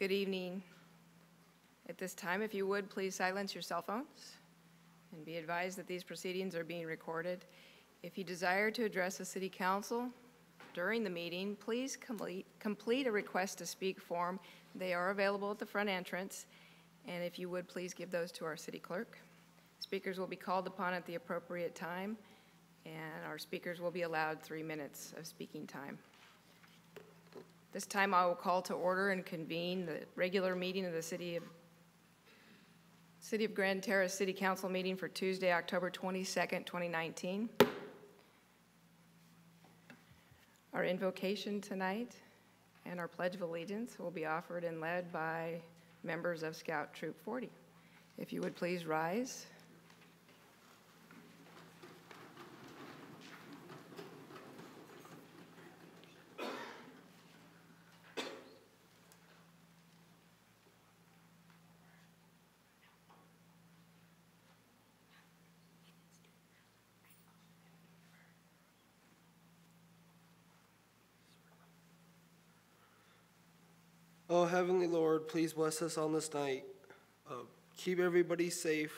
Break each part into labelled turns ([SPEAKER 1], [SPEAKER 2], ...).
[SPEAKER 1] Good evening. At this time, if you would, please silence your cell phones and be advised that these proceedings are being recorded. If you desire to address the city council during the meeting, please complete, complete a request to speak form. They are available at the front entrance, and if you would, please give those to our city clerk. Speakers will be called upon at the appropriate time, and our speakers will be allowed three minutes of speaking time. This time, I will call to order and convene the regular meeting of the City of, City of Grand Terrace City Council meeting for Tuesday, October 22nd, 2019. Our invocation tonight and our Pledge of Allegiance will be offered and led by members of Scout Troop 40. If you would please rise.
[SPEAKER 2] Oh, Heavenly Lord, please bless us on this night. Uh, keep everybody safe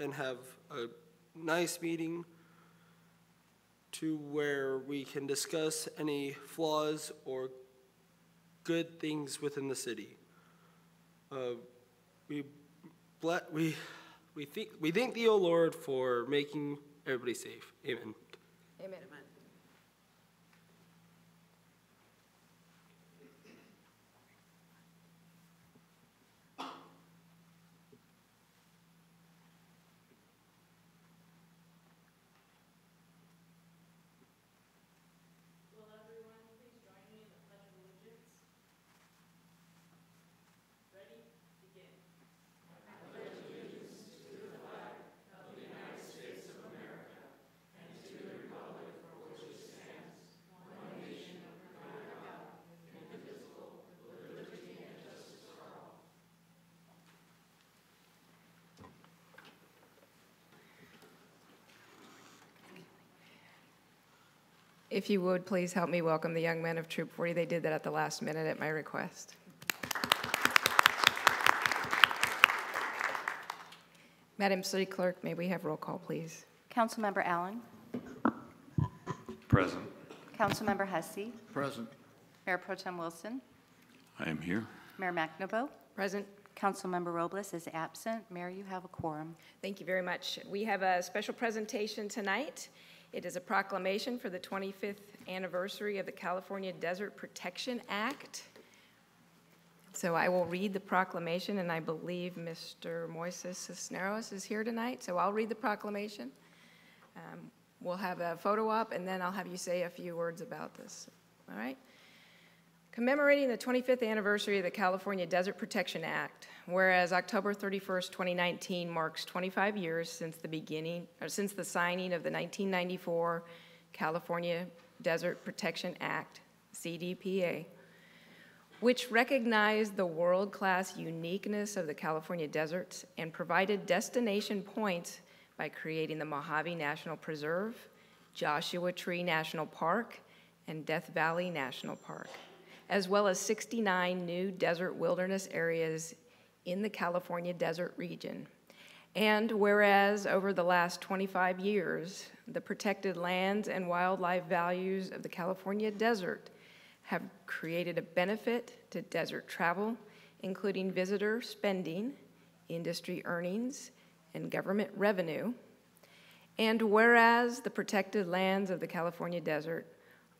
[SPEAKER 2] and have a nice meeting to where we can discuss any flaws or good things within the city. Uh, we, ble- we, we, think, we thank thee, O Lord, for making everybody safe. Amen.
[SPEAKER 1] Amen. If you would, please help me welcome the young men of Troop 40. They did that at the last minute at my request. Madam City Clerk, may we have roll call, please?
[SPEAKER 3] Councilmember Allen.
[SPEAKER 4] Present.
[SPEAKER 3] Councilmember Hussey.
[SPEAKER 5] Present.
[SPEAKER 3] Mayor Pro Tem Wilson.
[SPEAKER 4] I am here.
[SPEAKER 3] Mayor McNaboe.
[SPEAKER 1] Present.
[SPEAKER 3] Councilmember Robles is absent. Mayor, you have a quorum.
[SPEAKER 1] Thank you very much. We have a special presentation tonight. It is a proclamation for the 25th anniversary of the California Desert Protection Act. So I will read the proclamation, and I believe Mr. Moises Cisneros is here tonight, so I'll read the proclamation. Um, We'll have a photo op, and then I'll have you say a few words about this. All right? Commemorating the 25th anniversary of the California Desert Protection Act, whereas October 31st, 2019 marks 25 years since the beginning, or since the signing of the 1994 California Desert Protection Act, CDPA, which recognized the world-class uniqueness of the California deserts and provided destination points by creating the Mojave National Preserve, Joshua Tree National Park, and Death Valley National Park, as well as 69 new desert wilderness areas in the California desert region. And whereas over the last 25 years, the protected lands and wildlife values of the California desert have created a benefit to desert travel, including visitor spending, industry earnings, and government revenue. And whereas the protected lands of the California desert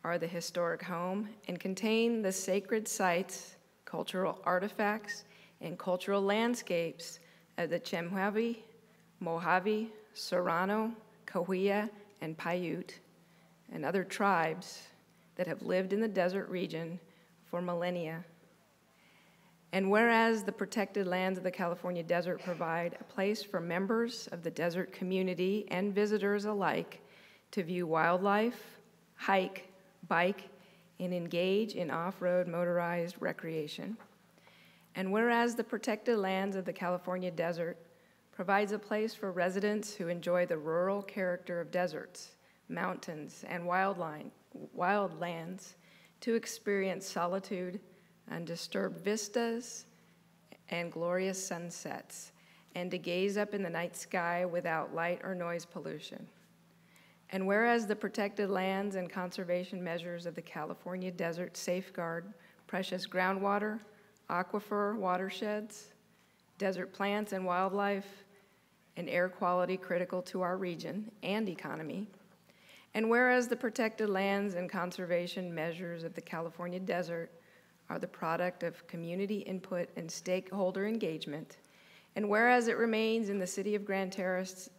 [SPEAKER 1] are the historic home and contain the sacred sites, cultural artifacts, and cultural landscapes of the Chemehuevi, Mojave, Serrano, Cahuilla, and Paiute, and other tribes that have lived in the desert region for millennia. And whereas the protected lands of the California desert provide a place for members of the desert community and visitors alike to view wildlife, hike, bike, and engage in off-road motorized recreation. And whereas the protected lands of the California desert provides a place for residents who enjoy the rural character of deserts, mountains, and wildlands to experience solitude, undisturbed vistas, and glorious sunsets, and to gaze up in the night sky without light or noise pollution. And whereas the protected lands and conservation measures of the California desert safeguard precious groundwater, aquifer watersheds, desert plants and wildlife, and air quality critical to our region and economy. And whereas the protected lands and conservation measures of the California desert are the product of community input and stakeholder engagement, and whereas it remains in the city of Grand Terrace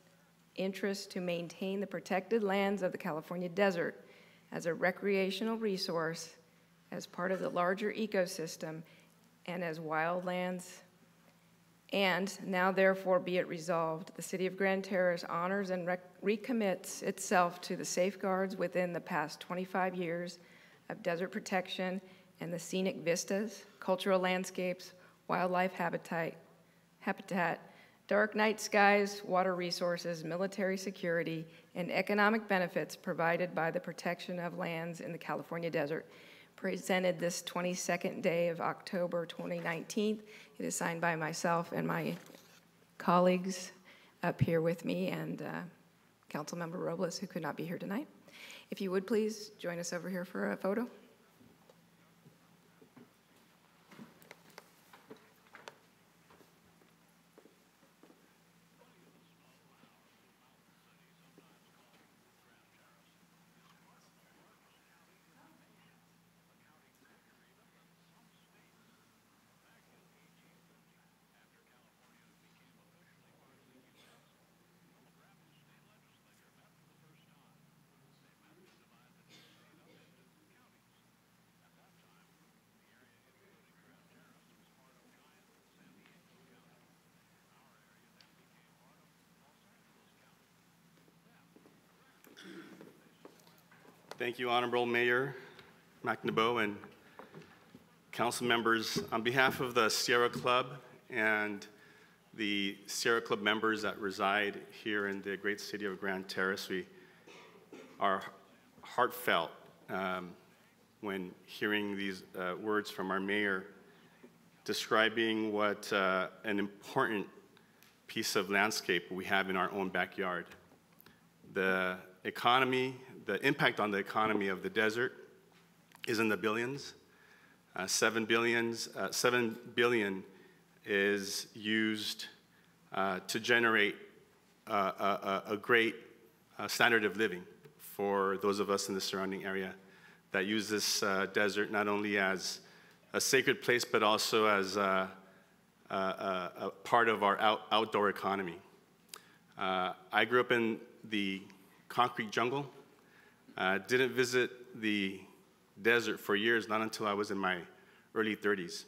[SPEAKER 1] interest to maintain the protected lands of the California desert as a recreational resource as part of the larger ecosystem and as wildlands. And now therefore be it resolved, the city of Grand Terrace honors and rec- recommits itself to the safeguards within the past 25 years of desert protection and the scenic vistas, cultural landscapes, wildlife habitat, habitat, dark night skies, water resources, military security, and economic benefits provided by the protection of lands in the California desert. Presented this 22nd day of October 2019. It is signed by myself and my colleagues up here with me and uh, Councilmember Robles, who could not be here tonight. If you would please join us over here for a photo.
[SPEAKER 4] Thank you, Honorable Mayor McNaboe and council members. On behalf of the Sierra Club and the Sierra Club members that reside here in the great city of Grand Terrace, we are heartfelt um, when hearing these uh, words from our mayor describing what uh, an important piece of landscape we have in our own backyard. The economy, the impact on the economy of the desert is in the billions. Uh, seven billions, uh, seven billion is used uh, to generate uh, a, a, a great uh, standard of living for those of us in the surrounding area that use this uh, desert not only as a sacred place but also as a, a, part of our out, outdoor economy. I grew up in the concrete jungle. Uh, didn't visit the desert for years, not until I was in my early 30s.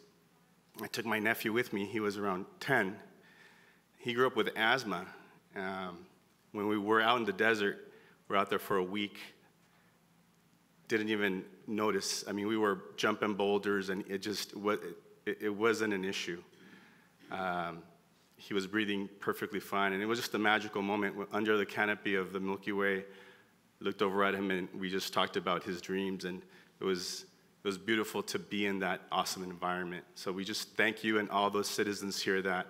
[SPEAKER 4] I took my nephew with me. He was around 10. He grew up with asthma. Um, when we were out in the desert, we were out there for a week. Didn't even notice. I mean, we were jumping boulders, and it just it, it wasn't an issue. Um, he was breathing perfectly fine, and it was just a magical moment under the canopy of the Milky Way. Looked over at him, and we just talked about his dreams, and it was it was beautiful to be in that awesome environment. So we just thank you and all those citizens here that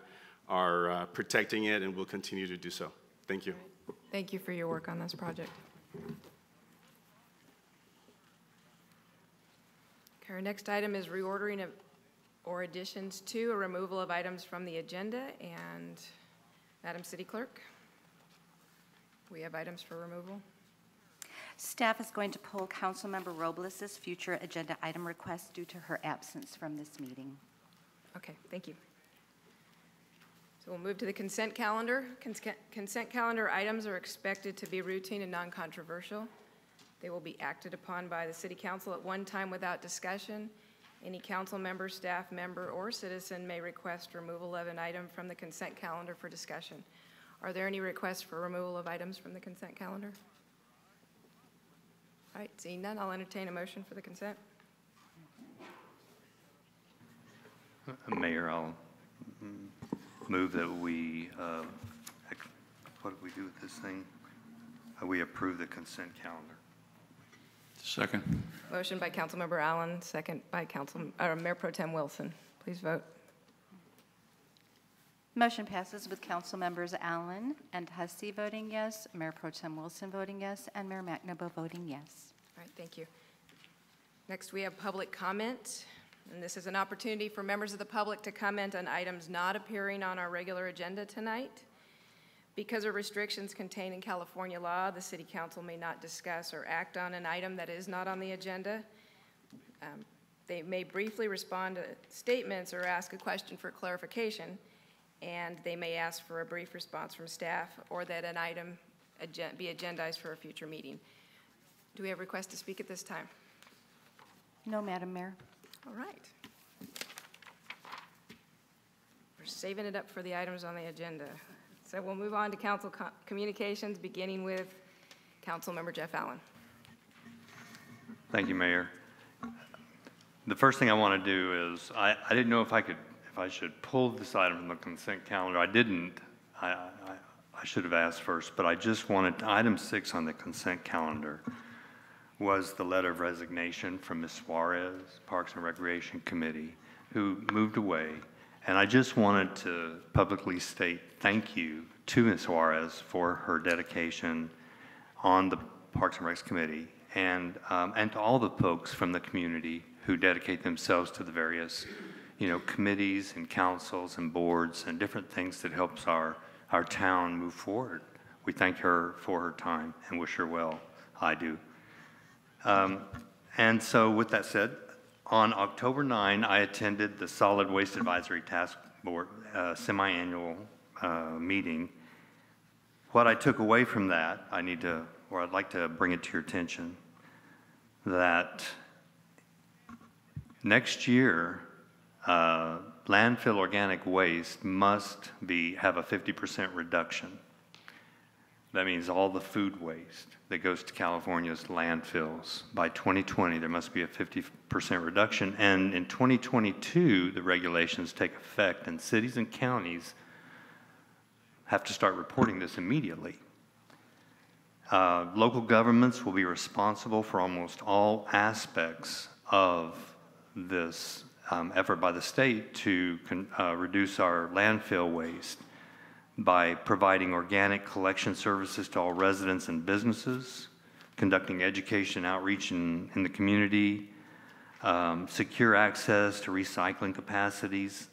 [SPEAKER 4] are uh, protecting it and will continue to do so. Thank you.
[SPEAKER 1] Thank you for your work on this project. Okay, our next item is reordering of, or additions to or removal of items from the agenda. And Madam City Clerk, we have items for removal.
[SPEAKER 3] Staff is going to pull Councilmember Robles' future agenda item request due to her absence from this meeting.
[SPEAKER 1] Okay, thank you. So we'll move to the consent calendar. Consent consent calendar items are expected to be routine and non-controversial. They will be acted upon by the city council at one time without discussion. Any council member, staff member, or citizen may request removal of an item from the consent calendar for discussion. Are there any requests for removal of items from the consent calendar? All right, seeing none, I'll entertain a motion for the consent.
[SPEAKER 5] Uh, Mayor, I'll move that we, uh, ac- what do we do with this thing? Uh, We approve the consent calendar.
[SPEAKER 6] Second.
[SPEAKER 1] Motion by Councilmember Allen, second by Council, or Mayor Pro Tem Wilson. Please vote.
[SPEAKER 3] Motion passes with council members Allen and Hussey voting yes, Mayor Pro Tem Wilson voting yes, and Mayor McNaboe voting yes.
[SPEAKER 1] Right, thank you. Next, we have public comment, and this is an opportunity for members of the public to comment on items not appearing on our regular agenda tonight. Because of restrictions contained in California law, the city council may not discuss or act on an item that is not on the agenda. Um, They may briefly respond to statements or ask a question for clarification, and they may ask for a brief response from staff or that an item be agendized for a future meeting. Do we have requests to speak at this time?
[SPEAKER 3] No, Madam Mayor.
[SPEAKER 1] All right. We're saving it up for the items on the agenda. So we'll move on to council co- communications, beginning with Councilmember Jeff Allen.
[SPEAKER 5] Thank you, Mayor. The first thing I want to do is, I, I didn't know if I could, if I should pull this item from the consent calendar. I didn't. I, I, I should have asked first, but I just wanted, item six on the consent calendar was the letter of resignation from Ms. Suarez, Parks and Recreation Committee, who moved away. And I just wanted to publicly state thank you to Ms. Suarez for her dedication on the Parks and Recs Committee and, um, and to all the folks from the community who dedicate themselves to the various, you know, committees and councils and boards and different things that helps our, our town move forward. We thank her for her time and wish her well. I do. Um, And so with that said, on October 9, I attended the Solid Waste Advisory Task Board uh, semi-annual uh, meeting. What I took away from that, I need to, or I'd like to bring it to your attention, that next year, uh, landfill organic waste must be, have a 50% reduction. That means all the food waste that goes to California's landfills. By 2020, there must be a 50% reduction. And in 2022, the regulations take effect, and cities and counties have to start reporting this immediately. Uh, Local governments will be responsible for almost all aspects of this um, effort by the state to uh, reduce our landfill waste by providing organic collection services to all residents and businesses, conducting education outreach in, in the community, um, secure access to recycling capacities,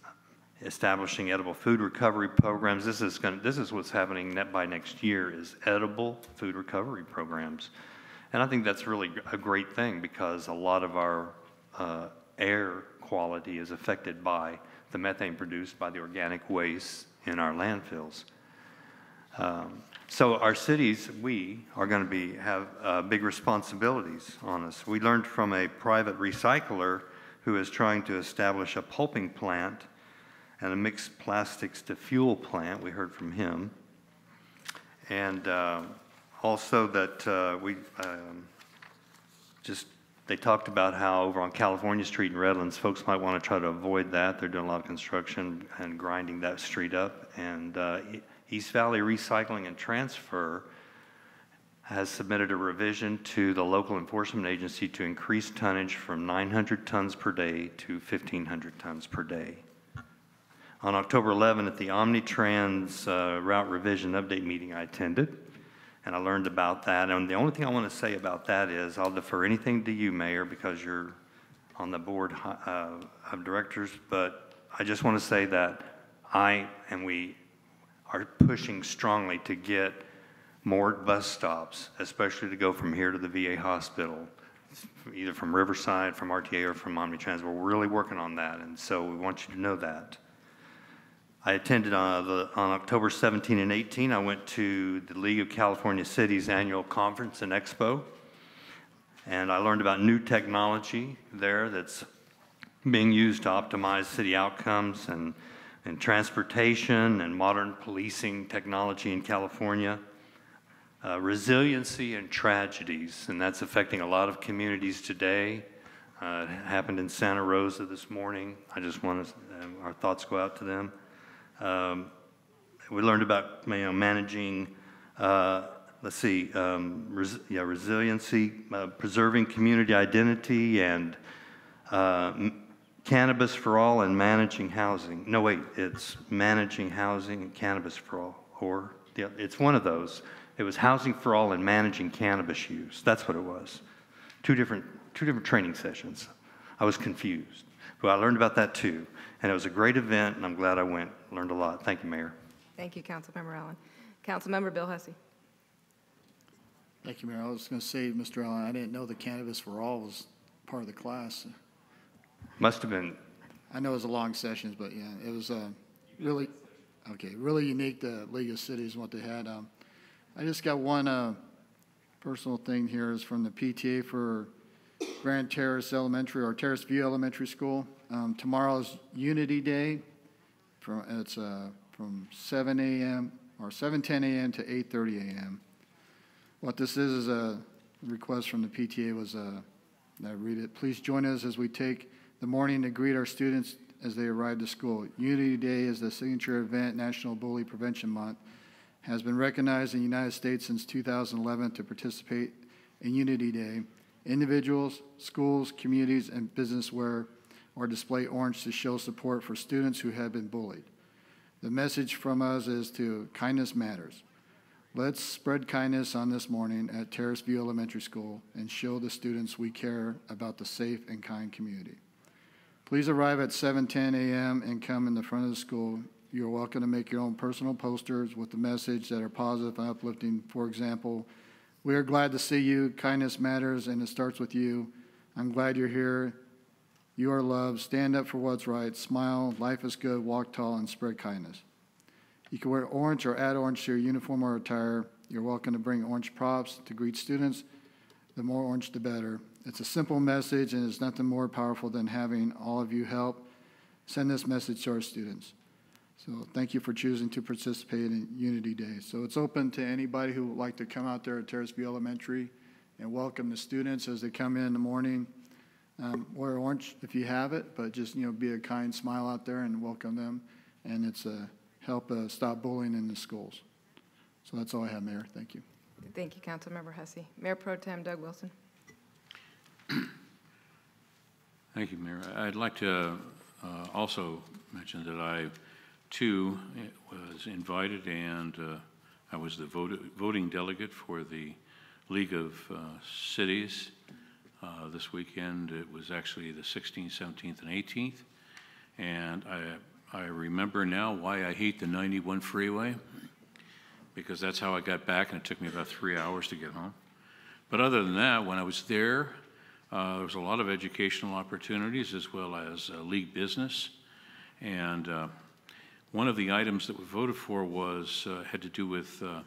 [SPEAKER 5] establishing edible food recovery programs. This is going this is what's happening net by next year is edible food recovery programs. And I think that's really a great thing because a lot of our uh, air quality is affected by the methane produced by the organic waste in our landfills. Um, So our cities, we are going to be, have uh, big responsibilities on us. We learned from a private recycler who is trying to establish a pulping plant and a mixed plastics to fuel plant. We heard from him. And uh, also that uh, we um, just, they talked about how over on California Street in Redlands, folks might want to try to avoid that. They're doing a lot of construction and grinding that street up. And uh, East Valley Recycling and Transfer has submitted a revision to the local enforcement agency to increase tonnage from 900 tons per day to 1,500 tons per day. On October 11, at the Omnitrans uh, route revision update meeting I attended, and I learned about that. And the only thing I want to say about that is I'll defer anything to you, Mayor, because you're on the board uh, of directors. But I just want to say that I and we are pushing strongly to get more bus stops, especially to go from here to the VA hospital, either from Riverside, from RTA, or from Omnitrans. We're really working on that, and so we want you to know that. I attended uh, the, on October 17 and 18, I went to the League of California Cities annual conference and expo. And I learned about new technology there that's being used to optimize city outcomes and, and transportation and modern policing technology in California. Uh, resiliency and tragedies, and that's affecting a lot of communities today. Uh, it happened in Santa Rosa this morning. I just want to, um, our thoughts go out to them. Um, we learned about you know, managing, uh, let's see, um, res- yeah, resiliency, uh, preserving community identity, and uh, Cannabis for All and Managing Housing. No, wait, it's Managing Housing and Cannabis for All, or, yeah, it's one of those. It was Housing for All and Managing Cannabis Use. That's what it was. Two different, two different training sessions. I was confused. But I learned about that too. And it was a great event, and I'm glad I went. Learned a lot. Thank you, Mayor.
[SPEAKER 1] Thank you, Councilmember Allen. Councilmember Bill Hussey.
[SPEAKER 7] Thank you, Mayor. I was going to say, Mr. Allen, I didn't know the Cannabis for All was part of the class.
[SPEAKER 5] Must have been,
[SPEAKER 7] I know it was a long sessions, but yeah, it was uh, really, okay, really unique, the League of Cities what they had. Um, I just got one uh, personal thing here is from the PTA for Grand Terrace Elementary or Terrace View Elementary School. Um, Tomorrow's Unity Day. From, it's uh, from 7 a.m. or 7:10 a.m. to 8:30 a.m. What this is is a request from the PTA was, uh, I read it, please join us as we take the morning to greet our students as they arrive to school. Unity Day is the signature event, National Bully Prevention Month, has been recognized in the United States since 2011 to participate in Unity Day. Individuals, schools, communities, and business wear or display orange to show support for students who have been bullied. The message from us is to kindness matters. Let's spread kindness on this morning at Terrace View Elementary School and show the students we care about the safe and kind community. Please arrive at 7:10 a.m. and come in the front of the school. You're welcome to make your own personal posters with the message that are positive and uplifting. For example, we are glad to see you. Kindness matters, and it starts with you. I'm glad you're here. You are loved. Stand up for what's right. Smile. Life is good. Walk tall and spread kindness. You can wear orange or add orange to your uniform or attire. You're welcome to bring orange props to greet students. The more orange, the better. It's a simple message, and it's nothing more powerful than having all of you help send this message to our students. So thank you for choosing to participate in Unity Day. So it's open to anybody who would like to come out there at Terrace View Elementary and welcome the students as they come in in the morning. Um, wear orange if you have it, but just you know be a kind smile out there and welcome them. And it's a help uh, stop bullying in the schools. So that's all I have, Mayor. Thank you.
[SPEAKER 1] Thank you, Councilmember Hussey. Mayor Pro Tem Doug Wilson.
[SPEAKER 6] Thank you, Mayor. I'd like to uh, also mention that I, too, was invited and uh, I was the vote- voting delegate for the League of uh, Cities uh, this weekend. It was actually the 16th, 17th, and 18th. And I, I remember now why I hate the 91 freeway, because that's how I got back, and it took me about three hours to get home. But other than that, when I was there, uh, there was a lot of educational opportunities as well as uh, league business. And uh, one of the items that we voted for was uh, had to do with uh,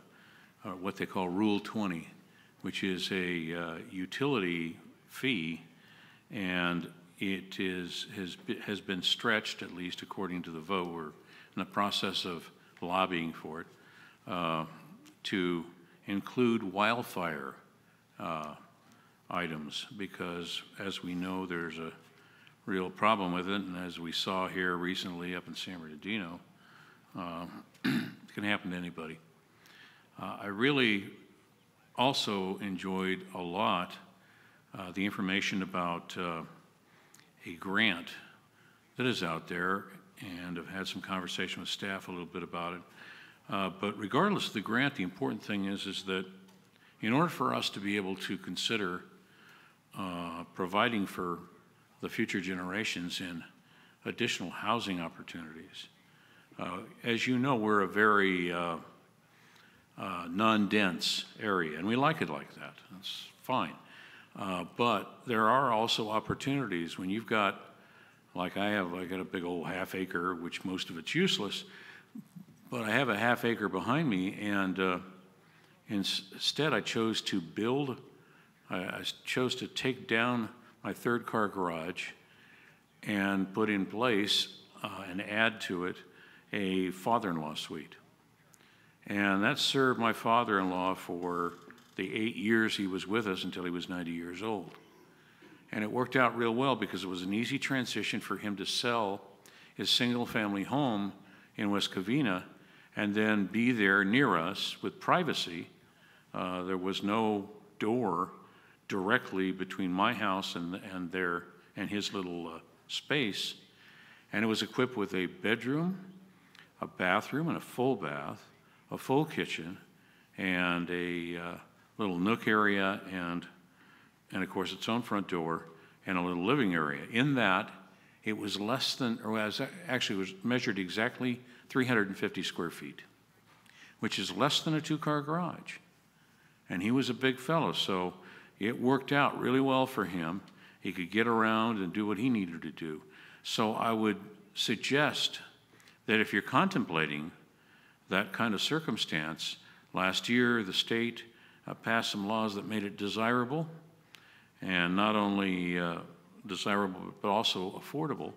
[SPEAKER 6] what they call Rule 20, which is a utility fee, and it is has has been stretched at least according to the vote. We're in the process of lobbying for it uh, to include wildfire uh, items because, as we know, there's a real problem with it, and as we saw here recently up in San Bernardino, uh, it can happen to anybody. Uh, I really also enjoyed a lot uh, the information about uh, a grant that is out there, and I've had some conversation with staff a little bit about it. Uh, but regardless of the grant, the important thing is is that in order for us to be able to consider uh, providing for the future generations in additional housing opportunities. Uh, as you know, we're a very non-dense area, and we like it like that. That's fine. Uh, but there are also opportunities when you've got, like I have, I got a big old half acre, which most of it's useless, but I have a half acre behind me, and uh, ins- instead I chose to build, I, I chose to take down my third car garage and put in place uh, and add to it a father in law suite. And that served my father in law for the eight years he was with us until he was 90 years old. And it worked out real well because it was an easy transition for him to sell his single family home in West Covina and then be there near us with privacy. Uh, there was no door directly between my house and, and, their, and his little uh, space, and it was equipped with a bedroom, a bathroom and a full bath, a full kitchen, and a uh, little nook area, and, and of course, its own front door, and a little living area. In that, it was less than, or was, actually was measured exactly 350 square feet, which is less than a two-car garage. And he was a big fellow, so it worked out really well for him. He could get around and do what he needed to do. So I would suggest that if you're contemplating that kind of circumstance, last year the state uh, passed some laws that made it desirable, and not only uh, desirable but also affordable.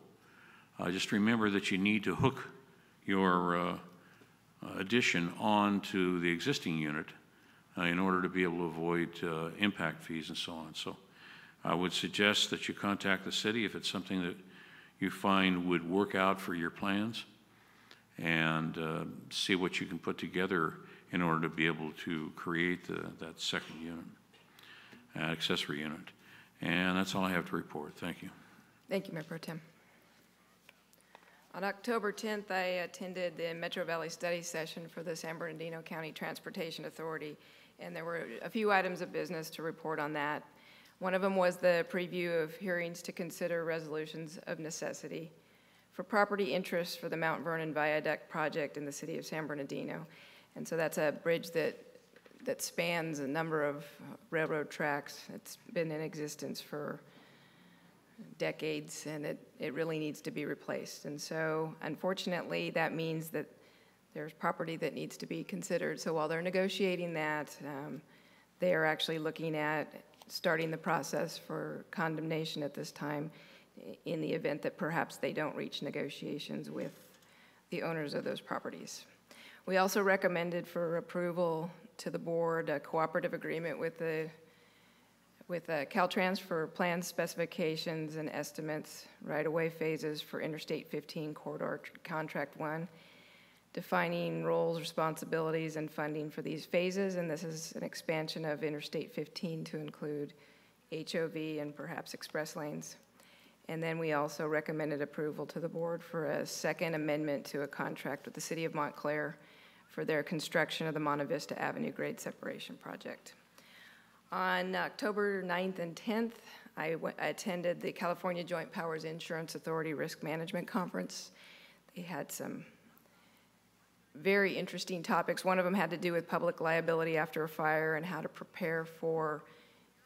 [SPEAKER 6] Uh, just remember that you need to hook your uh, addition onto the existing unit uh, in order to be able to avoid uh, impact fees and so on. So I would suggest that you contact the city if it's something that you find would work out for your plans and see what you can put together in order to be able to create the, that second unit, uh, accessory unit. And that's all I have to report. Thank you.
[SPEAKER 1] Thank you, Mayor Pro Tem. On October 10th, I attended the Metro Valley Study Session for the San Bernardino County Transportation Authority, and there were a few items of business to report on that. One of them was the preview of hearings to consider resolutions of necessity for property interests for the Mount Vernon Viaduct project in the city of San Bernardino. And so that's a bridge that, that spans a number of railroad tracks. It's been in existence for decades, and it, it really needs to be replaced. And so unfortunately, that means that there's property that needs to be considered. So while they're negotiating that, um, they are actually looking at starting the process for condemnation at this time in the event that perhaps they don't reach negotiations with the owners of those properties. We also recommended for approval to the board a cooperative agreement with the with uh, Caltrans for plan specifications and estimates, right-of-way phases for Interstate 15 corridor contract one, defining roles, responsibilities, and funding for these phases. And this is an expansion of Interstate 15 to include HOV and perhaps express lanes. And then we also recommended approval to the board for a second amendment to a contract with the city of Montclair for their construction of the Monte Vista Avenue grade separation project. On October 9th and 10th, I attended the California Joint Powers Insurance Authority Risk Management Conference. They had some very interesting topics. One of them had to do with public liability after a fire and how to prepare for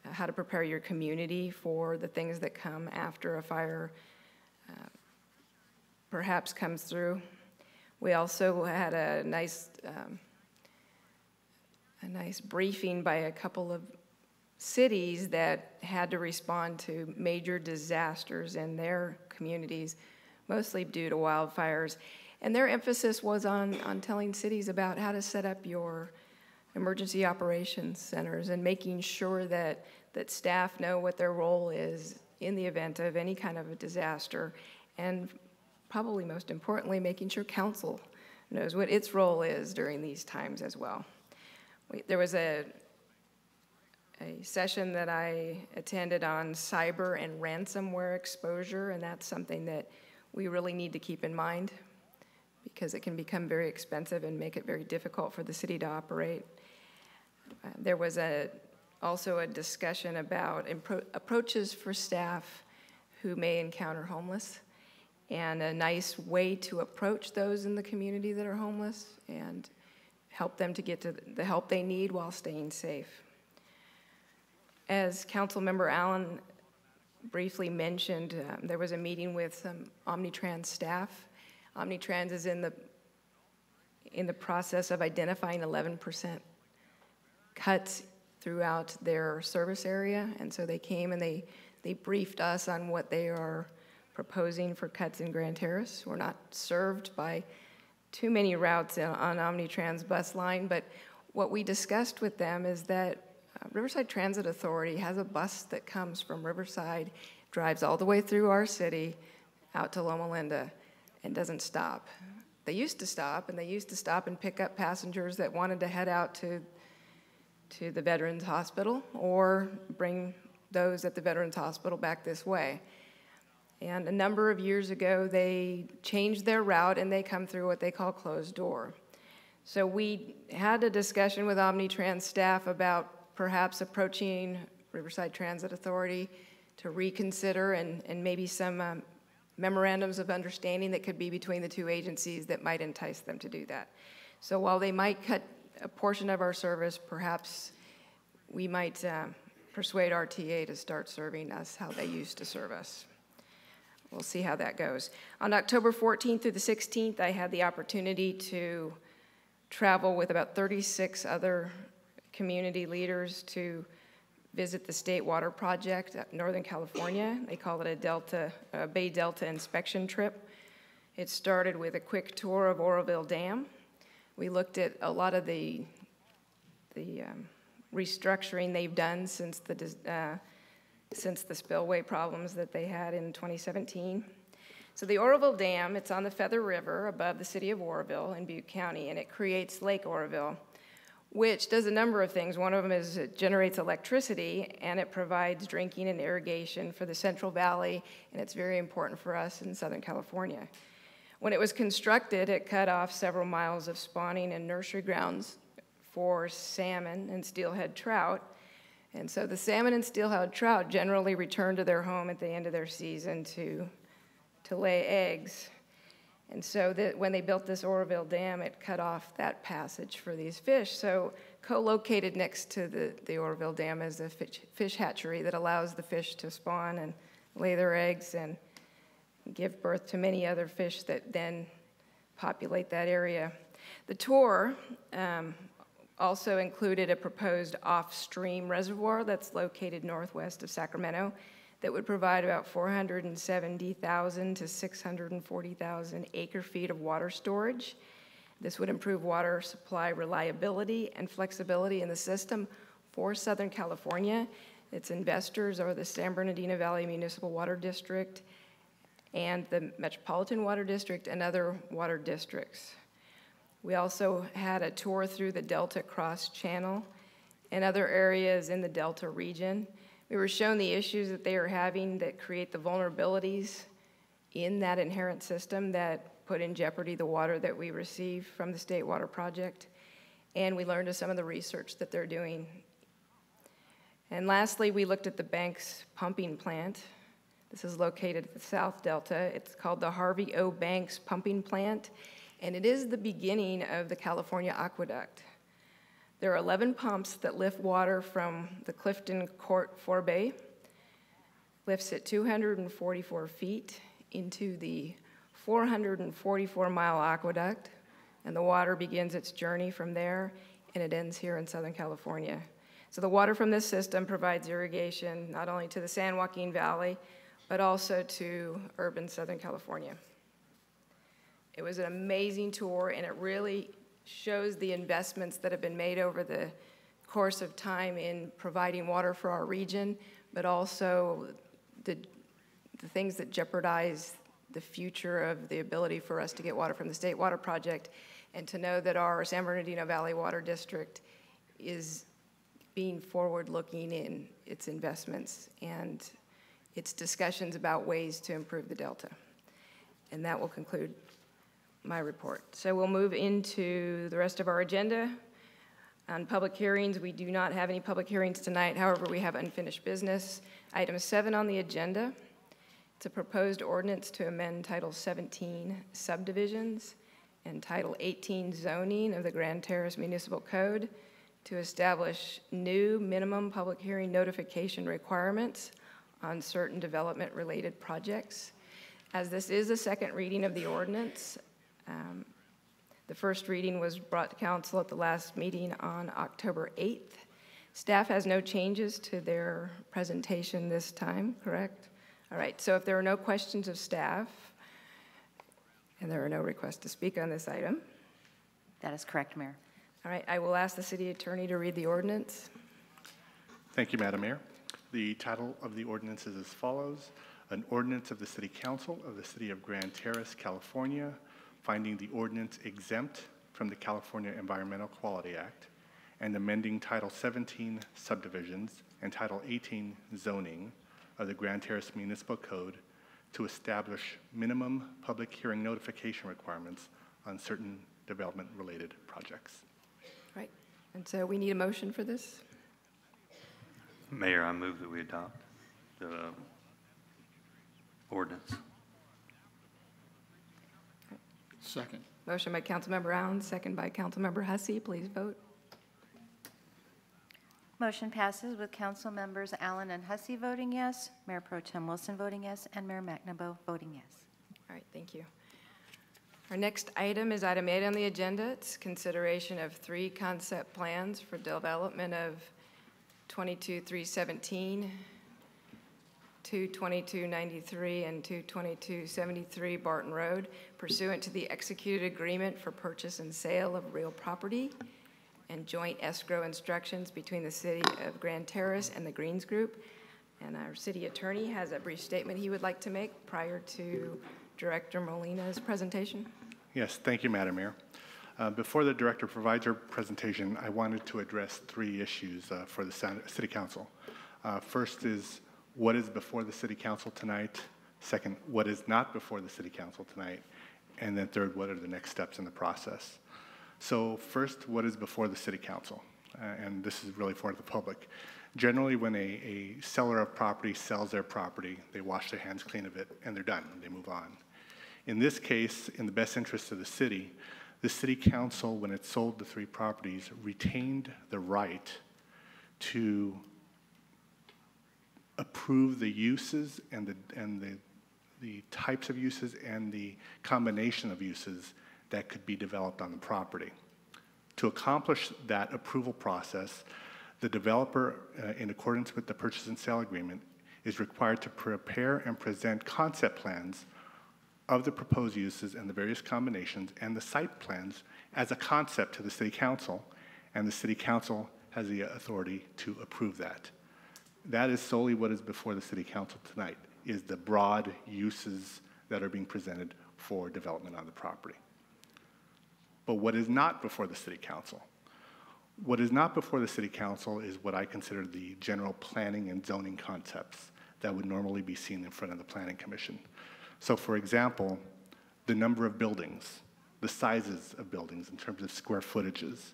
[SPEAKER 1] uh, how to prepare your community for the things that come after a fire uh, perhaps comes through. We also had a nice um, a nice briefing by a couple of cities that had to respond to major disasters in their communities, mostly due to wildfires. And their emphasis was on, on telling cities about how to set up your emergency operations centers and making sure that, that staff know what their role is in the event of any kind of a disaster. And probably most importantly, making sure council knows what its role is during these times as well. We, there was a a session that I attended on cyber and ransomware exposure, and that's something that we really need to keep in mind because it can become very expensive and make it very difficult for the city to operate. Uh, there was a, also a discussion about approaches for staff who may encounter homeless and a nice way to approach those in the community that are homeless and help them to get to the help they need while staying safe. As Councilmember Allen briefly mentioned, um, there was a meeting with some Omnitrans staff. Omnitrans is in the in the process of identifying 11% cuts throughout their service area, and so they came and they they briefed us on what they are proposing for cuts in Grand Terrace. We're not served by too many routes on Omnitrans bus line, but what we discussed with them is that uh, Riverside Transit Authority has a bus that comes from Riverside, drives all the way through our city out to Loma Linda, and doesn't stop. They used to stop, and they used to stop and pick up passengers that wanted to head out to, to the Veterans Hospital or bring those at the Veterans Hospital back this way. And a number of years ago, they changed their route and they come through what they call closed door. So we had a discussion with Omnitrans staff about perhaps approaching Riverside Transit Authority to reconsider and, and maybe some um, memorandums of understanding that could be between the two agencies that might entice them to do that. So while they might cut a portion of our service, perhaps we might um, persuade RTA to start serving us how they used to serve us. We'll see how that goes. On October 14th through the 16th, I had the opportunity to travel with about 36 other community leaders to visit the State Water Project at Northern California. They call it a Delta, a Bay Delta inspection trip. It started with a quick tour of Oroville Dam. We looked at a lot of the, the um, restructuring they've done since the, uh, since the spillway problems that they had in 2017. So the Oroville Dam, it's on the Feather River above the city of Oroville in Butte County, and it creates Lake Oroville, which does a number of things. One of them is it generates electricity, and it provides drinking and irrigation for the Central Valley, and it's very important for us in Southern California. When it was constructed, it cut off several miles of spawning and nursery grounds for salmon and steelhead trout. And so the salmon and steelhead trout generally return to their home at the end of their season to, to lay eggs. And so that when they built this Oroville Dam, it cut off that passage for these fish. So co-located next to the, the Oroville Dam is a fish, fish hatchery that allows the fish to spawn and lay their eggs and give birth to many other fish that then populate that area. The tour um, also included a proposed off-stream reservoir that's located northwest of Sacramento that would provide about 470,000 to 640,000 acre feet of water storage. This would improve water supply reliability and flexibility in the system for Southern California. Its investors are the San Bernardino Valley Municipal Water District and the Metropolitan Water District and other water districts. We also had a tour through the Delta Cross Channel and other areas in the Delta region. We were shown the issues that they are having that create the vulnerabilities in that inherent system that put in jeopardy the water that we receive from the State Water Project. And we learned of some of the research that they're doing. And lastly, we looked at the Banks pumping plant. This is located at the South Delta. It's called the Harvey O. Banks Pumping Plant, and it is the beginning of the California Aqueduct. There are 11 pumps that lift water from the Clifton Court forebay, lifts it 244 feet into the 444 mile aqueduct, and the water begins its journey from there and it ends here in Southern California. So the water from this system provides irrigation not only to the San Joaquin Valley, but also to urban Southern California. It was an amazing tour, and it really shows the investments that have been made over the course of time in providing water for our region, but also the, the things that jeopardize the future of the ability for us to get water from the State Water Project, and to know that our San Bernardino Valley Water District is being forward-looking in its investments and its discussions about ways to improve the Delta. And that will conclude my report. So we'll move into the rest of our agenda. On public hearings, we do not have any public hearings tonight. However, we have unfinished business. Item seven on the agenda. It's a proposed ordinance to amend Title 17 subdivisions and Title 18 zoning of the Grand Terrace Municipal Code to establish new minimum public hearing notification requirements on certain development-related projects. As this is a second reading of the ordinance, um, the first reading was brought to council at the last meeting on October 8th. Staff has no changes to their presentation this time, correct? All right, so if there are no questions of staff, and there are no requests to speak on this item,
[SPEAKER 3] That is correct, Mayor.
[SPEAKER 1] all right, I will ask the city attorney to read the ordinance.
[SPEAKER 8] Thank you, Madam Mayor. The title of the ordinance is as follows. An ordinance of the City Council of the City of Grand Terrace, California, finding the ordinance exempt from the California Environmental Quality Act and amending Title 17 subdivisions and Title 18 zoning of the Grand Terrace Municipal Code to establish minimum public hearing notification requirements on certain development-related projects.
[SPEAKER 1] Right, and so we need a motion for this?
[SPEAKER 5] Mayor, I move that we adopt the ordinance.
[SPEAKER 7] Second.
[SPEAKER 1] Motion by Councilmember Allen, second by Councilmember Hussey. Please vote.
[SPEAKER 3] Motion passes with council members Allen and Hussey voting yes, Mayor Pro Tem Wilson voting yes, and Mayor McNaboe voting yes.
[SPEAKER 1] All right, thank you. Our next item is item eight on the agenda. It's consideration of three concept plans for development of 22317, 22293, and 22273 Barton Road pursuant to the executed agreement for purchase and sale of real property and joint escrow instructions between the City of Grand Terrace and the Greens Group. And our city attorney has a brief statement he would like to make prior to Director Molina's presentation.
[SPEAKER 8] Yes, thank you, Madam Mayor. Uh, Before the director provides her presentation, I wanted to address three issues uh, for the city council. Uh, First is, what is before the city council tonight? Second, what is not before the city council tonight? And then third, what are the next steps in the process? So first, what is before the city council? Uh, And this is really for the public. Generally, when a, a seller of property sells their property, they wash their hands clean of it, and they're done, they move on. In this case, in the best interest of the city, the city council, when it sold the three properties, retained the right to approve the uses and the, and the, the types of uses and the combination of uses that could be developed on the property. To accomplish that approval process, the developer, uh, in accordance with the purchase and sale agreement, is required to prepare and present concept plans of the proposed uses and the various combinations and the site plans as a concept to the city council, and the city council has the authority to approve that. That is solely what is before the city council tonight, is the broad uses that are being presented for development on the property. But what is not before the city council? What is not before the city council is what I consider the general planning and zoning concepts that would normally be seen in front of the planning commission. So for example, the number of buildings, the sizes of buildings in terms of square footages,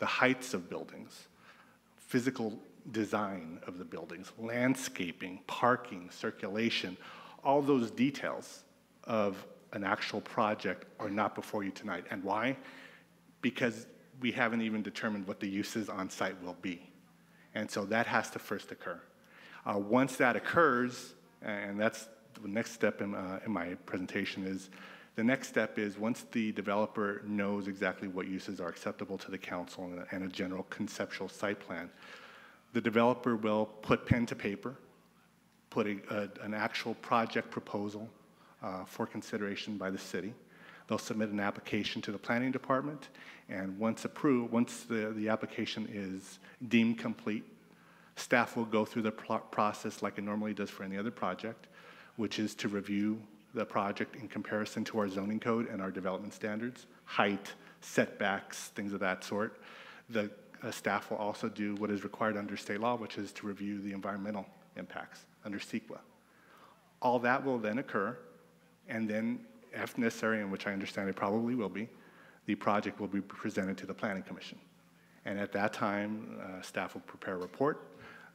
[SPEAKER 8] the heights of buildings, physical design of the buildings, landscaping, parking, circulation, all those details of an actual project are not before you tonight. And why? Because we haven't even determined what the uses on site will be. And so that has to first occur. Uh, once that occurs, and that's the next step in, uh, in my presentation is, the next step is once the developer knows exactly what uses are acceptable to the council and a, and a general conceptual site plan, the developer will put pen to paper, put a, a, an actual project proposal uh, for consideration by the city. They'll submit an application to the planning department, and once approved, once the, the application is deemed complete, staff will go through the pro- process like it normally does for any other project, which is to review the project in comparison to our zoning code and our development standards, height, setbacks, things of that sort. The uh, staff will also do what is required under state law, which is to review the environmental impacts under CEQA. All that will then occur, and then, if necessary, and which I understand it probably will be, the project will be presented to the Planning Commission. And at that time, uh, staff will prepare a report.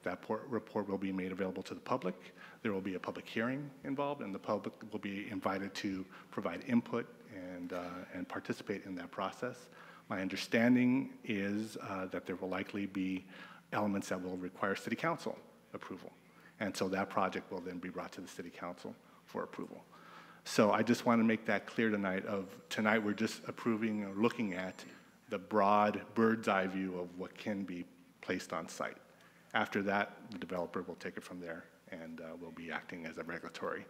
[SPEAKER 8] That por- report will be made available to the public. There will be a public hearing involved, and the public will be invited to provide input and, uh, and participate in that process. My understanding is uh, that there will likely be elements that will require city council approval. And so that project will then be brought to the city council for approval. So I just want to make that clear tonight of, tonight we're just approving or looking at the broad bird's eye view of what can be placed on site. After that, the developer will take it from there and uh, will be acting as a regulatory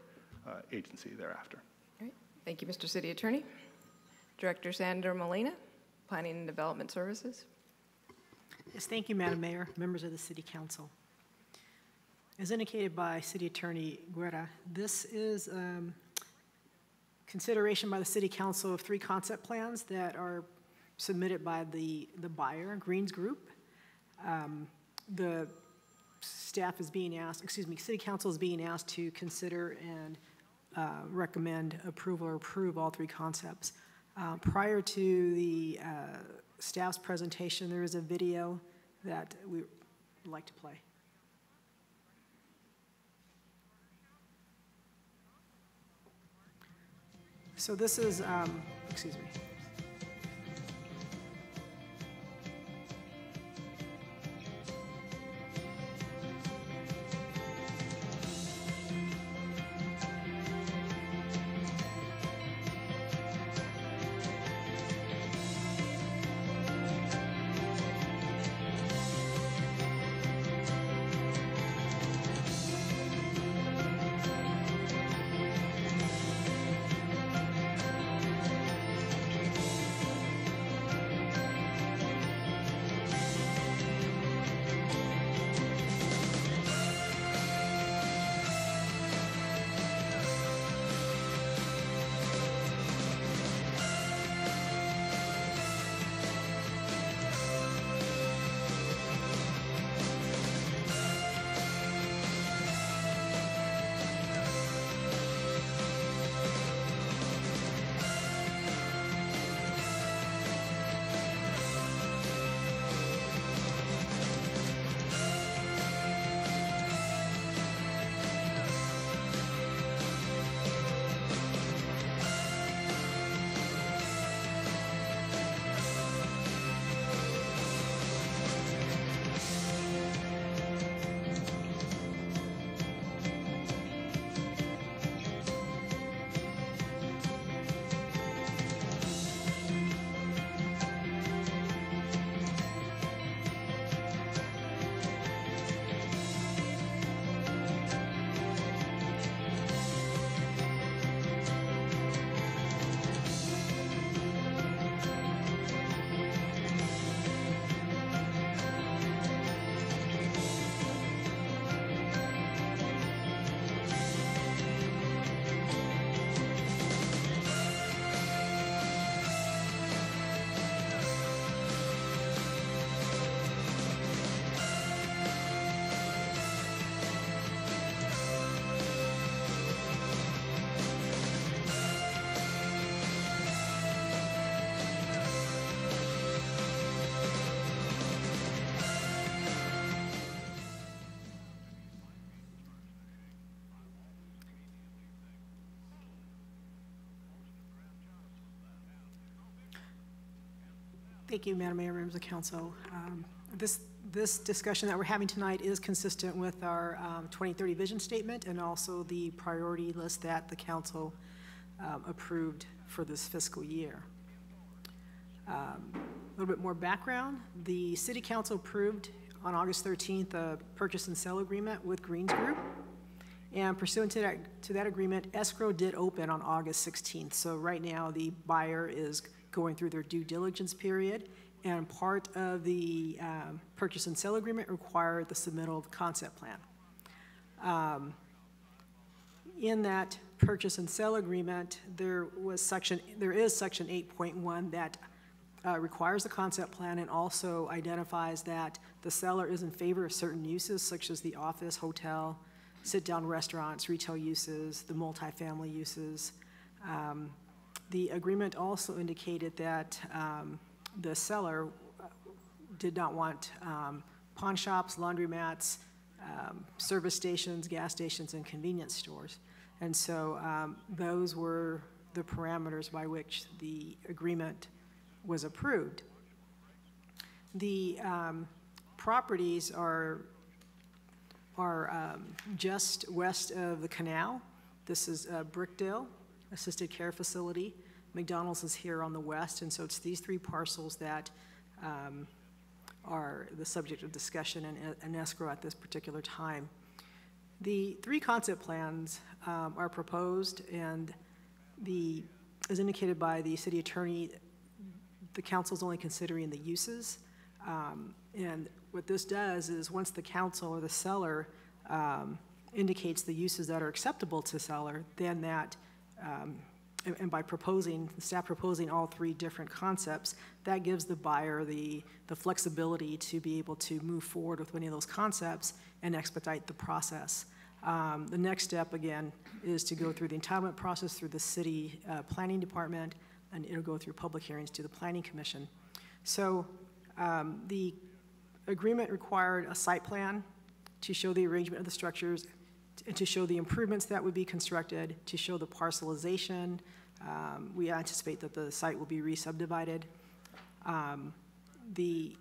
[SPEAKER 8] uh, agency thereafter.
[SPEAKER 1] All right, thank you, Mr. City Attorney. Director Sandra Molina, Planning and Development Services.
[SPEAKER 9] Yes, thank you, Madam Mayor, members of the City Council. As indicated by City Attorney Guerra, this is um, consideration by the City Council of three concept plans that are submitted by the, the buyer, Greens Group. Um, The staff is being asked, excuse me, City Council is being asked to consider and uh, recommend approval or approve all three concepts. Uh, Prior to the uh, staff's presentation, there is a video that we would like to play. So this is, um, excuse me. Thank you, Madam Mayor, members of council. Um, This, this discussion that we're having tonight is consistent with our um, 2030 vision statement and also the priority list that the council um, approved for this fiscal year. Um, A little bit more background, the city council approved on August 13th a purchase and sale agreement with Greens Group. And pursuant to that, to that agreement, escrow did open on August 16th. So right now, the buyer is going through their due diligence period. And part of the um, purchase and sale agreement required the submittal of the concept plan. Um, In that purchase and sale agreement, there was section, there is section 8.1 that uh, requires the concept plan and also identifies that the seller is in favor of certain uses such as the office, hotel, sit-down restaurants, retail uses, the multifamily uses. Um, The agreement also indicated that um, the seller uh, did not want um, pawn shops, laundromats, um, service stations, gas stations, and convenience stores. And so um, those were the parameters by which the agreement was approved. The um, properties are, are um, just west of the canal. This is uh, Brookdale Assisted Care Facility. McDonald's is here on the west, and so it's these three parcels that um, are the subject of discussion and and escrow at this particular time. The three concept plans um, are proposed, and the, as indicated by the city attorney, the council is only considering the uses. Um, And what this does is, once the council or the seller um, indicates the uses that are acceptable to seller, then that, um, and and by proposing, staff proposing all three different concepts, that gives the buyer the, the flexibility to be able to move forward with any of those concepts and expedite the process. Um, The next step, again, is to go through the entitlement process through the city uh, planning department, and it'll go through public hearings to the planning commission. So um, the agreement required a site plan to show the arrangement of the structures, to show the improvements that would be constructed, to show the parcelization. Um, We anticipate that the site will be re-subdivided. Um, The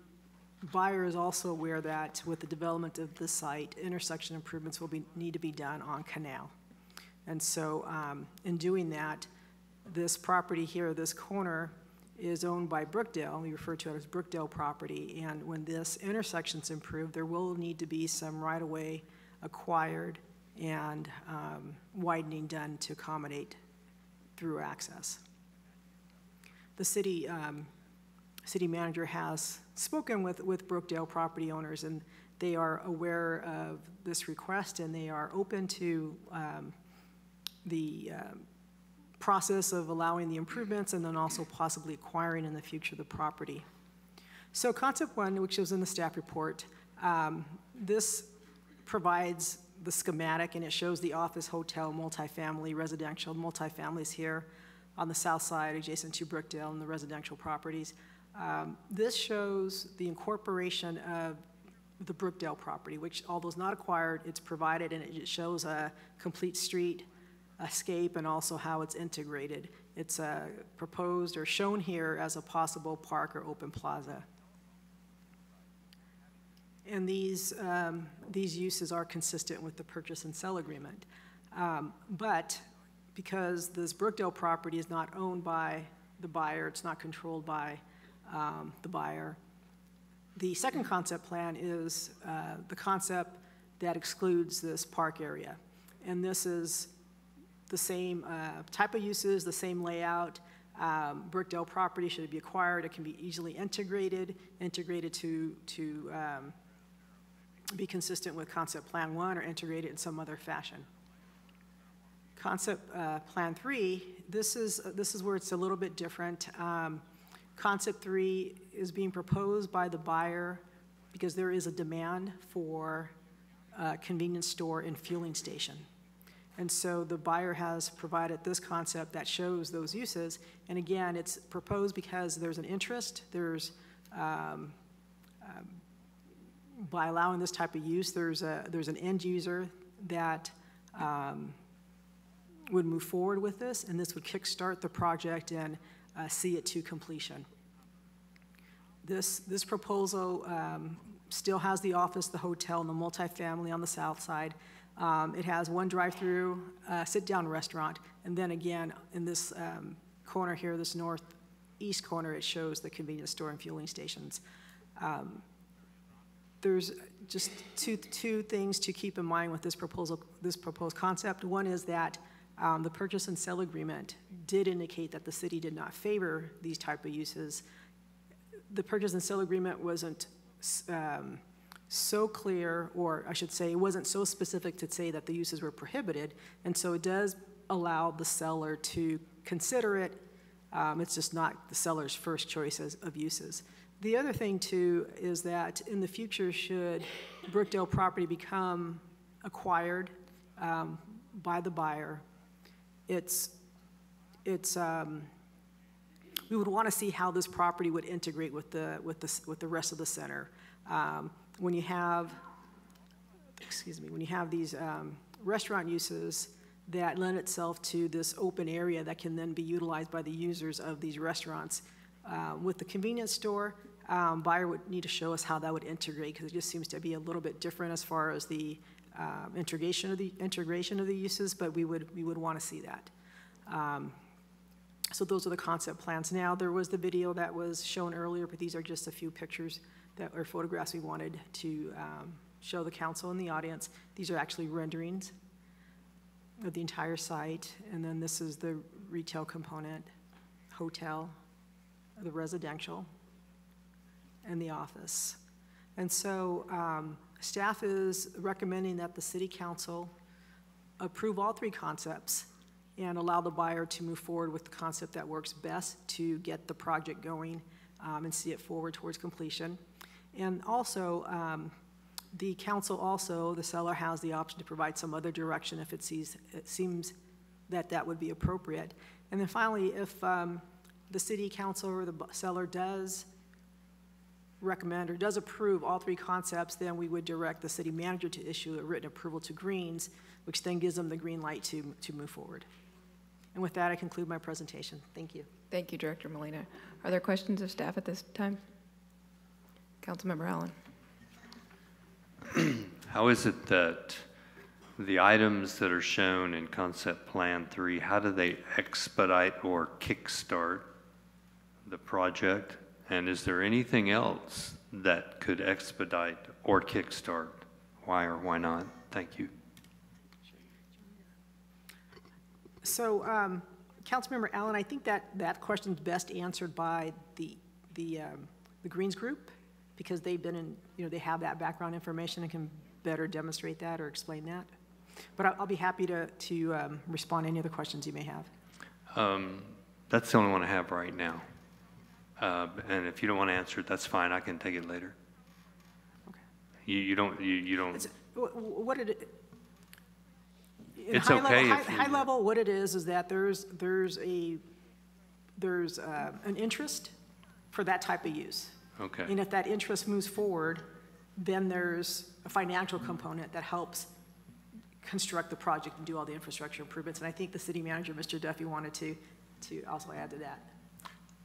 [SPEAKER 9] buyer is also aware that with the development of the site, intersection improvements will be, need to be done on Canal. And so, um, in doing that, this property here, this corner, is owned by Brookdale. We refer to it as Brookdale property. And when this intersection's improved, there will need to be some right-of-way acquired and um, widening done to accommodate through access. The city, um, city manager has spoken with, with Brookdale property owners, and they are aware of this request, and they are open to um, the um, process of allowing the improvements and then also possibly acquiring in the future the property. So concept one, which was in the staff report, um, this provides the schematic and it shows the office, hotel, multifamily, residential, multifamilies here on the south side adjacent to Brookdale and the residential properties. Um, This shows the incorporation of the Brookdale property, which although it's not acquired, it's provided and it shows a complete street escape and also how it's integrated. It's uh, proposed or shown here as a possible park or open plaza. And these, um, these uses are consistent with the purchase and sell agreement. Um, But because this Brookdale property is not owned by the buyer, it's not controlled by um, the buyer, the second concept plan is uh, the concept that excludes this park area. And this is the same uh, type of uses, the same layout. Um, Brookdale property, should it be acquired, it can be easily integrated, integrated to, to um, be consistent with concept plan one or integrated in some other fashion. Concept uh, plan three, this is, this is where it's a little bit different. Um, Concept three is being proposed by the buyer because there is a demand for a convenience store and fueling station. And so the buyer has provided this concept that shows those uses. And again, it's proposed because there's an interest, there's, um, um, by allowing this type of use, there's a, there's an end user that um, would move forward with this, and this would kickstart the project and uh, see it to completion. This, this proposal um, still has the office, the hotel, and the multifamily on the south side. Um, It has one drive-through, uh, sit-down restaurant, and then again, in this um, corner here, this northeast corner, it shows the convenience store and fueling stations. Um, There's just two, two things to keep in mind with this proposal, this proposed concept. One is that um, the purchase and sale agreement did indicate that the city did not favor these type of uses. The purchase and sale agreement wasn't um, so clear, or I should say, it wasn't so specific to say that the uses were prohibited, and so it does allow the seller to consider it. Um, It's just not the seller's first choice of uses. The other thing, too, is that in the future, should Brookdale property become acquired um, by the buyer, it's, it's, um, we would want to see how this property would integrate with the, with the, with the rest of the center. Um, When you have, excuse me, when you have these um, restaurant uses that lend itself to this open area that can then be utilized by the users of these restaurants, uh, with the convenience store, um, buyer would need to show us how that would integrate, because it just seems to be a little bit different as far as the um, integration of the, integration of the uses, but we would, we would want to see that. Um, So those are the concept plans. Now, there was the video that was shown earlier, but these are just a few pictures that, or photographs we wanted to um, show the council and the audience. These are actually renderings of the entire site, and then this is the retail component, hotel, the residential, and the office. And so um, staff is recommending that the city council approve all three concepts and allow the buyer to move forward with the concept that works best to get the project going um, and see it forward towards completion. And also, um, the council also, the seller has the option to provide some other direction if it sees, it seems that that would be appropriate. And then finally, if um, the city council or the seller does recommend or does approve all three concepts, then we would direct the city manager to issue a written approval to Greens, which then gives them the green light to, to move forward. And with that, I conclude my presentation. Thank you.
[SPEAKER 1] Thank you, Director Molina. Are there questions of staff at this time? Councilmember Allen?
[SPEAKER 5] How is it that the items that are shown in concept plan three, how do they expedite or kickstart the project? And is there anything else that could expedite or kickstart? Why or why not? Thank you.
[SPEAKER 9] So, um, Councilmember Allen, I think that, that question's best answered by the, the, um, the Greens Group, because they've been in, you know, they have that background information and can better demonstrate that or explain that. But I'll, I'll be happy to, to um, respond to any other questions you may have.
[SPEAKER 5] Um, That's the only one I have right now. Uh, And if you don't want to answer it, that's fine, I can take it later.
[SPEAKER 9] Okay.
[SPEAKER 5] You, you don't, you, you don't,
[SPEAKER 9] It's- wh- wh- What it, in
[SPEAKER 5] It's
[SPEAKER 9] high level-
[SPEAKER 5] okay
[SPEAKER 9] high- High level, what it is, is that there's, there's a, there's uh, an interest for that type of use.
[SPEAKER 5] okay.
[SPEAKER 9] And if that interest moves forward, then there's a financial component that helps construct the project and do all the infrastructure improvements. And I think the city manager, Mr. Duffy, wanted to, to also add to that.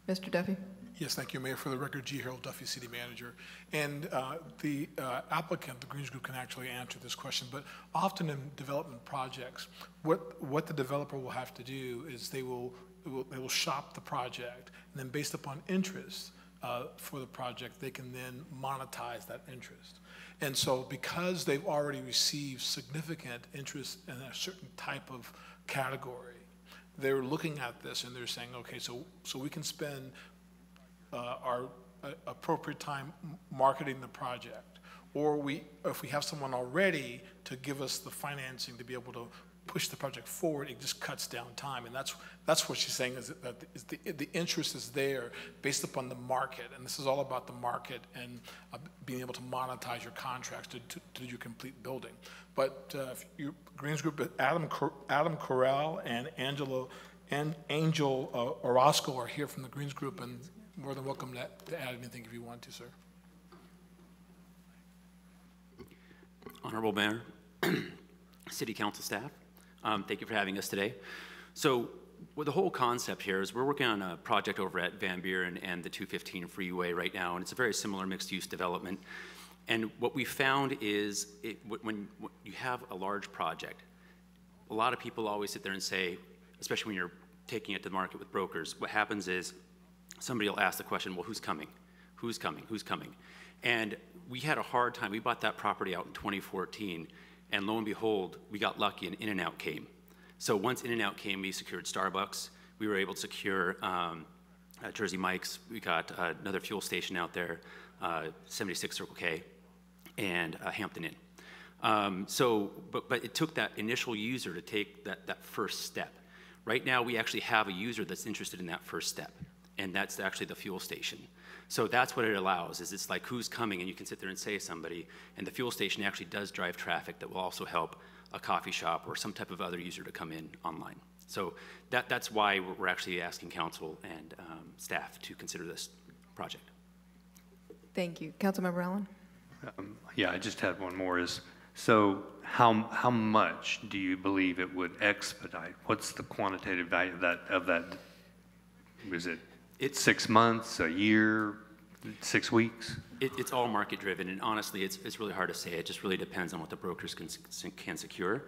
[SPEAKER 1] Mr. Duffy?
[SPEAKER 10] Yes, thank you, Mayor. For the record, G. Harold Duffy, City Manager. And uh, the uh, applicant, the Greens Group, can actually answer this question, but often in development projects, what, what the developer will have to do is they will, will- they will shop the project, and then based upon interest uh, for the project, they can then monetize that interest. And so because they've already received significant interest in a certain type of category, they're looking at this and they're saying, okay, so, so we can spend uh, our uh, appropriate time marketing the project. Or we, if we have someone already to give us the financing to be able to push the project forward, it just cuts down time. And that's, that's what she's saying is that is the, the interest is there based upon the market. And this is all about the market and uh, being able to monetize your contracts to, to, to your complete building. But uh, you, Greens Group, Adam, Adam Corral and Angelo, and Angel uh, Orozco are here from the Greens Group and more than welcome to, to add anything if you want to, sir.
[SPEAKER 11] Honorable Mayor, City Council staff, um, thank you for having us today. So, well, the whole concept here is we're working on a project over at Van Buren and the 215 Freeway right now, and it's a very similar mixed-use development. And what we found is, it, when, when you have a large project, a lot of people always sit there and say, especially when you're taking it to the market with brokers, what happens is somebody will ask the question, well, who's coming? Who's coming? Who's coming? And we had a hard time. We bought that property out in 2014, and lo and behold, we got lucky and In-N-Out came. So once In-N-Out came, we secured Starbucks. We were able to secure um, uh, Jersey Mike's. We got uh, another fuel station out there, uh, 76 Circle K, and Hampton Inn. Um, so, but, but it took that initial user to take that, that first step. Right now, we actually have a user that's interested in that first step, and that's actually the fuel station. So that's what it allows, is it's like who's coming, and you can sit there and say somebody, and the fuel station actually does drive traffic that will also help a coffee shop or some type of other user to come in online. So that, that's why we're- we're actually asking council and um, staff to consider this project.
[SPEAKER 1] Thank you. Councilmember Allen?
[SPEAKER 5] Um, Yeah, I just had one more is, so how, how much do you believe it would expedite? What's the quantitative value of that, of that? Was it
[SPEAKER 11] It's-
[SPEAKER 5] six months, a year, six weeks?
[SPEAKER 11] It, it's all market driven, and honestly, it's, it's really hard to say. It just really depends on what the brokers can, can secure.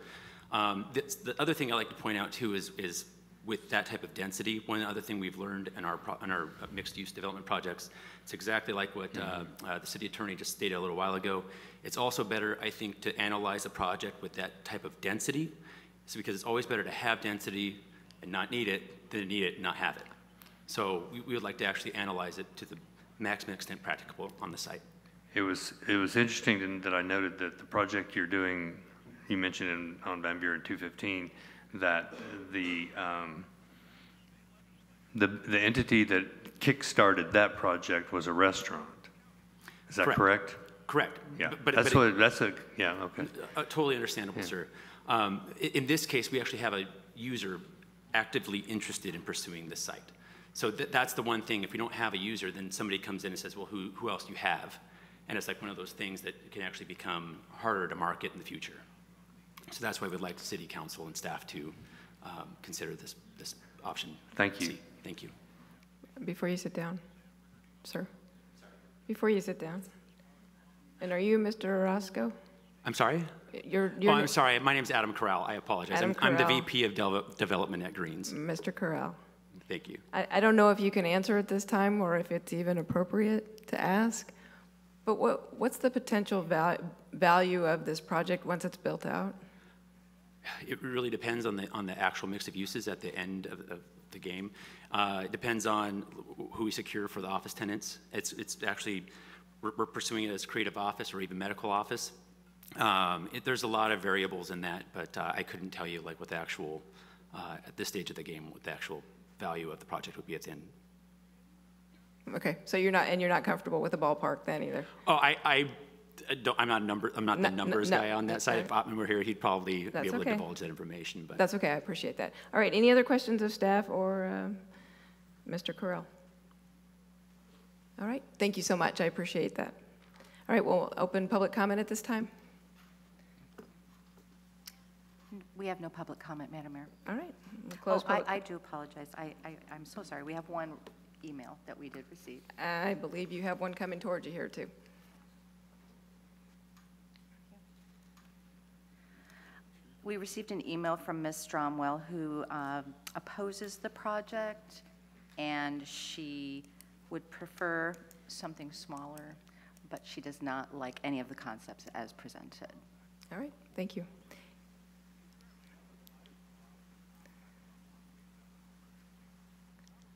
[SPEAKER 11] Um, the, the other thing I like to point out too is, is with that type of density, one other thing we've learned in our, pro- in our mixed-use development projects, it's exactly like what uh, uh, the city attorney just stated a little while ago. It's also better, I think, to analyze a project with that type of density, so because it's always better to have density and not need it than to need it and not have it. So we, we would like to actually analyze it to the maximum extent practicable on the site.
[SPEAKER 5] It was, it was interesting that I noted that the project you're doing, you mentioned in, on Van Buren 215, that the, um, the, the entity that kickstarted that project was a restaurant. Is that
[SPEAKER 11] Correct.
[SPEAKER 5] correct?
[SPEAKER 11] Correct.
[SPEAKER 5] Yeah,
[SPEAKER 11] But- but-
[SPEAKER 5] that's
[SPEAKER 11] but-
[SPEAKER 5] what, that's a, yeah, okay.
[SPEAKER 11] Uh, Totally understandable, sir. Um, In this case, we actually have a user actively interested in pursuing this site. So tha- that's the one thing, if we don't have a user, then somebody comes in and says, well, who, who else do you have? And it's like one of those things that can actually become harder to market in the future. So that's why we'd like the city council and staff to um, consider this, this option.
[SPEAKER 5] Thank you.
[SPEAKER 11] C. Thank you.
[SPEAKER 1] Before you sit down, sir. Before you sit down. And are you Mr. Orozco?
[SPEAKER 11] I'm sorry?
[SPEAKER 1] You're,
[SPEAKER 11] Oh,
[SPEAKER 1] you're
[SPEAKER 11] I'm sorry, my name's Adam Corral, I apologize.
[SPEAKER 1] Adam
[SPEAKER 11] I'm I'm the VP of Devel- Development at Greens.
[SPEAKER 1] Mr. Corral.
[SPEAKER 11] Thank you.
[SPEAKER 1] I, I don't know if you can answer at this time or if it's even appropriate to ask, but what, what's the potential val- value of this project once it's built out?
[SPEAKER 11] It really depends on the, on the actual mix of uses at the end of, of the game. Uh, it depends on who we secure for the office tenants. It's, it's actually, we're, we're pursuing it as creative office or even medical office. Um, it, there's a lot of variables in that, but uh, I couldn't tell you like what the actual, uh, at this stage of the game, what the actual value of the project would be at the end.
[SPEAKER 1] Okay, so you're not, and you're not comfortable with the ballpark then either?
[SPEAKER 11] Oh, I, I I don't, I'm not a number, I'm not
[SPEAKER 1] No,
[SPEAKER 11] the
[SPEAKER 1] no,
[SPEAKER 11] numbers
[SPEAKER 1] no,
[SPEAKER 11] guy on that
[SPEAKER 1] that's
[SPEAKER 11] side. If
[SPEAKER 1] all
[SPEAKER 11] Ottman were here, he'd probably be
[SPEAKER 1] That's
[SPEAKER 11] able to
[SPEAKER 1] okay.
[SPEAKER 11] divulge that information, but.
[SPEAKER 1] That's okay, I appreciate that. All right, any other questions of staff or um, Mr. Corral? All right, thank you so much, I appreciate that. All right, we'll open public comment at this time.
[SPEAKER 3] We have no public comment, Madam Mayor.
[SPEAKER 1] All right, we'll
[SPEAKER 3] Oh,
[SPEAKER 1] close
[SPEAKER 3] I. I do apologize. I, I, I'm so sorry. We have one email that we did receive.
[SPEAKER 1] I believe you have one coming towards you here, too.
[SPEAKER 3] We received an email from Ms. Stromwell, who um, opposes the project, and she would prefer something smaller, but she does not like any of the concepts as presented.
[SPEAKER 1] All right, thank you.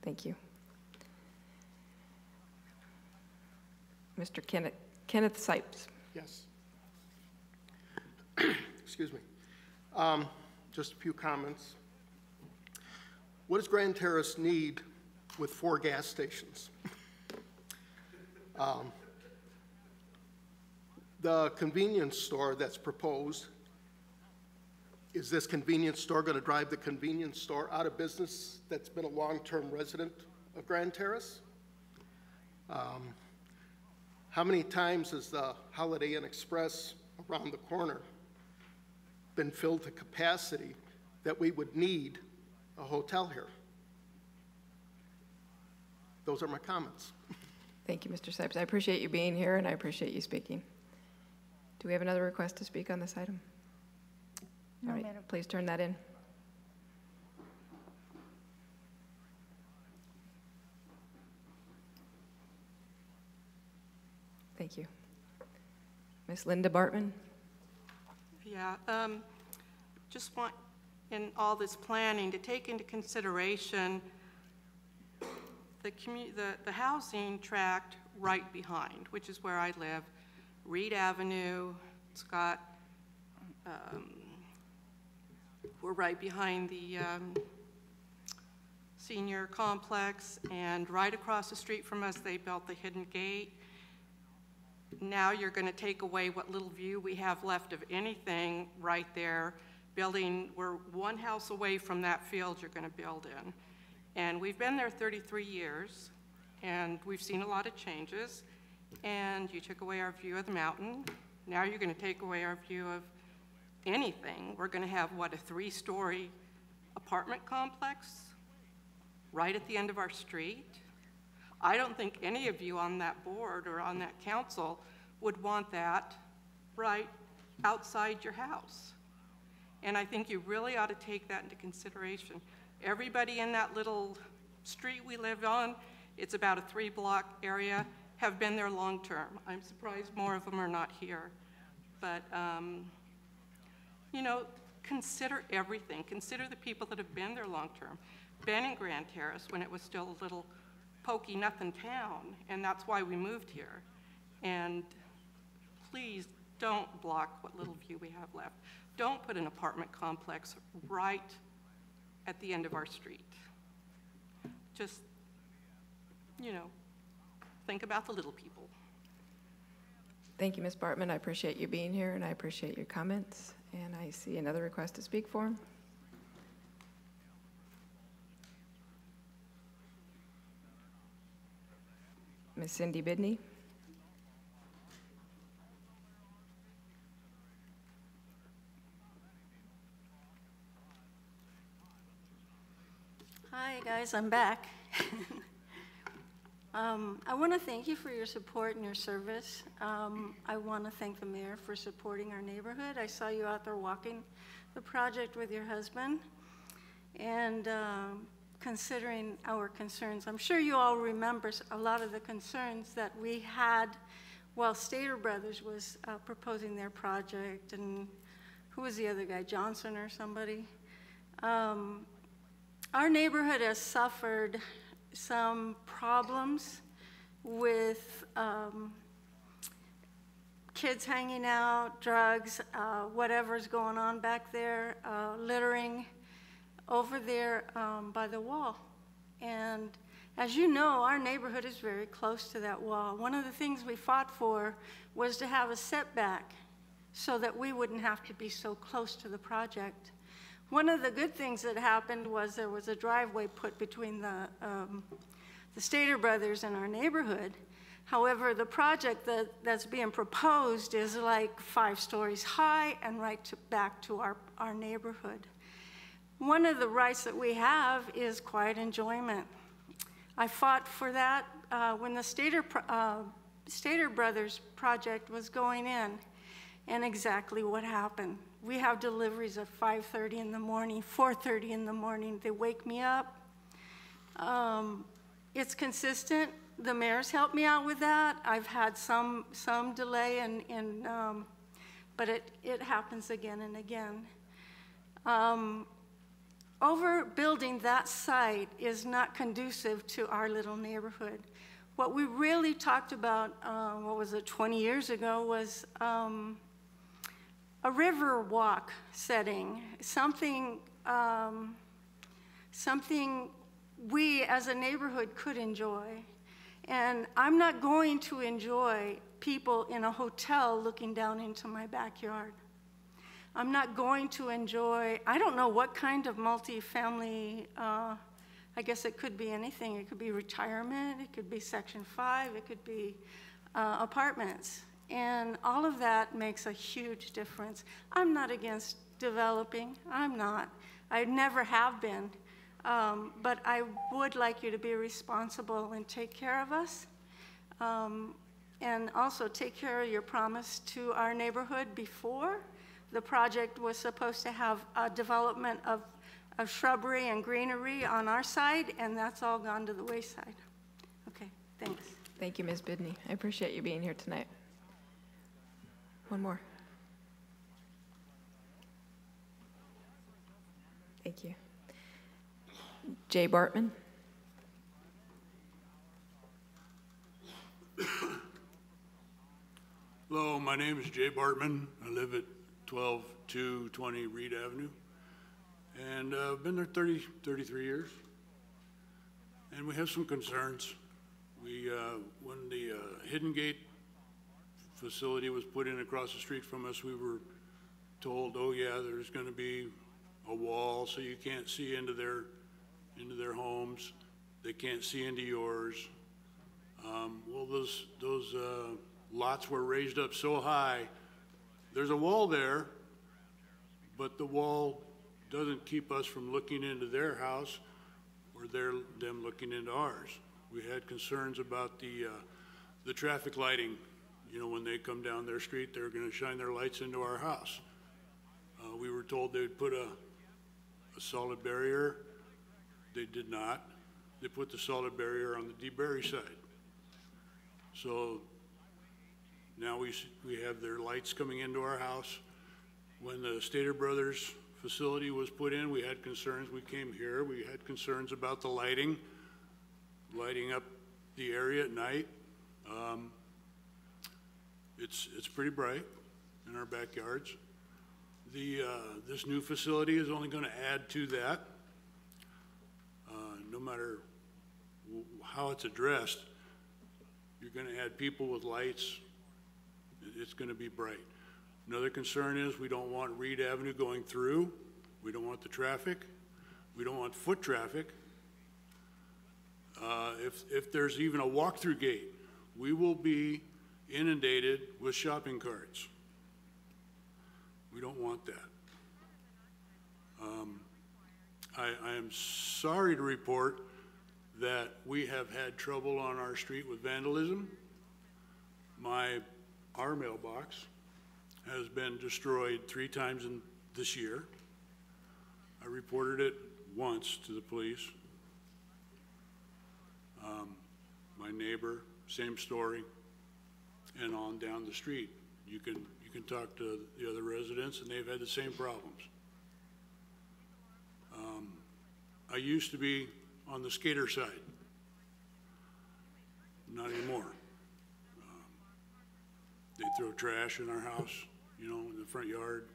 [SPEAKER 1] Thank you. Mr. Kenneth, Kenneth Sipes.
[SPEAKER 12] Yes. Excuse me. Um, Just a few comments. What does Grand Terrace need with four gas stations? Um, The convenience store that's proposed, is this convenience store going to drive the convenience store out of business that's been a long-term resident of Grand Terrace? Um, how many times has the Holiday Inn Express around the corner been filled to capacity that we would need a hotel here? Those are my comments.
[SPEAKER 1] Thank you, Mr. Sipes. I appreciate you being here, and I appreciate you speaking. Do we have another request to speak on this item?
[SPEAKER 3] No,
[SPEAKER 1] All right,
[SPEAKER 3] Madam-
[SPEAKER 1] please turn that in. Thank you. Ms. Linda Bartman?
[SPEAKER 13] Yeah, um, just want, in all this planning, to take into consideration the commu, the, the housing tract right behind, which is where I live, Reed Avenue, it's got, um, we're right behind the, um, senior complex, and right across the street from us, they built the Hidden Gate. Now you're going to take away what little view we have left of anything right there, building, we're one house away from that field you're going to build in. And we've been there 33 years, and we've seen a lot of changes. And you took away our view of the mountain. Now you're going to take away our view of anything. We're going to have, what, a three-story apartment complex right at the end of our street? I don't think any of you on that board or on that council would want that right outside your house. And I think you really ought to take that into consideration. Everybody in that little street we live on, it's about a three-block area, have been there long-term. I'm surprised more of them are not here. But, um, you know, consider everything. Consider the people that have been there long-term. Been in Grand Terrace when it was still a little pokey nothing town, and that's why we moved here. And please don't block what little view we have left. Don't put an apartment complex right at the end of our street. Just, you know, think about the little people.
[SPEAKER 1] Thank you, Ms. Bartman. I appreciate you being here, and I appreciate your comments. And I see another request to speak for him. Ms. Cindy Bidney?
[SPEAKER 14] Hi, guys, I'm back. Um, I want to thank you for your support and your service. Um, I want to thank the mayor for supporting our neighborhood. I saw you out there walking the project with your husband and um, considering our concerns. I'm sure you all remember a lot of the concerns that we had while Stater Brothers was uh, proposing their project, and who was the other guy, Johnson or somebody? Um, our neighborhood has suffered some problems with um, kids hanging out, drugs, uh, whatever's going on back there, uh, littering over there um, by the wall. And as you know, our neighborhood is very close to that wall. One of the things we fought for was to have a setback so that we wouldn't have to be so close to the project. One of the good things that happened was there was a driveway put between the, um, the Stater brothers and our neighborhood. However, the project that, that's being proposed is like five stories high and right to, back to our, our neighborhood. One of the rights that we have is quiet enjoyment. I fought for that uh, when the Stater, uh, Stater Brothers project was going in, and exactly what happened. We have deliveries at 5:30 in the morning, 4:30 in the morning. They wake me up. Um, it's consistent. The mayor's helped me out with that. I've had some some delay, in, in um, but it it happens again and again. Um, overbuilding that site is not conducive to our little neighborhood. What we really talked about, uh, what was it, 20 years ago, was um, a river walk setting, something, um, something we as a neighborhood could enjoy. And I'm not going to enjoy people in a hotel looking down into my backyard. I'm not going to enjoy, I don't know what kind of multifamily, uh, I guess it could be anything. It could be retirement, it could be Section 5, it could be uh, apartments. And all of that makes a huge difference. I'm not against developing, I'm not. I never have been. Um, but I would like you to be responsible and take care of us. Um, and also take care of your promise to our neighborhood before. The project was supposed to have a development of, of shrubbery and greenery on our side, and that's all gone to the wayside. Okay, thanks.
[SPEAKER 1] Thank you, Ms. Bidney. I appreciate you being here tonight. One more. Thank you. Jay Bartman?
[SPEAKER 15] Hello, my name is Jay Bartman. I live at 12220 Reed Avenue. And uh, I've been there 30, 33 years. And we have some concerns. We, uh, when the uh, Hidden Gate facility was put in across the street from us, we were told, oh yeah, there's gonna be a wall so you can't see into their, into their homes. They can't see into yours. Um, well, those, those, uh, lots were raised up so high, there's a wall there, but the wall doesn't keep us from looking into their house or their, them looking into ours. We had concerns about the, uh, the traffic lighting. You know, when they come down their street, they're gonna shine their lights into our house. Uh, we were told they'd put a, a solid barrier. They did not. They put the solid barrier on the DeBerry side. So now we, we have their lights coming into our house. When the Stater Brothers facility was put in, we had concerns. We came here, we had concerns about the lighting, lighting up the area at night. Um, It's, it's pretty bright in our backyards. The, uh, this new facility is only gonna add to that. Uh, no matter how it's addressed, you're gonna add people with lights, It's going to be bright. Another concern is we don't want Reed Avenue going through. We don't want the traffic. We don't want foot traffic. Uh, If, if there's even a walk-through gate, we will be inundated with shopping carts. We don't want that. Um, I, I am sorry to report that we have had trouble on our street with vandalism. My, our mailbox has been destroyed three times in this year. I reported it once to the police. Um, My neighbor, same story, and on down the street. You can, you can talk to the other residents, and they've had the same problems. Um, I used to be on the skater side. Not anymore. Um, They throw trash in our house, you know, in the front yard,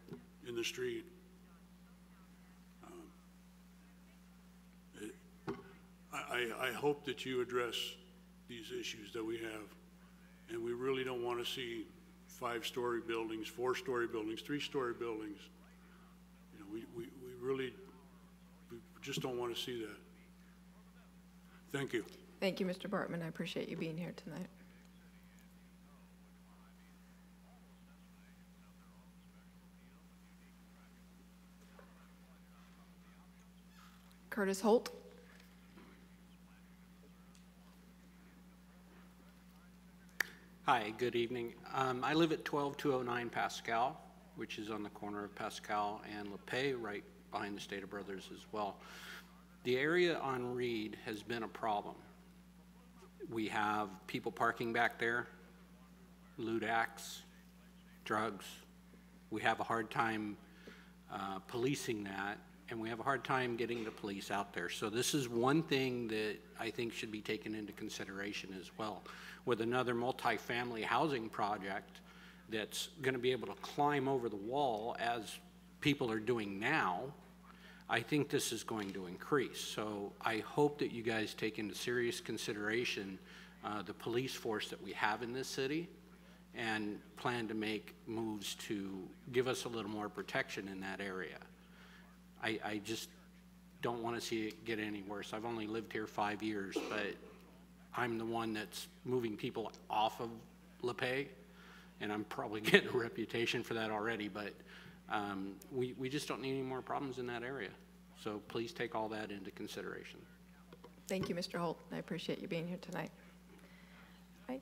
[SPEAKER 15] in the street. Um, it- I, I, I hope that you address these issues that we have. And we really don't want to see five-story buildings, four-story buildings, three-story buildings. You know, we, we, we really, we just don't want to see that. Thank you.
[SPEAKER 1] Thank you, Mr. Bartman. I appreciate you being here tonight. Curtis Holt?
[SPEAKER 16] Hi, good evening. Um, I live at 12209 Pascal, which is on the corner of Pascal and LePay, right behind the Stater Brothers as well. The area on Reed has been a problem. We have people parking back there, lewd acts, drugs. We have a hard time uh, policing that, and we have a hard time getting the police out there. So this is one thing that I think should be taken into consideration as well. With another multifamily housing project that's going to be able to climb over the wall as people are doing now, I think this is going to increase. So I hope that you guys take into serious consideration uh, the police force that we have in this city and plan to make moves to give us a little more protection in that area. I, I just don't want to see it get any worse. I've only lived here five years, but I'm the one that's moving people off of LePay, and I'm probably getting a reputation for that already, but um, we, we just don't need any more problems in that area. So please take all that into consideration.
[SPEAKER 1] Thank you, Mr. Holt. I appreciate you being here tonight.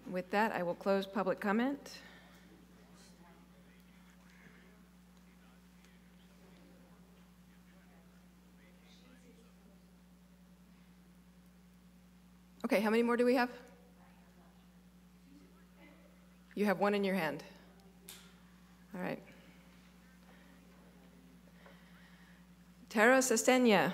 [SPEAKER 1] With that, I will close public comment. Okay, how many more do we have? You have one in your hand. All right. Tara Sestenya.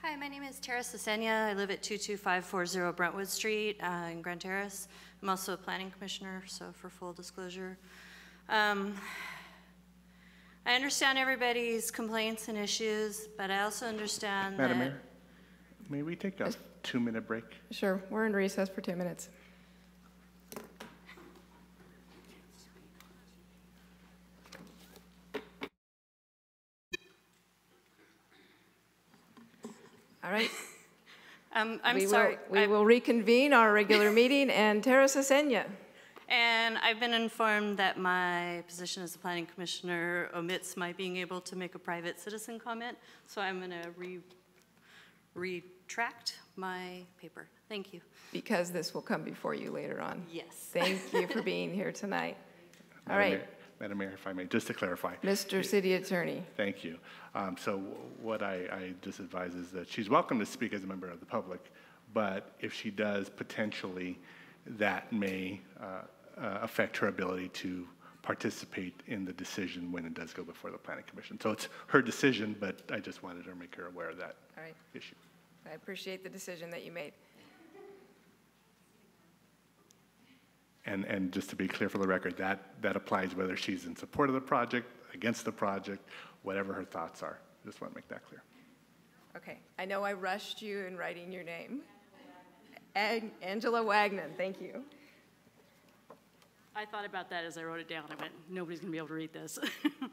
[SPEAKER 17] Hi, my name is Tara Sesenia. I live at 22540 Brentwood Street uh, in Grand Terrace. I'm also a planning commissioner, so for full disclosure. Um, I understand everybody's complaints and issues, but I also understand
[SPEAKER 8] Madam
[SPEAKER 17] that...
[SPEAKER 8] Mayor, may we take a two-minute break?
[SPEAKER 1] Sure, we're in recess for two minutes. All right.
[SPEAKER 17] Um, I'm
[SPEAKER 1] We will-
[SPEAKER 17] sorry.
[SPEAKER 1] We
[SPEAKER 17] I-
[SPEAKER 1] will reconvene our regular meeting, and Tara Sesenya.
[SPEAKER 17] And I've been informed that my position as a planning commissioner omits my being able to make a private citizen comment, so I'm going to re, retract my paper. Thank you.
[SPEAKER 1] because this will come before you later on.
[SPEAKER 17] Yes.
[SPEAKER 1] Thank you for being here tonight. All
[SPEAKER 8] Madam
[SPEAKER 1] right,
[SPEAKER 8] Mayor- Madam Mayor, if I may, just to clarify.
[SPEAKER 1] Mr. City Attorney.
[SPEAKER 8] Thank you. Um, So what I, I just advise is that she's welcome to speak as a member of the public, but if she does, potentially, that may uh, uh, affect her ability to participate in the decision when it does go before the planning commission. So it's her decision, but I just wanted to make her aware of that
[SPEAKER 1] right,
[SPEAKER 8] issue.
[SPEAKER 1] I appreciate the decision that you made.
[SPEAKER 8] And, and just to be clear for the record, that, that applies whether she's in support of the project, against the project, whatever her thoughts are. Just want to make that clear.
[SPEAKER 1] Okay, I know I rushed you in writing your name. Ag- Angela Wagnon, thank you.
[SPEAKER 18] I thought about that as I wrote it down. I went, nobody's going to be able to read this.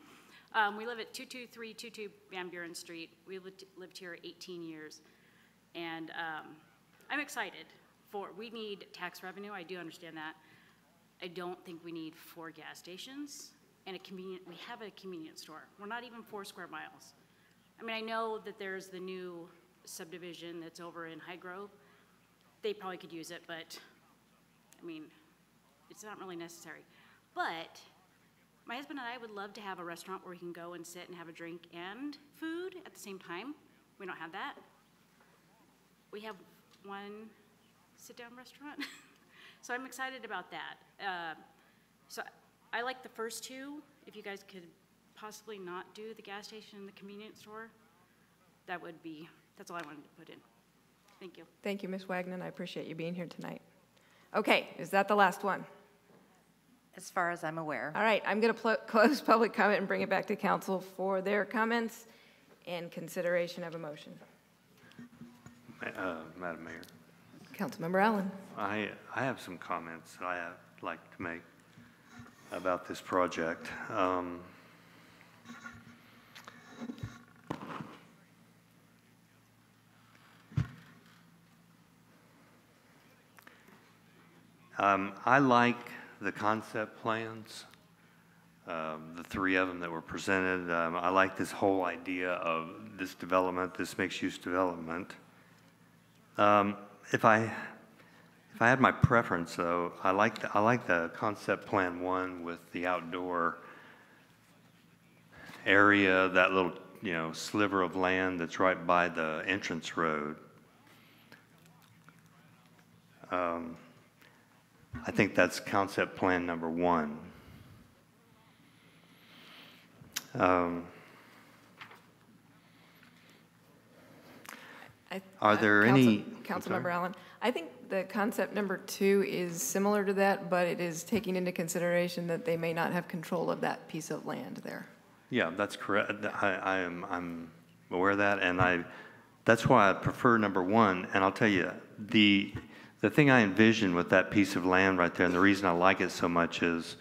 [SPEAKER 18] um, we live at 22322 Van Buren Street. We lived, lived here 18 years. And um, I'm excited for, we need tax revenue. I do understand that. I don't think we need four gas stations and a convenient, we have a convenience store. We're not even four square miles. I mean, I know that there's the new subdivision that's over in Highgrove. They probably could use it, but, I mean, it's not really necessary. But my husband and I would love to have a restaurant where we can go and sit and have a drink and food at the same time. We don't have that. We have one sit-down restaurant. so I'm excited about that. Uh, so I like the first two. If you guys could possibly not do the gas station and the convenience store, that would be, that's all I wanted to put in. Thank you.
[SPEAKER 1] Thank you, Ms. Wagnon. I appreciate you being here tonight. Okay, is that the last one?
[SPEAKER 3] As far as I'm aware.
[SPEAKER 1] All right, I'm going to close public comment and bring it back to council for their comments and consideration of a motion.
[SPEAKER 5] Uh, Madam Mayor,
[SPEAKER 1] Councilmember Allen.
[SPEAKER 5] I, I have some comments that I have like to make about this project. Um, Um, I like the concept plans, um, the three of them that were presented. Um, I like this whole idea of this development, this mixed-use development. Um, if I if I had my preference, though, I like the, I like the concept plan one with the outdoor area, that little you know sliver of land that's right by the entrance road. Um, I think that's concept plan number one. Um,
[SPEAKER 1] I-
[SPEAKER 5] Are there any-?
[SPEAKER 1] Councilmember Allen, I think the concept number two is similar to that, but it is taking into consideration that they may not have control of that piece of land there.
[SPEAKER 5] Yeah, that's correct. I, I am, I'm aware of that, and I, that's why I prefer number one. And I'll tell you, the, the thing I envision with that piece of land right there, and the reason I like it so much is,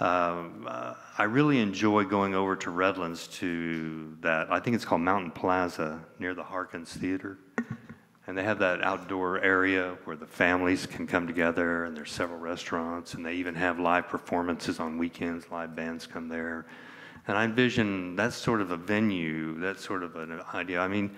[SPEAKER 5] um, uh, I really enjoy going over to Redlands to that, I think it's called Mountain Plaza near the Harkins Theater. And they have that outdoor area where the families can come together, and there's several restaurants, and they even have live performances on weekends. Live bands come there. And I envision that sort of a venue, that sort of an idea. I mean,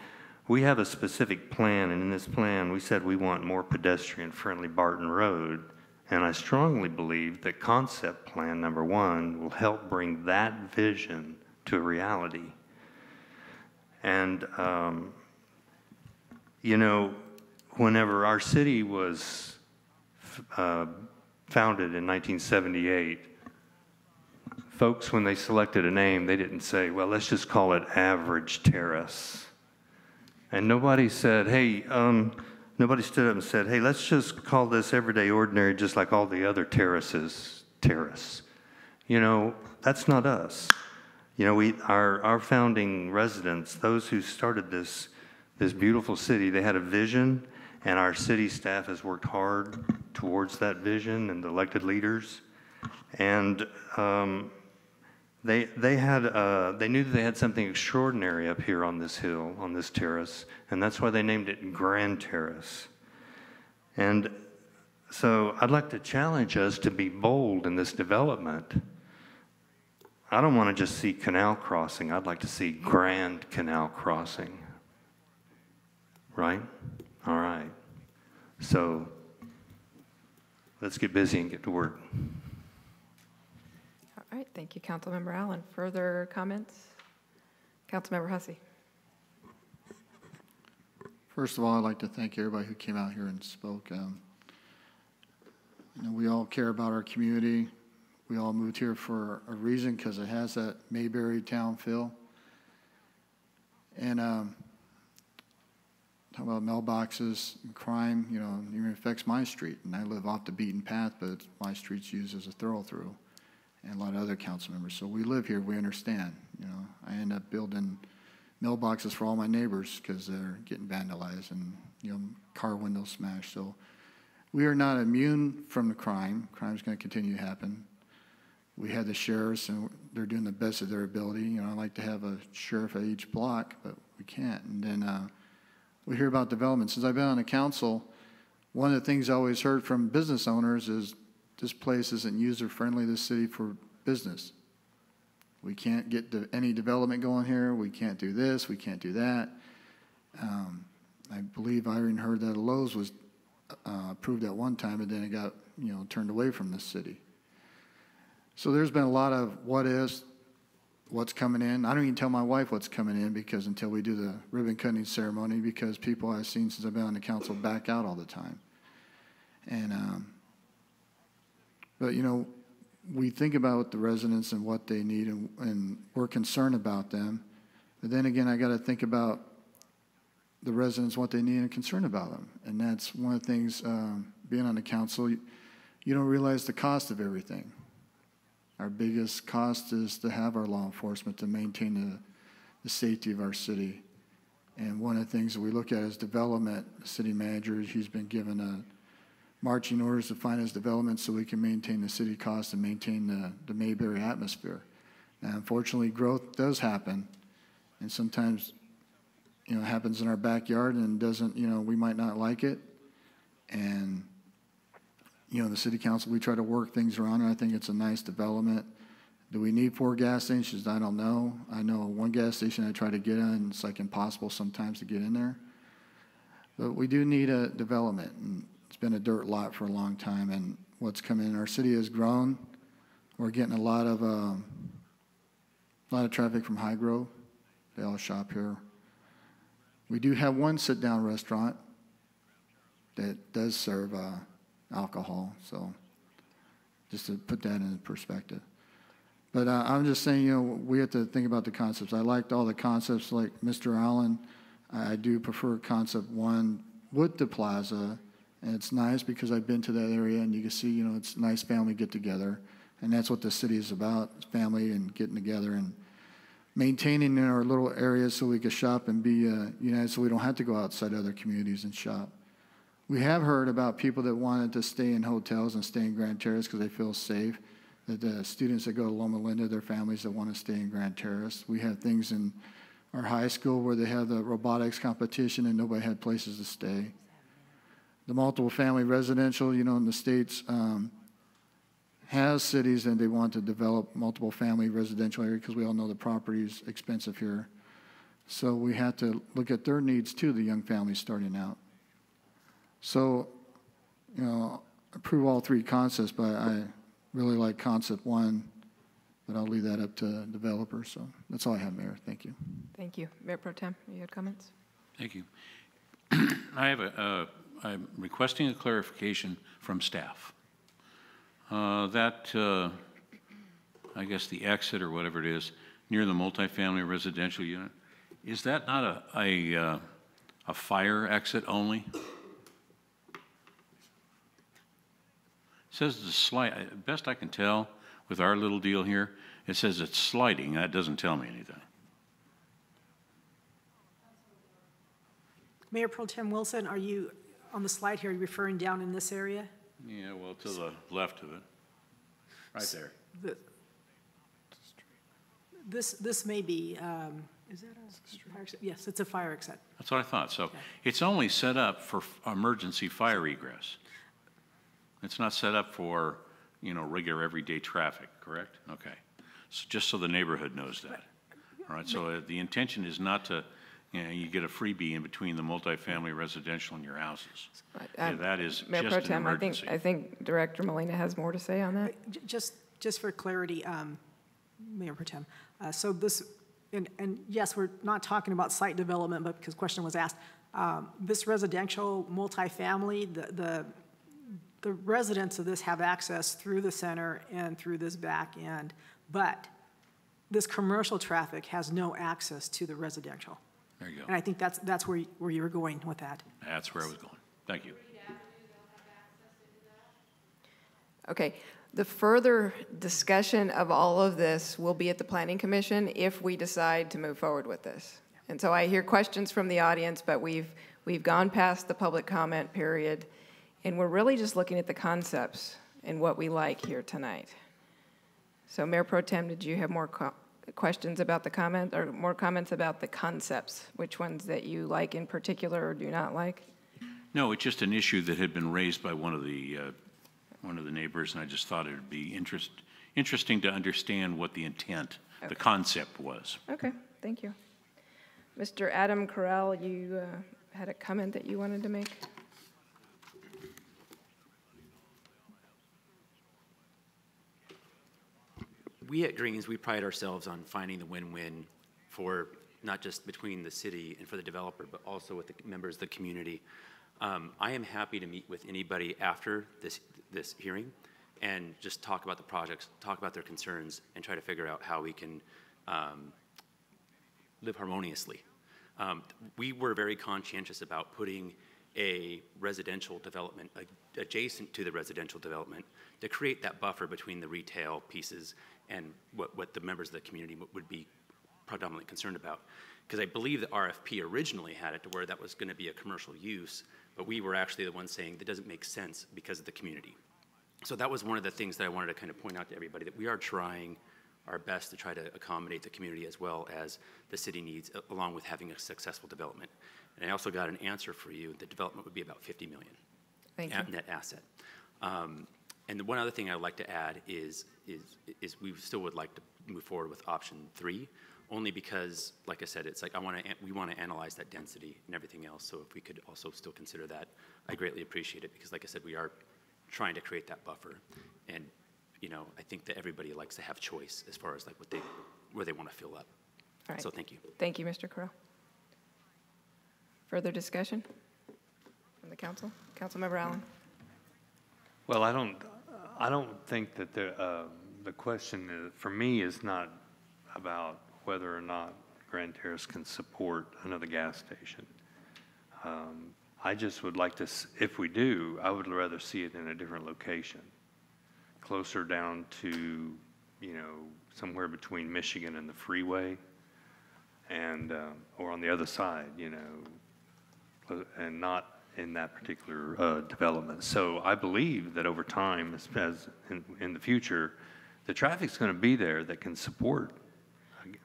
[SPEAKER 5] we have a specific plan, and in this plan, we said we want more pedestrian-friendly Barton Road. And I strongly believe that concept plan number one will help bring that vision to reality. And, um, you know, whenever our city was uh, founded in 1978, folks, when they selected a name, they didn't say, well, let's just call it Average Terrace. And nobody said, hey, um, nobody stood up and said, hey, let's just call this Everyday Ordinary just like all the other terraces, terrace. You know, that's not us. You know, we, our, our founding residents, those who started this, this beautiful city, they had a vision, and our city staff has worked hard towards that vision and the elected leaders. And um, they, they, had, uh, they knew that they had something extraordinary up here on this hill, on this terrace, and that's why they named it Grand Terrace. And so I'd like to challenge us to be bold in this development. I don't want to just see canal crossing. I'd like to see grand canal crossing. Right? All right. So let's get busy and get to work.
[SPEAKER 1] All right, thank you, Councilmember Allen. Further comments? Councilmember Hussey.
[SPEAKER 7] First of all, I'd like to thank everybody who came out here and spoke. Um, You know, we all care about our community. We all moved here for a reason because it has that Mayberry town feel. And um, talk about mailboxes and crime, you know, even affects my street. And I live off the beaten path, but my street's used as a thorough-through. And a lot of other council members. So we live here, we understand, you know. I end up building mailboxes for all my neighbors because they're getting vandalized and, you know, car windows smashed. So we are not immune from the crime. Crime's going to continue to happen. We had the sheriffs, and they're doing the best of their ability. You know, I like to have a sheriff at each block, but we can't. And then uh, we hear about development. Since I've been on the council, one of the things I always heard from business owners is this place isn't user-friendly, this city, for business. We can't get any development going here. We can't do this. We can't do that. Um, I believe I even heard that Lowe's was uh, approved at one time, and then it got, you know, turned away from the city. So there's been a lot of what is, what's coming in. I don't even tell my wife what's coming in because until we do the ribbon cutting ceremony, because people I've seen since I've been on the council back out all the time. And, um, but you know, we think about the residents and what they need and, and we're concerned about them. But then again, I got to think about the residents, what they need and concerned about them. And that's one of the things, um, being on the council, you, you don't realize the cost of everything. Our biggest cost is to have our law enforcement to maintain the, the safety of our city. And one of the things that we look at is development. The city manager, he's been given a marching orders to finance development so we can maintain the city cost and maintain the, the Mayberry atmosphere. Now, unfortunately, growth does happen, and sometimes, you know, it happens in our backyard and doesn't, you know, we might not like it. And you know, the city council, we try to work things around, and I think it's a nice development. Do we need four gas stations? I don't know. I know one gas station I try to get in, it's like impossible sometimes to get in there. But we do need a development, and it's been a dirt lot for a long time, and what's come in, our city has grown. We're getting a lot of, um, a lot of traffic from Highgrove. They all shop here. We do have one sit-down restaurant that does serve, uh, alcohol. So just to put that in perspective. But uh, I'm just saying, you know, we have to think about the concepts. I liked all the concepts like Mr. Allen. I do prefer concept one with the plaza. And it's nice because I've been to that area and you can see, you know, it's nice family get together. And that's what the city is about, family and getting together and maintaining in our little areas so we can shop and be uh, united so we don't have to go outside other communities and shop. We have heard about people that wanted to stay in hotels and stay in Grand Terrace because they feel safe. That the students that go to Loma Linda, their families that want to stay in Grand Terrace. We have things in our high school where they have the robotics competition and nobody had places to stay. The multiple family residential, you know, in the states, um, has cities and they want to develop multiple family residential area because we all know the property is expensive here. So we have to look at their needs too, the young families starting out. So, you know, approve all three concepts, but I really like concept one, but I'll leave that up to developers. So that's all I have, Mayor. Thank you.
[SPEAKER 1] Thank you. Mayor Pro Tem, you had comments?
[SPEAKER 6] Thank you. I have a, uh, I'm requesting a clarification from staff. Uh, That, uh, I guess the exit or whatever it is, near the multifamily residential unit, is that not a, a, uh, a fire exit only? Says the slide, best I can tell with our little deal here, it says it's sliding. That doesn't tell me anything.
[SPEAKER 9] Mayor Pro Tem Wilson, are you, on the slide here, are referring down in this area?
[SPEAKER 6] Yeah, well, to the left of it, right there.
[SPEAKER 9] The- This, this may be, um, is that a fire exit? Yes, it's a fire exit.
[SPEAKER 6] That's what I thought. So it's only set up for f- emergency fire egress. It's not set up for, you know, regular everyday traffic, correct? Okay. So just so the neighborhood knows that. All right, so uh, the intention is not to, you know, you get a freebie in between the multifamily residential and your houses. Yeah,
[SPEAKER 1] Um,
[SPEAKER 6] that is
[SPEAKER 1] Mayor Pro
[SPEAKER 6] just an
[SPEAKER 1] Tem, I think,
[SPEAKER 6] emergency.
[SPEAKER 1] I think Director Molina has more to say on that.
[SPEAKER 9] J- Just, just for clarity, um, Mayor Pro Tem, uh, so this, and, and yes, we're not talking about site development, but because question was asked, um, this residential multifamily, the, the, the residents of this have access through the center and through this back end, but this commercial traffic has no access to the residential.
[SPEAKER 6] There you go. And.
[SPEAKER 9] I think that's, that's where, you- where you were going with that.
[SPEAKER 6] That's where I was going. Thank you.
[SPEAKER 1] Okay, the further discussion of all of this will be at the Planning Commission if we decide to move forward with this. And so I hear questions from the audience, but we've, we've gone past the public comment period, and we're really just looking at the concepts and what we like here tonight. So Mayor Pro Tem, did you have more questions about the comment, or more comments about the concepts? Which ones that you like in particular or do not like?
[SPEAKER 6] No, it's just an issue that had been raised by one of the, uh, one of the neighbors, and I just thought it would be interest, interesting to understand what the intent, the concept was.
[SPEAKER 1] Okay, thank you. Mr. Adam Corral, you uh, had a comment that you wanted to make?
[SPEAKER 11] We at Greens, we pride ourselves on finding the win-win for not just between the city and for the developer, but also with the members of the community. Um, I am happy to meet with anybody after this, this hearing and just talk about the projects, talk about their concerns, and try to figure out how we can um, live harmoniously. Um, we were very conscientious about putting a residential development adjacent to the residential development to create that buffer between the retail pieces and what, what the members of the community would- be predominantly concerned about. Because I believe the RFP originally had it to where that was going to be a commercial use, but we were actually the ones saying that doesn't make sense because of the community. So that was one of the things that I wanted to kind of point out to everybody, that we are trying our best to try to accommodate the community as well as the city needs, along with having a successful development. And I also got an answer for you, the development would be about 50 million.
[SPEAKER 1] Thank
[SPEAKER 11] a-
[SPEAKER 1] you.
[SPEAKER 11] Net asset. Um, And the one other thing I'd like to add is, is, is we still would like to move forward with option three, only because, like I said, it's like, I want to, we want to analyze that density and everything else, so if we could also still consider that, I greatly appreciate it, because like I said, we are trying to create that buffer. And, you know, I think that everybody likes to have choice as far as like what they, where they want to fill up.
[SPEAKER 1] All right.
[SPEAKER 11] So thank you.
[SPEAKER 1] Thank you, Mr. Corral. Further discussion from the council? Councilmember Allen?
[SPEAKER 5] Well, I don't, I don't think that the, uh, the question is, for me is not about whether or not Grand Terrace can support another gas station. Um, I just would like to, if we do, I would rather see it in a different location, closer down to, you know, somewhere between Michigan and the freeway, and, uh, or on the other side, you know, and not in that particular uh, development. So I believe that over time, as- as, in, in the future, the traffic's going to be there that can support,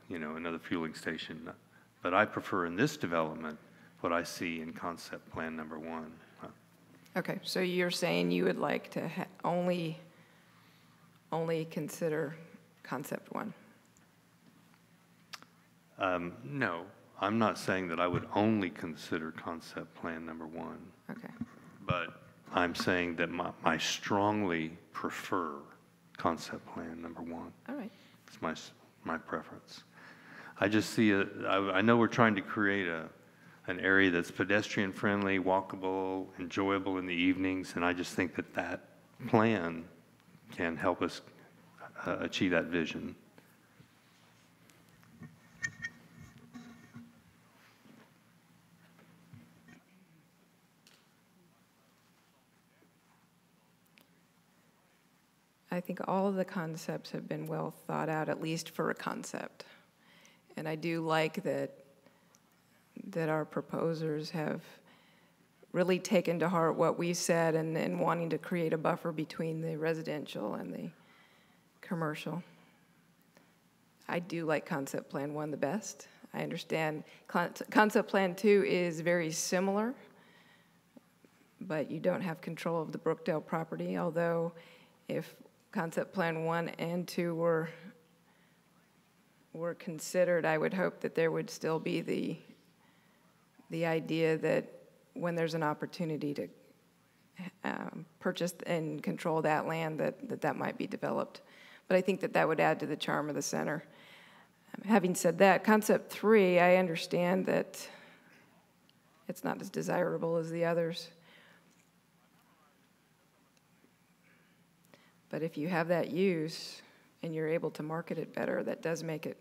[SPEAKER 5] you know, another fueling station. But I prefer in this development what I see in concept plan number one.
[SPEAKER 1] Okay, so you're saying you would like to ha- only, only consider concept one?
[SPEAKER 5] Um, No, I'm not saying that I would only consider concept plan number one.
[SPEAKER 1] Okay.
[SPEAKER 5] But I'm saying that my, I strongly prefer concept plan number one.
[SPEAKER 1] All right.
[SPEAKER 5] It's my, s- my preference. I just see, a- I, I know we're trying to create a, an area that's pedestrian-friendly, walkable, enjoyable in the evenings, and I just think that that plan can help us uh, achieve that vision.
[SPEAKER 1] I think all of the concepts have been well thought out, at least for a concept. And I do like that, that our proposers have really taken to heart what we said and, and wanting to create a buffer between the residential and the commercial. I do like concept plan one the best. I understand concept plan two is very similar, but you don't have control of the Brookdale property, although if concept plan one and two were, were considered, I would hope that there would still be the, the idea that when there's an opportunity to um, purchase and control that land, that, that that might be developed. But I think that that would add to the charm of the center. Um, Having said that, concept three, I understand that it's not as desirable as the others. But if you have that use and you're able to market it better, that does make it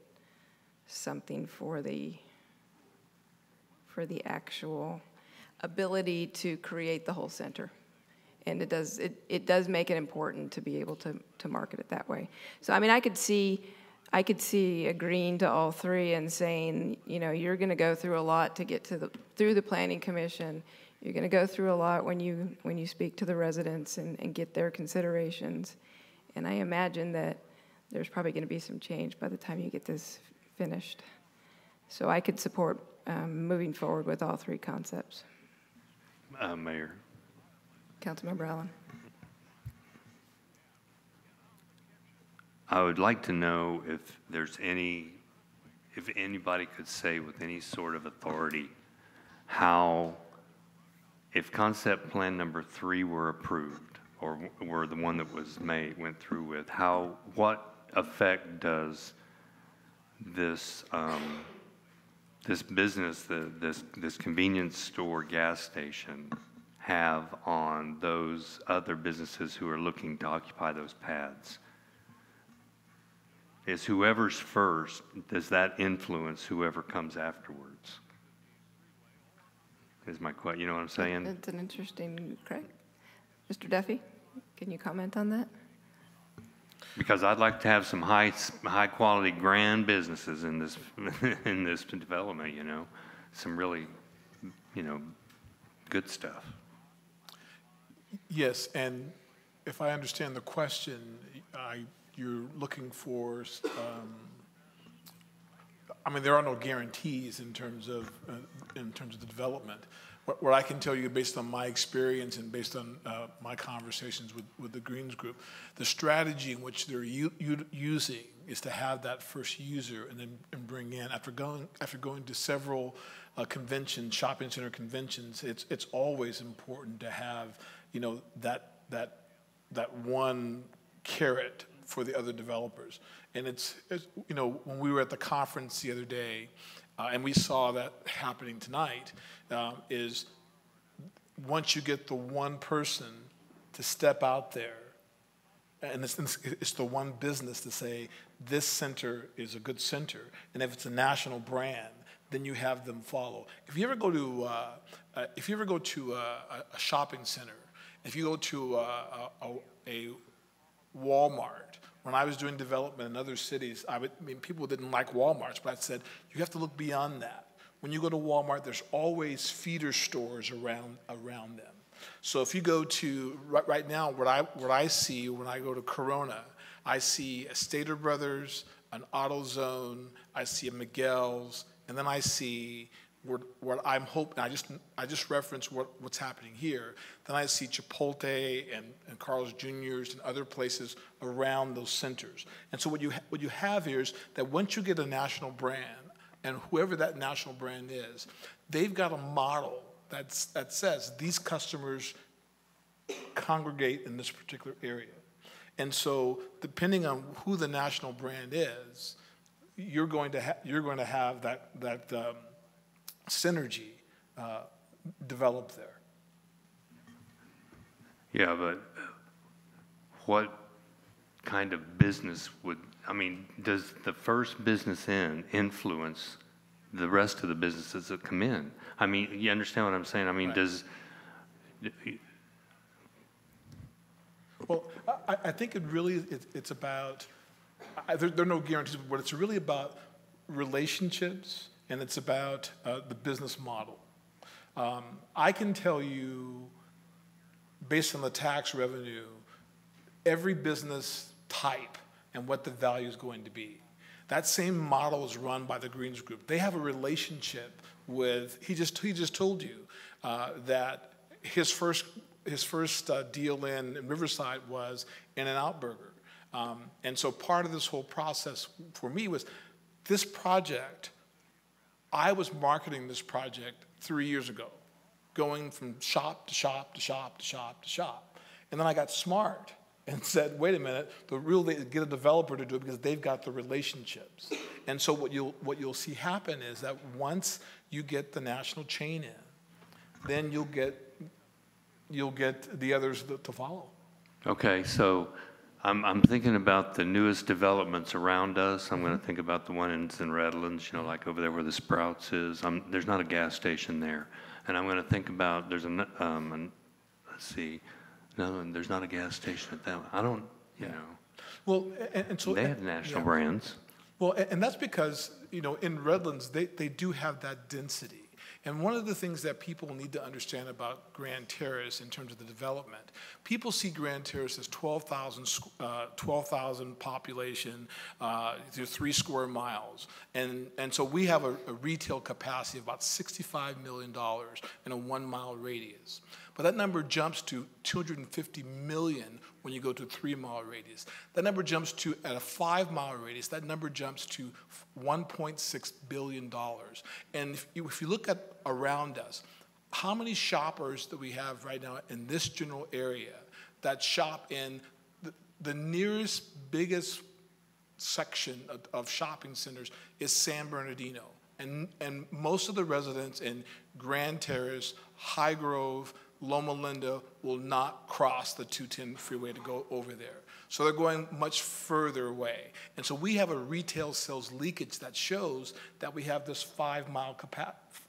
[SPEAKER 1] something for the for the actual ability to create the whole center. And it does, it, it does make it important to be able to, to market it that way. So, I mean, I could see, I could see agreeing to all three and saying, you know, you're gonna go through a lot to get to the, through the planning commission. You're gonna go through a lot when you, when you speak to the residents and, and get their considerations. And I imagine that there's probably gonna be some change by the time you get this finished. So I could support, um, moving forward with all three concepts.
[SPEAKER 5] Uh, Mayor,
[SPEAKER 1] Councilmember Allen?
[SPEAKER 5] I would like to know if there's any, if anybody could say with any sort of authority how, if concept plan number three were approved, or were the one that was made, went through with, how, what effect does this, um, this business, the, this, this convenience store gas station have on those other businesses who are looking to occupy those pads? Is whoever's first, does that influence whoever comes afterwards? Is my question, you know what I'm saying?
[SPEAKER 1] It's an interesting, correct? Mr. Duffy, can you comment on that?
[SPEAKER 5] Because I'd like to have some high, high-quality grand businesses in this, in this development, you know? Some really, you know, good stuff.
[SPEAKER 10] Yes, and if I understand the question, I, you're looking for, um, I mean, there are no guarantees in terms of, uh, in terms of the development. What, what I can tell you based on my experience and based on uh, my conversations with, with the Greens Group, the strategy in which they're using is to have that first user and then and bring in, after going, after going to several uh, conventions, shopping center conventions, it's, it's always important to have, you know, that, that, that one carrot for the other developers. And it's, it's, you know, when we were at the conference the other day, uh, and we saw that happening tonight, um, is once you get the one person to step out there, and it's, it's the one business to say, this center is a good center, and if it's a national brand, then you have them follow. If you ever go to, uh, uh, if you ever go to a, a shopping center, if you go to a, a, a Walmart, when I was doing development in other cities, I, would, I mean, people didn't like Walmarts, but I said, you have to look beyond that. When you go to Walmart, there's always feeder stores around, around them. So if you go to, right, right now, what I, what I see when I go to Corona, I see a Stater Brothers, an AutoZone, I see a Miguel's, and then I see what, what I'm hoping, I just, I just reference what, what's happening here. Then I see Chipotle and, and Carl's Jr.'s and other places around those centers. And so what you, what you have here is that once you get a national brand, and whoever that national brand is, they've got a model that's, that says these customers congregate in this particular area. And so depending on who the national brand is, you're going to, you're going to have that, that um, synergy uh, develop there.
[SPEAKER 5] Yeah, but what kind of business would, I mean, does the first business in influence the rest of the businesses that come in? I mean, you understand what I'm saying? I mean,
[SPEAKER 10] Right.
[SPEAKER 5] does,
[SPEAKER 10] Well, I, I think it really, it, it's about, I, there, there are no guarantees, but it's really about relationships and it's about uh, the business model. Um, I can tell you, based on the tax revenue, every business type and what the value is going to be. That same model is run by the Greens Group. They have a relationship with, he just, he just told you uh, that his first, his first uh, deal in, in Riverside was In-N-Out Burger. Um, and so part of this whole process for me was this project, I was marketing this project three years ago, going from shop to shop to shop to shop to shop. And then I got smart and said, wait a minute, the real get a developer to do it because they've got the relationships. And so what you'll, what you'll see happen is that once you get the national chain in, then you'll get, you'll get the others to follow.
[SPEAKER 5] okay, so I'm, I'm thinking about the newest developments around us. I'm gonna think about the one in, in Redlands, you know, like over there where the Sprouts is. Um, there's not a gas station there. And I'm gonna think about, there's an, um, an, let's see, no, there's not a gas station at that, one. I don't, you know,
[SPEAKER 10] Well, and, and so.
[SPEAKER 5] they have national
[SPEAKER 10] yeah.
[SPEAKER 5] brands.
[SPEAKER 10] Well, a- and that's because, you know, in Redlands, they, they do have that density. And one of the things that people need to understand about Grand Terrace in terms of the development, people see Grand Terrace as 12,000 uh, 12,000 population, uh, three square miles. And, and so we have a, a retail capacity of about $65 million in a one mile radius. But that number jumps to 250 million when you go to three mile radius. That number jumps to, at a five mile radius, that number jumps to $1.6 billion. And if you, if you look at around us, how many shoppers that we have right now in this general area that shop in the, the nearest, biggest section of, of shopping centers is San Bernardino. And, and most of the residents in Grand Terrace, Highgrove, Loma Linda will not cross the 210 freeway to go over there. So they're going much further away. And so we have a retail sales leakage that shows that we have this five mile,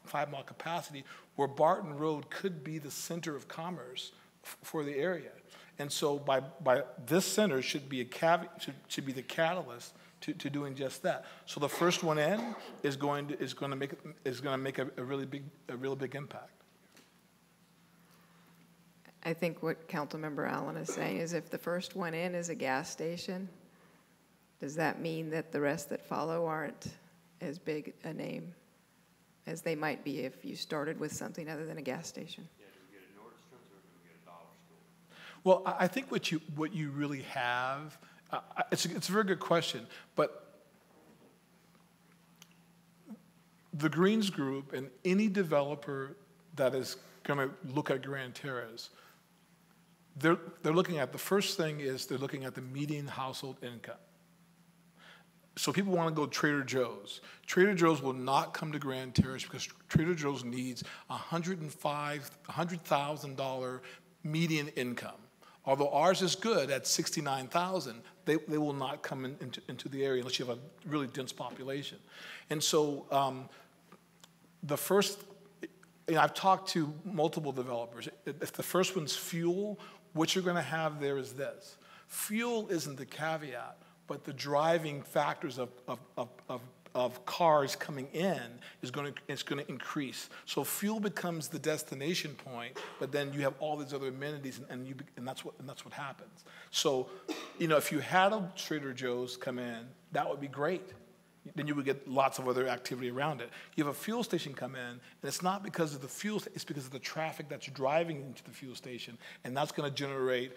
[SPEAKER 10] five mile capacity where Barton Road could be the center of commerce for the area. And so by, by this center should be a should, should be the catalyst to, to doing just that. So the first one in is going to, is going to make, is going to make a, a really big, a really big impact.
[SPEAKER 1] I think what Councilmember Allen is saying is if the first one in is a gas station, does that mean that the rest that follow aren't as big a name as they might be if you started with something other than a gas station?
[SPEAKER 10] Well, I I think what you, what you really have, uh, it's, a- it's a very good question, but the Greens Group and any developer that is going to look at Grand Terrace, they're, they're looking at, the first thing is they're looking at the median household income. So people want to go Trader Joe's. Trader Joe's will not come to Grand Terrace because Trader Joe's needs a hundred and five, hundred thousand dollar median income. Although ours is good at sixty-nine thousand, they, they will not come in, into, into the area unless you have a really dense population. And so, um, the first, you know, I've talked to multiple developers. If the first one's fuel, what you're going to have there is this. Fuel isn't the caveat, but the driving factors of, of, of, of, of cars coming in is going to, it's going to increase. So fuel becomes the destination point, but then you have all these other amenities, and, and you, and that's what, and that's what happens. So, you know, if you had a Trader Joe's come in, that would be great then you would get lots of other activity around it. You have a fuel station come in, and it's not because of the fuel, it's because of the traffic that's driving into the fuel station, and that's going to generate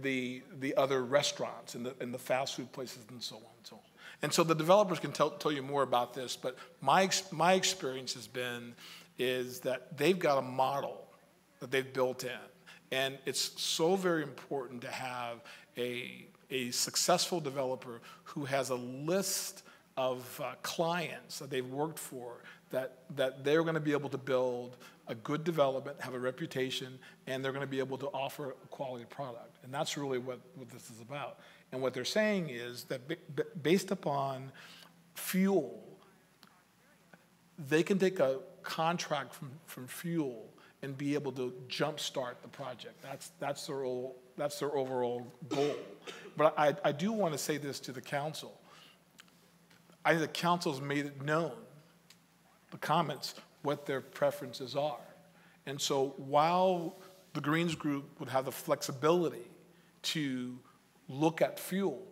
[SPEAKER 10] the, the other restaurants and the, and the fast food places and so on and so on. And so the developers can tell, tell you more about this, but my, my experience has been is that they've got a model that they've built in. And it's so very important to have a, a successful developer who has a list of uh, clients that they've worked for that, that they're going to be able to build a good development, have a reputation, and they're going to be able to offer a quality product. And that's really what, what this is about. And what they're saying is that ba- ba- based upon fuel, they can take a contract from, from fuel and be able to jumpstart the project. That's, that's, their, that's their overall goal. But I, I do want to say this to the council. I think the council's made it known, the comments, what their preferences are. And so while the Greens Group would have the flexibility to look at fuel,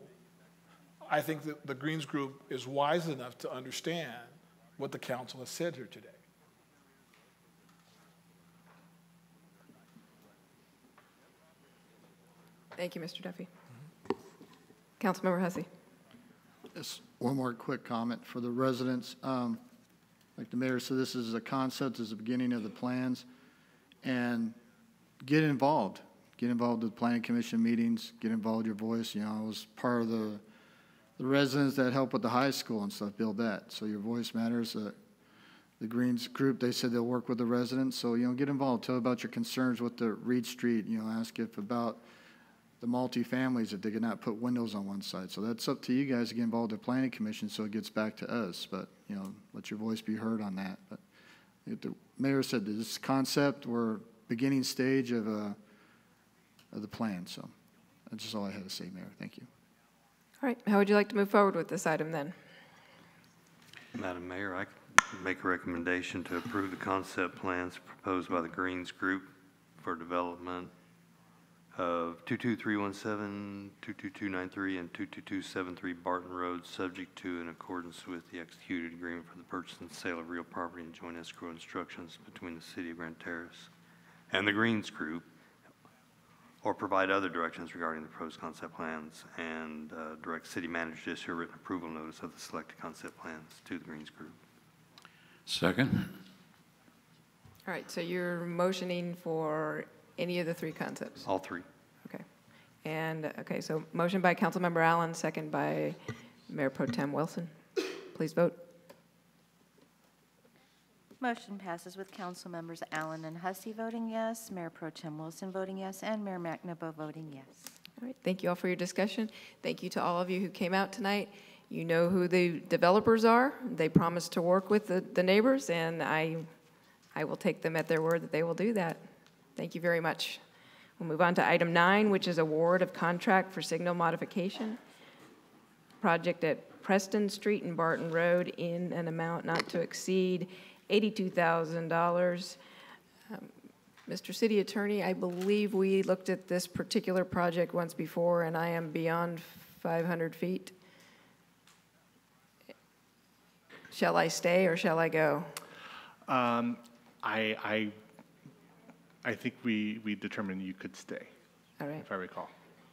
[SPEAKER 10] I think that the Greens Group is wise enough to understand what the council has said here today.
[SPEAKER 1] Thank you, Mr. Duffy. Councilmember Hussey.
[SPEAKER 7] Just one more quick comment for the residents. Um, Like the mayor said, this is a concept, this is the beginning of the plans. And get involved. Get involved with planning commission meetings, get involved with your voice. You know, I was part of the, the residents that help with the high school and stuff, build that. So your voice matters. Uh, The Greens group, they said they'll work with the residents. So, you know, get involved. Tell about your concerns with the Reed Street, you know, ask if about the the multifamilies that they could not put windows on one side. So that's up to you guys to get involved with the planning commission so it gets back to us. But, you know, let your voice be heard on that. But if the mayor said this concept, we're beginning stage of, uh, of the plan. So that's just all I had to say, Mayor. Thank you.
[SPEAKER 1] All right, how would you like to move forward with this item then?
[SPEAKER 5] Madam Mayor, I make a recommendation to approve the concept plans proposed by the Greens Group for development of 22317, 22293, and 22273 Barton Road, subject to in accordance with the executed agreement for the purchase and sale of real property and joint escrow instructions between the City of Grand Terrace and the Greens Group, or provide other directions regarding the proposed concept plans, and uh, direct city manager to issue a written approval notice of the selected concept plans to the Greens Group.
[SPEAKER 6] Second?
[SPEAKER 1] All right, so you're motioning for any of the three concepts?
[SPEAKER 5] All three.
[SPEAKER 1] Okay. And, okay, so motion by Councilmember Allen, second by Mayor Pro Tem Wilson. Please vote.
[SPEAKER 3] Motion passes with council members Allen and Hussey voting yes, Mayor Pro Tem Wilson voting yes, and Mayor McNaboe voting yes.
[SPEAKER 1] All right, thank you all for your discussion. Thank you to all of you who came out tonight. You know who the developers are. They promised to work with the, the neighbors, and I, I will take them at their word that they will do that. Thank you very much. We'll move on to item nine, which is award of contract for signal modification. Project at Preston Street and Barton Road in an amount not to exceed $82,000. Um, Mr. City Attorney, I believe we looked at this particular project once before, and I am beyond 500 feet. Shall I stay or shall I go?
[SPEAKER 8] Um, I, I, I think we, we determined you could stay,
[SPEAKER 1] All right,
[SPEAKER 8] if I recall.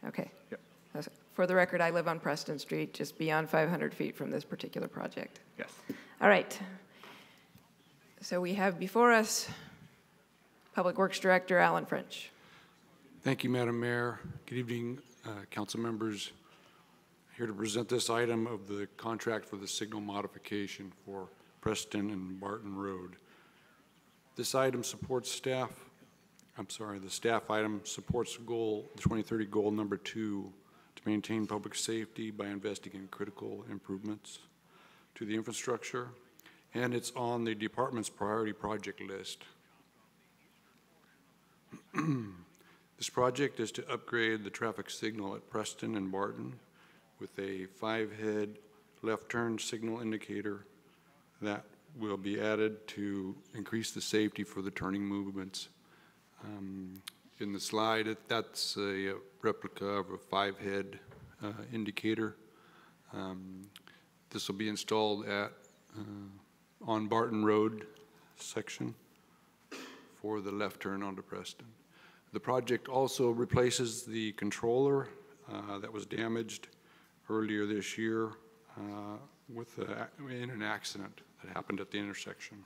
[SPEAKER 1] okay.
[SPEAKER 8] Yep.
[SPEAKER 1] That's- For the record, I live on Preston Street, just beyond 500 feet from this particular project.
[SPEAKER 8] Yes.
[SPEAKER 1] All right. So we have before us Public Works Director Alan French.
[SPEAKER 19] Thank you, Madam Mayor. Good evening, uh, council members. Here to present this item of the contract for the signal modification for Preston and Barton Road. This item supports staff, I'm sorry, the staff item supports goal, the 2030 goal number two, to maintain public safety by investing in critical improvements to the infrastructure, and it's on the department's priority project list. This project is to upgrade the traffic signal at Preston and Barton with a five-head left turn signal indicator that will be added to increase the safety for the turning movements. Um, In the slide, that's a replica of a five-head uh, indicator. Um, This will be installed at, uh, on Barton Road section for the left turn onto Preston. The project also replaces the controller uh, that was damaged earlier this year uh, with, a- in an accident that happened at the intersection.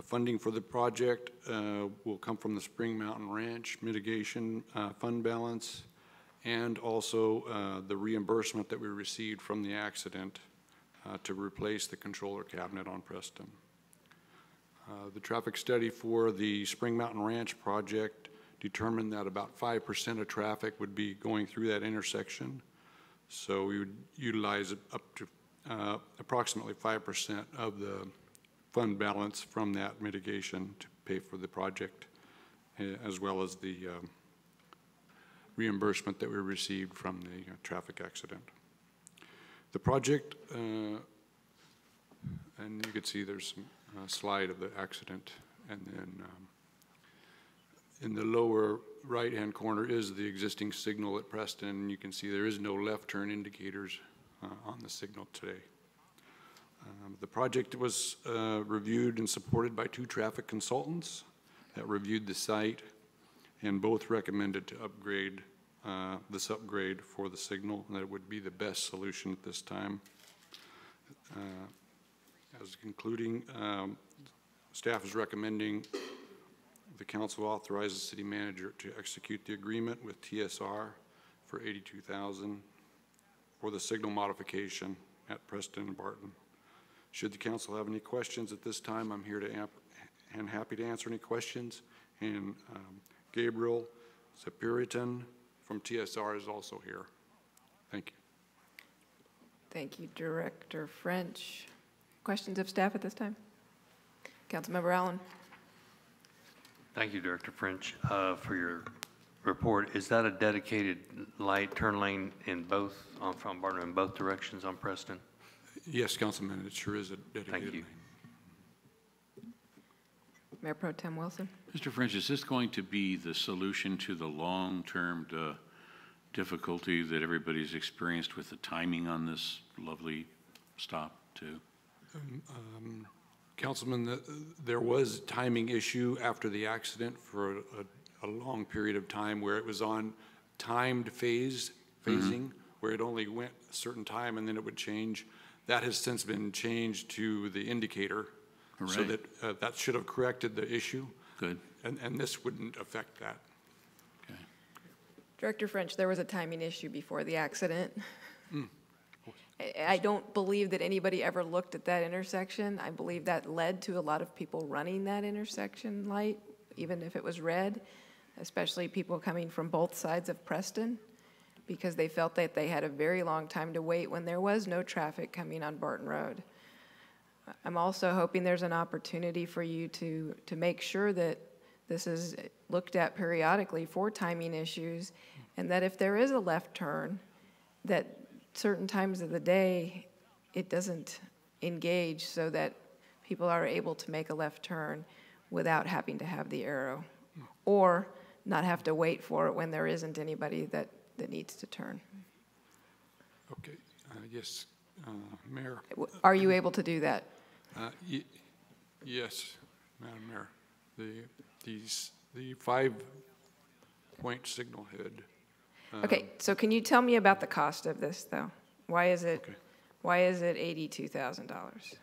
[SPEAKER 19] Funding for the project uh, will come from the Spring Mountain Ranch mitigation uh, fund balance and also uh, the reimbursement that we received from the accident uh, to replace the controller cabinet on Preston. Uh, The traffic study for the Spring Mountain Ranch project determined that about 5% of traffic would be going through that intersection. So we would utilize up to uh, approximately 5% of the fund balance from that mitigation to pay for the project, eh, as well as the um, reimbursement that we received from the uh, traffic accident. The project, uh, and you can see there's some uh, slide of the accident, and then um, in the lower right-hand corner is the existing signal at Preston, and you can see there is no left turn indicators uh, on the signal today. Um, The project was uh, reviewed and supported by two traffic consultants that reviewed the site, and both recommended to upgrade, uh, this upgrade for the signal, and that it would be the best solution at this time. Uh, As concluding, um, staff is recommending the council authorize the city manager to execute the agreement with TSR for 82000 for the signal modification at Preston and Barton. Should the council have any questions at this time, I'm here to, amp- and happy to answer any questions, And um, Gabriel Zapiritan from TSR is also here. Thank you.
[SPEAKER 1] Thank you, Director French. Questions of staff at this time? Councilmember Allen?
[SPEAKER 5] Thank you, Director French, uh, for your report. Is that a dedicated light turn lane in both, on Front Barton, in both directions on Preston?
[SPEAKER 19] Yes, Councilman, it sure is a dedicated
[SPEAKER 5] you.
[SPEAKER 19] lane.
[SPEAKER 1] Mayor Pro Tem Wilson?
[SPEAKER 6] Mr. French, is this going to be the solution to the long-term uh, difficulty that everybody's experienced with the timing on this lovely stop too?
[SPEAKER 19] Um, um, Councilman, the- there was a timing issue after the accident for a, a long period of time where it was on timed phase, phasing, where it only went a certain time and then it would change. That has since been changed to the indicator. So
[SPEAKER 6] Right.
[SPEAKER 19] that, uh, that should have corrected the issue.
[SPEAKER 6] Good.
[SPEAKER 19] And, and this wouldn't affect that.
[SPEAKER 1] Director French, there was a timing issue before the accident.
[SPEAKER 19] Hmm.
[SPEAKER 1] I- I don't believe that anybody ever looked at that intersection. I believe that led to a lot of people running that intersection light, even if it was red, especially people coming from both sides of Preston, because they felt that they had a very long time to wait when there was no traffic coming on Barton Road. I'm also hoping there's an opportunity for you to, to make sure that this is looked at periodically for timing issues, and that if there is a left turn, that certain times of the day, it doesn't engage so that people are able to make a left turn without having to have the arrow, or not have to wait for it when there isn't anybody that, that needs to turn.
[SPEAKER 19] Okay, uh, yes, uh, Mayor.
[SPEAKER 1] Are you able to do that?
[SPEAKER 19] Uh, y- Yes, Madam Mayor. The, these, the five-point signal head. um,
[SPEAKER 1] Okay, so can you tell me about the cost of this, though? Why is it, why is it eighty-two thousand dollars?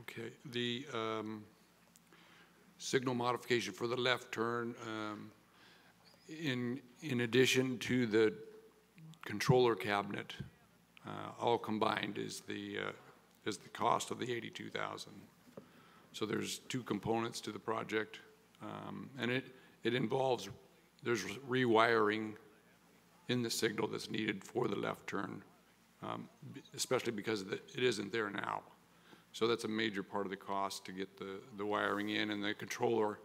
[SPEAKER 19] Okay, the um, signal modification for the left turn, um, in, in addition to the controller cabinet, uh, all combined is the, uh, is the cost of the 82,000. So there's two components to the project, um, and it, it involves, there's rewiring in the signal that's needed for the left turn, um, especially because the- it isn't there now. So that's a major part of the cost to get the, the wiring in and the controller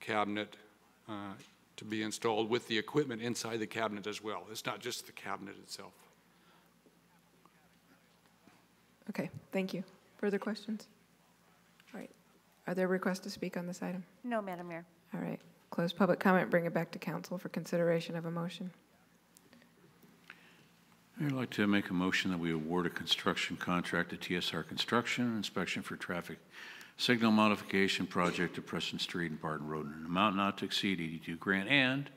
[SPEAKER 19] cabinet uh, to be installed with the equipment inside the cabinet as well. It's not just the cabinet itself.
[SPEAKER 1] Okay, thank you. Further questions? All right. Are there requests to speak on this item?
[SPEAKER 3] No, Madam Mayor.
[SPEAKER 1] All right. Close public comment, bring it back to council for consideration of a motion.
[SPEAKER 6] I'd like to make a motion that we award a construction contract to TSR Construction Inspection for Traffic Signal Modification Project to Preston Street and Barton Road in an amount not to exceed 82 grand and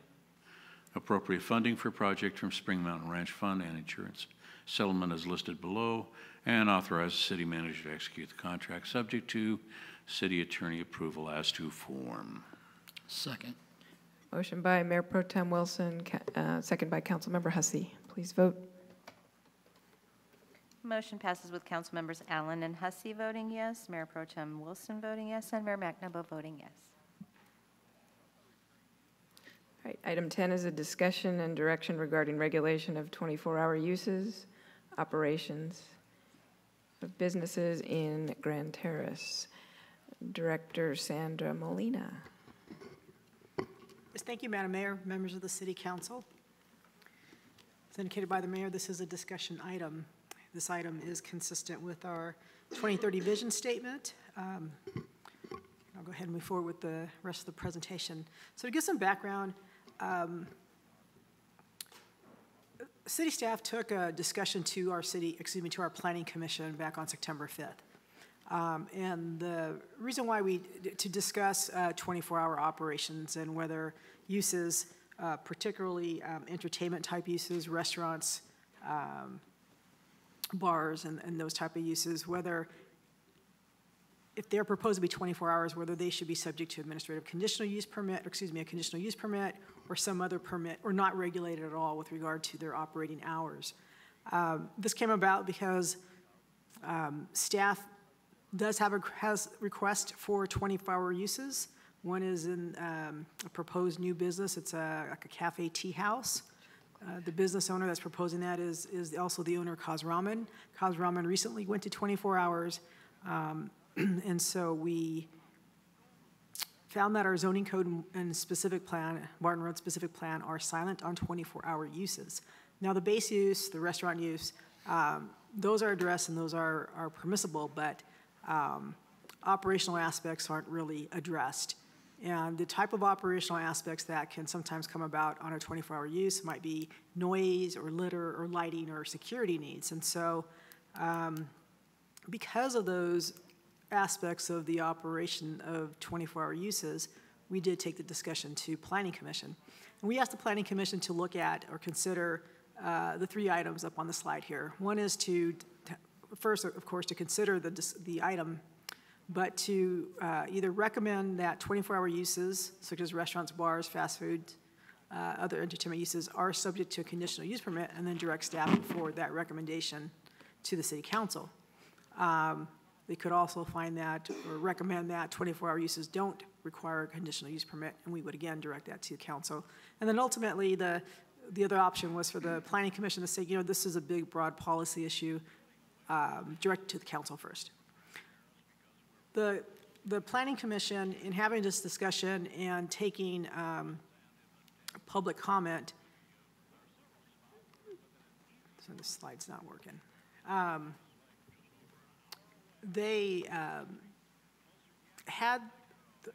[SPEAKER 6] appropriate funding for project from Spring Mountain Ranch Fund and insurance settlement as listed below, and authorize the city manager to execute the contract subject to city attorney approval as to form.
[SPEAKER 7] Second.
[SPEAKER 1] Motion by Mayor Pro Tem Wilson, uh, second by Councilmember Hussey. Please vote.
[SPEAKER 3] Motion passes with council members Allen and Hussey voting yes, Mayor Pro Tem Wilson voting yes, and Mayor McNaboe voting yes.
[SPEAKER 1] All right, item 10 is a discussion and direction regarding regulation of 24-hour uses, operations of businesses in Grand Terrace. Director Sandra Molina.
[SPEAKER 9] Yes, thank you, Madam Mayor, members of the City Council. As indicated by the mayor, this is a discussion item. This item is consistent with our 2030 vision statement. Um, I'll go ahead and move forward with the rest of the presentation. So to give some background, um, city staff took a discussion to our city, excuse me, to our planning commission back on September 5th. Um, And the reason why we, to discuss 24-hour operations and whether uses, uh, particularly um, entertainment-type uses, restaurants, um, bars, and and those type of uses, whether, if they're proposed to be 24 hours, whether they should be subject to administrative conditional use permit, or excuse me, a conditional use permit, or some other permit, or not regulated at all with regard to their operating hours. Um, This came about because um, staff does have a, has request for 24-hour uses, One is in um, a proposed new business, it's a, like a cafe tea house. Uh, The business owner that's proposing that is, is also the owner of Kaz Ramen. Kaz Ramen recently went to 24 hours, um, and so we found that our zoning code and- specific plan, Barton Road specific plan, are silent on 24-hour uses. Now, the base use, the restaurant use, um, those are addressed and those are, are permissible, but um, operational aspects aren't really addressed. And the type of operational aspects that can sometimes come about on a 24-hour use might be noise or litter or lighting or security needs. And so um, because of those aspects of the operation of 24-hour uses, we did take the discussion to Planning Commission. And we asked the Planning Commission to look at or consider uh, the three items up on the slide here. One is to, to- first, of course, to consider the, the item, but to uh, either recommend that 24-hour uses, such as restaurants, bars, fast food, uh, other entertainment uses, are subject to a conditional use permit, and then direct staff forward that recommendation to the city council. Um, They could also find that, or recommend that 24-hour uses don't require a conditional use permit, and we would again direct that to the council. And then ultimately, the, the other option was for the planning commission to say, you know, this is a big, broad policy issue, um, direct to the council first. The, the planning commission, in having this discussion and taking um, public comment, so the slide's not working. Um, They um, had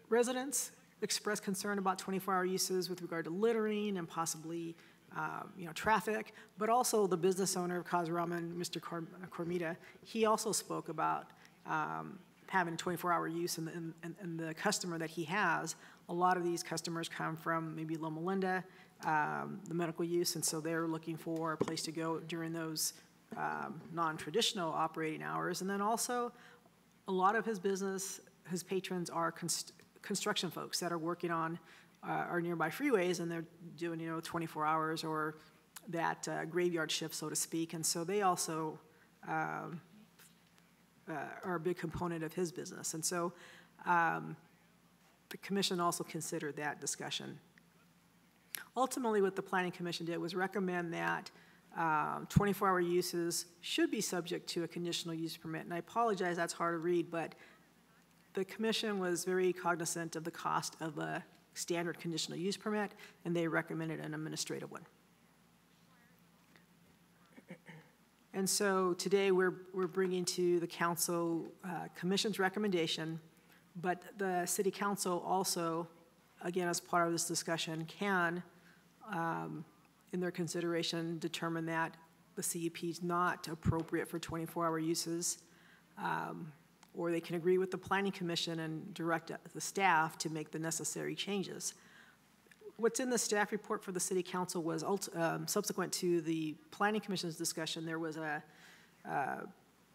[SPEAKER 9] residents express concern about 24-hour uses with regard to littering and possibly, um, you know, traffic, but also the business owner of Kaz Ramen, Mr. Cor- Cormita, he also spoke about um, having a 24-hour use and, and the customer that he has, a lot of these customers come from maybe Loma Linda, um, the medical use, and so they're looking for a place to go during those um, non-traditional operating hours. And then also, a lot of his business, his patrons are const- construction folks that are working on uh, our nearby freeways, and they're doing, you know, 24 hours or that uh, graveyard shift, so to speak. And so they also um, uh, are a big component of his business. And so um, the commission also considered that discussion. Ultimately, what the planning commission did was recommend that um, 24-hour uses should be subject to a conditional use permit. And I apologize, that's hard to read, but the commission was very cognizant of the cost of a standard conditional use permit, and they recommended an administrative one. And so today, we're, we're bringing to the council uh, commission's recommendation, but the city council also, again, as part of this discussion, can, um, in their consideration, determine that the CUP is not appropriate for 24-hour uses, um, or they can agree with the planning commission and direct the staff to make the necessary changes. What's in the staff report for the city council was um, subsequent to the planning commission's discussion, there was a, uh,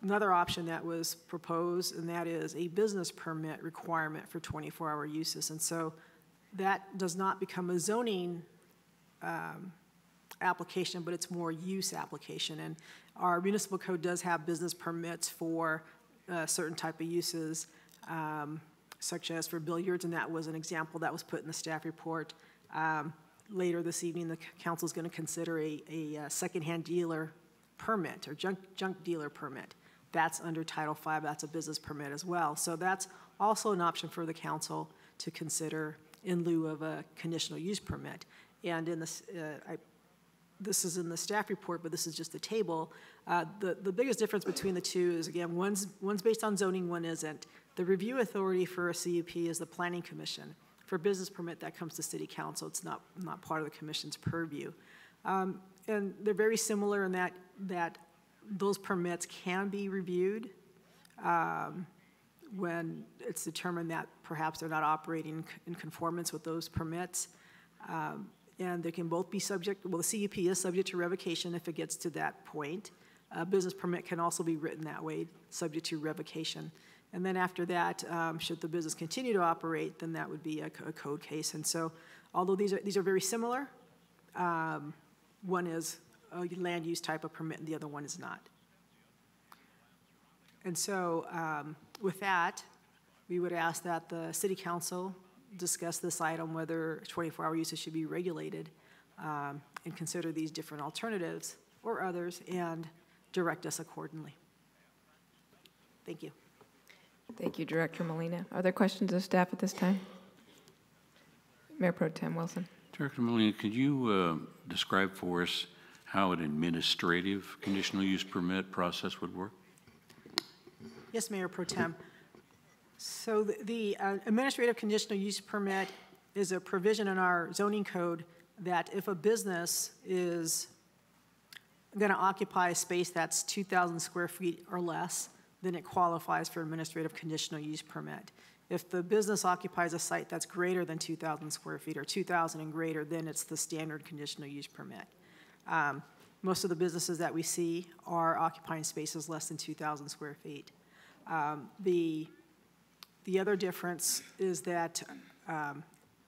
[SPEAKER 9] another option that was proposed, and that is a business permit requirement for 24-hour uses. And so that does not become a zoning um, application, but it's more use application. And our municipal code does have business permits for uh, certain type of uses, um, such as for billiards, and that was an example that was put in the staff report. Um, Later this evening, the council is going to consider a, a uh, secondhand dealer permit or junk, junk dealer permit. That's under Title V, that's a business permit as well. So that's also an option for the council to consider in lieu of a conditional use permit. And in this, uh, I, this is in the staff report, but this is just the table. Uh, The, the biggest difference between the two is, again, one's, one's based on zoning, one isn't. The review authority for a CUP is the planning commission. For business permit, that comes to city council. It's not, not part of the commission's purview. Um, And they're very similar in that, that those permits can be reviewed um, when it's determined that perhaps they're not operating in conformance with those permits. Um, And they can both be subject, well, the CUP is subject to revocation if it gets to that point. A business permit can also be written that way, subject to revocation. And then after that, um, should the business continue to operate, then that would be a a code case. And so, although these are, these are very similar, um, one is a land use type of permit and the other one is not. And so, um, with that, we would ask that the city council discuss this item, whether 24-hour uses should be regulated, um, and consider these different alternatives or others, and direct us accordingly. Thank you.
[SPEAKER 1] Thank you, Director Molina. Are there questions of staff at this time? Mayor Pro Tem Wilson.
[SPEAKER 6] Director Molina, could you uh, describe for us how an administrative conditional use permit process would work?
[SPEAKER 9] Yes, Mayor Pro Tem. So the- the uh, administrative conditional use permit is a provision in our zoning code that if a business is going to occupy a space that's 2,000 square feet or less, then it qualifies for administrative conditional use permit. If the business occupies a site that's greater than 2,000 square feet or 2,000 and greater, then it's the standard conditional use permit. Um, Most of the businesses that we see are occupying spaces less than 2,000 square feet. Um, The, the other difference is that um,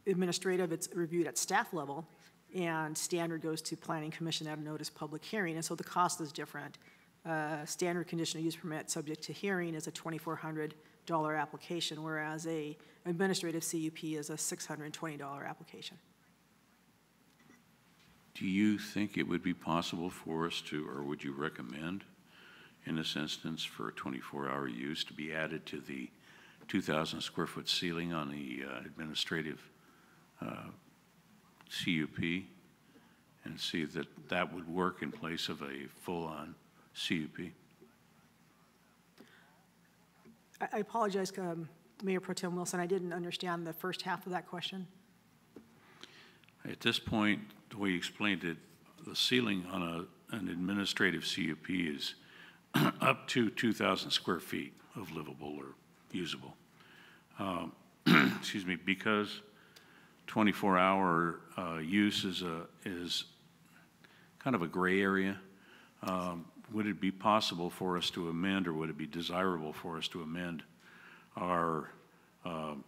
[SPEAKER 9] administrative, it's reviewed at staff level, and standard goes to planning commission at a notice public hearing, and so the cost is different. Uh, Standard conditional use permit, subject to hearing, is a $2,400 application, whereas a administrative CUP is a $620 application.
[SPEAKER 6] Do you think it would be possible for us to, or would you recommend, in this instance, for a 24-hour use to be added to the 2,000 square foot ceiling on the uh, administrative uh, CUP and see that that would work in place of a full-on CUP?
[SPEAKER 9] I apologize, um, Mayor Pro Tem Wilson, I didn't understand the first half of that question.
[SPEAKER 6] At this point, the way you explained it, the ceiling on a, an administrative CUP is up to 2,000 square feet of livable or usable. Um, Excuse me, because 24-hour uh, use is a, is kind of a gray area, um, would it be possible for us to amend, or would it be desirable for us to amend our um,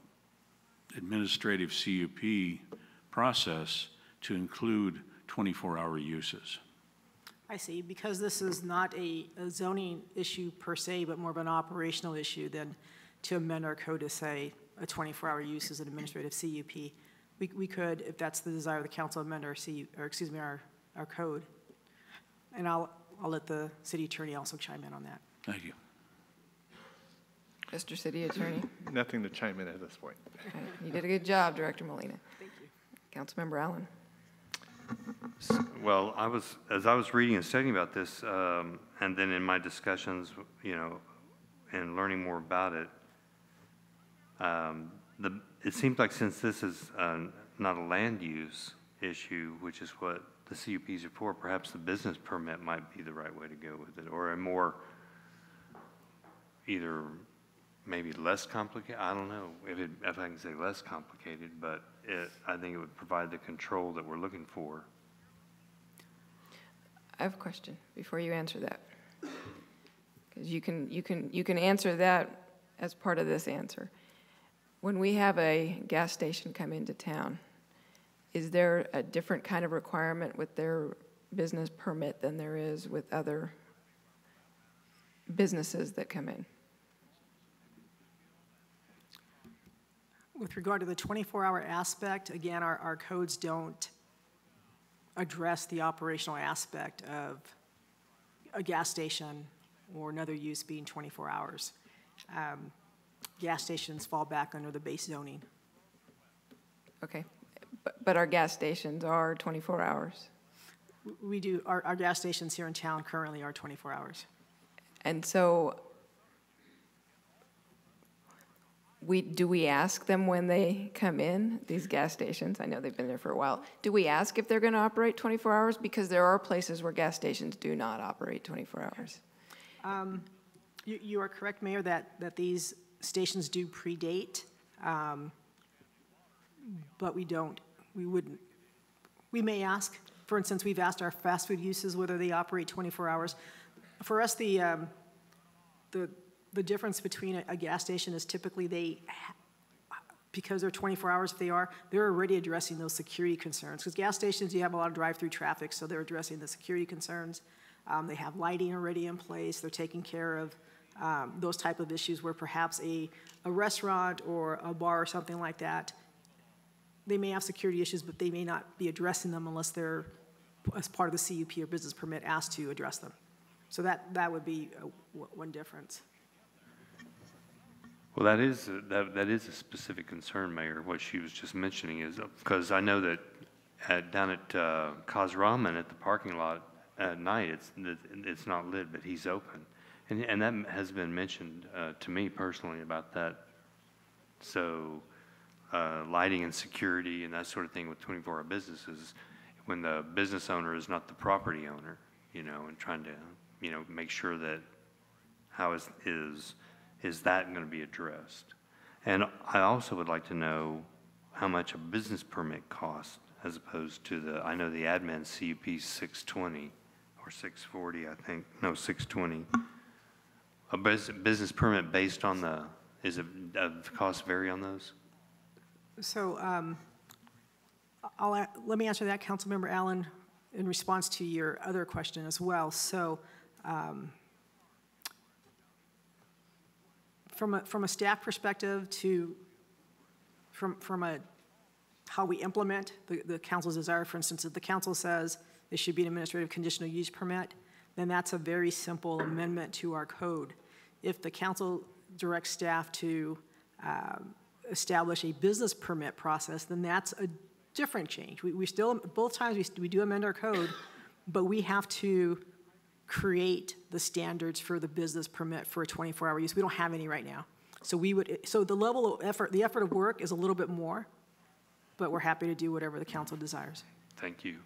[SPEAKER 6] administrative CUP process to include 24-hour uses?
[SPEAKER 9] I see, because this is not a a zoning issue per se, but more of an operational issue, then to amend our code to say a 24-hour use is an administrative CUP. We, we could, if that's the desire of the council, amend our CU, or excuse me, our, our code. And I'll, I'll let the city attorney also chime in on that.
[SPEAKER 6] Thank you.
[SPEAKER 1] Mr. City Attorney.
[SPEAKER 8] Nothing to chime in at this point.
[SPEAKER 1] Okay, You did a good job, Director Molina. Thank you. Councilmember Allen.
[SPEAKER 5] Well, I was, as I was reading and studying about this, um, and then in my discussions, you know, and learning more about it, um, the, it seems like since this is uh, not a land use issue, which is what the CUPs are for, perhaps the business permit might be the right way to go with it, or a more, either maybe less complicated, I don't know if it, if I can say less complicated, but it, I think it would provide the control that we're looking for.
[SPEAKER 1] I have a question before you answer that. Because you can, you can, you can answer that as part of this answer. When we have a gas station come into town, is there a different kind of requirement with their business permit than there is with other businesses that come in?
[SPEAKER 9] With regard to the 24-hour aspect, again, our, our codes don't address the operational aspect of a gas station or another use being 24 hours. Um, Gas stations fall back under the base zoning.
[SPEAKER 1] Okay, but, but our gas stations are 24 hours.
[SPEAKER 9] We do, our, our gas stations here in town currently are 24 hours.
[SPEAKER 1] And so we, do we ask them when they come in, these gas stations? I know they've been there for a while. Do we ask if they're going to operate 24 hours? Because there are places where gas stations do not operate 24 hours.
[SPEAKER 9] Um, You, you are correct, Mayor, that, that these stations do predate, um, but we don't, we wouldn't, we may ask, for instance, we've asked our fast food uses whether they operate 24 hours. For us, the, um, the, the difference between a, a gas station is typically they, because they're 24 hours if they are, they're already addressing those security concerns. Because gas stations, you have a lot of drive-through traffic, so they're addressing the security concerns. Um, They have lighting already in place, they're taking care of um, those type of issues where perhaps a, a restaurant or a bar or something like that they may have security issues, but they may not be addressing them unless they're, as part of the CUP or business permit, asked to address them. So that, that would be uh, one difference.
[SPEAKER 5] Well, that is, a- that, that is a specific concern, Mayor, what she was just mentioning is, because I know that at, down at, uh, Kaz Ramen at the parking lot at night, it's, it's not lit, but he's open. And, and that has been mentioned, uh, to me personally about that. So, uh, lighting and security and that sort of thing with twenty-four hour businesses, when the business owner is not the property owner, you know, and trying to, you know, make sure that how is, is, is that going to be addressed? And I also would like to know how much a business permit costs as opposed to the, I know the admin CUP 620 or 640, I think, no, 620. A bus- business permit based on the, is it, the costs vary on those?
[SPEAKER 9] So um, I'll, let me answer that, Councilmember Allen, in response to your other question as well. So um, from a, from a staff perspective to, from, from a, how we implement the, the council's desire, for instance, if the council says it should be an administrative conditional use permit, then that's a very simple amendment to our code. If the council directs staff to um, establish a business permit process, then that's a different change. We, we still, both times, we, we do amend our code, but we have to create the standards for the business permit for a 24-hour use. We don't have any right now. So we would, so the level of effort, the effort of work is a little bit more, but we're happy to do whatever the council desires.
[SPEAKER 5] Thank you.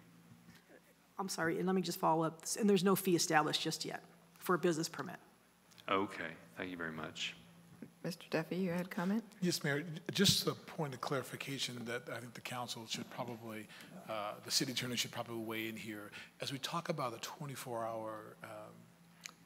[SPEAKER 9] I'm sorry, and let me just follow up, and there's no fee established just yet for a business permit.
[SPEAKER 5] Okay, thank you very much.
[SPEAKER 1] Mr. Duffy, you had a comment?
[SPEAKER 10] Yes, Mayor, just a point of clarification that I think the council should probably, uh, the city attorney should probably weigh in here. As we talk about the 24-hour um,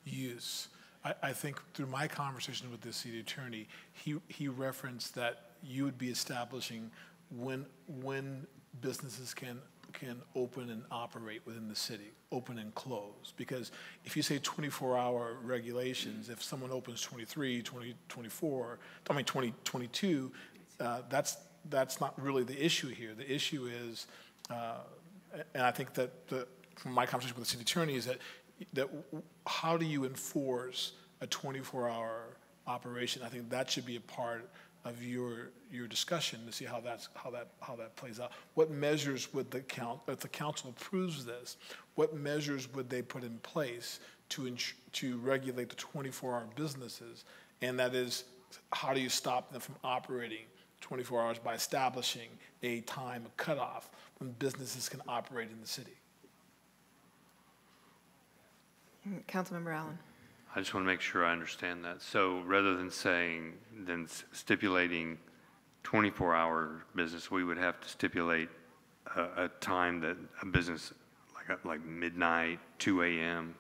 [SPEAKER 10] use, I, I think through my conversation with the city attorney, he, he referenced that you would be establishing when, when businesses can, can open and operate within the city, open and close. Because if you say 24-hour regulations, if someone opens 23, 20, 24, I mean 20, 22, uh, that's, that's not really the issue here. The issue is, uh, and I think that the, from my conversation with the city attorney is that, that how do you enforce a 24-hour operation? I think that should be a part of your, your discussion to see how that's, how that, how that plays out. What measures would the count, if the council approves this, what measures would they put in place to, to regulate the 24-hour businesses? And that is, how do you stop them from operating 24 hours by establishing a time cutoff when businesses can operate in the city?
[SPEAKER 1] Councilmember Allen?
[SPEAKER 5] I just want to make sure I understand that. So rather than saying, than stipulating 24-hour business, we would have to stipulate a, a time that a business, like, a- like midnight, 2 AM?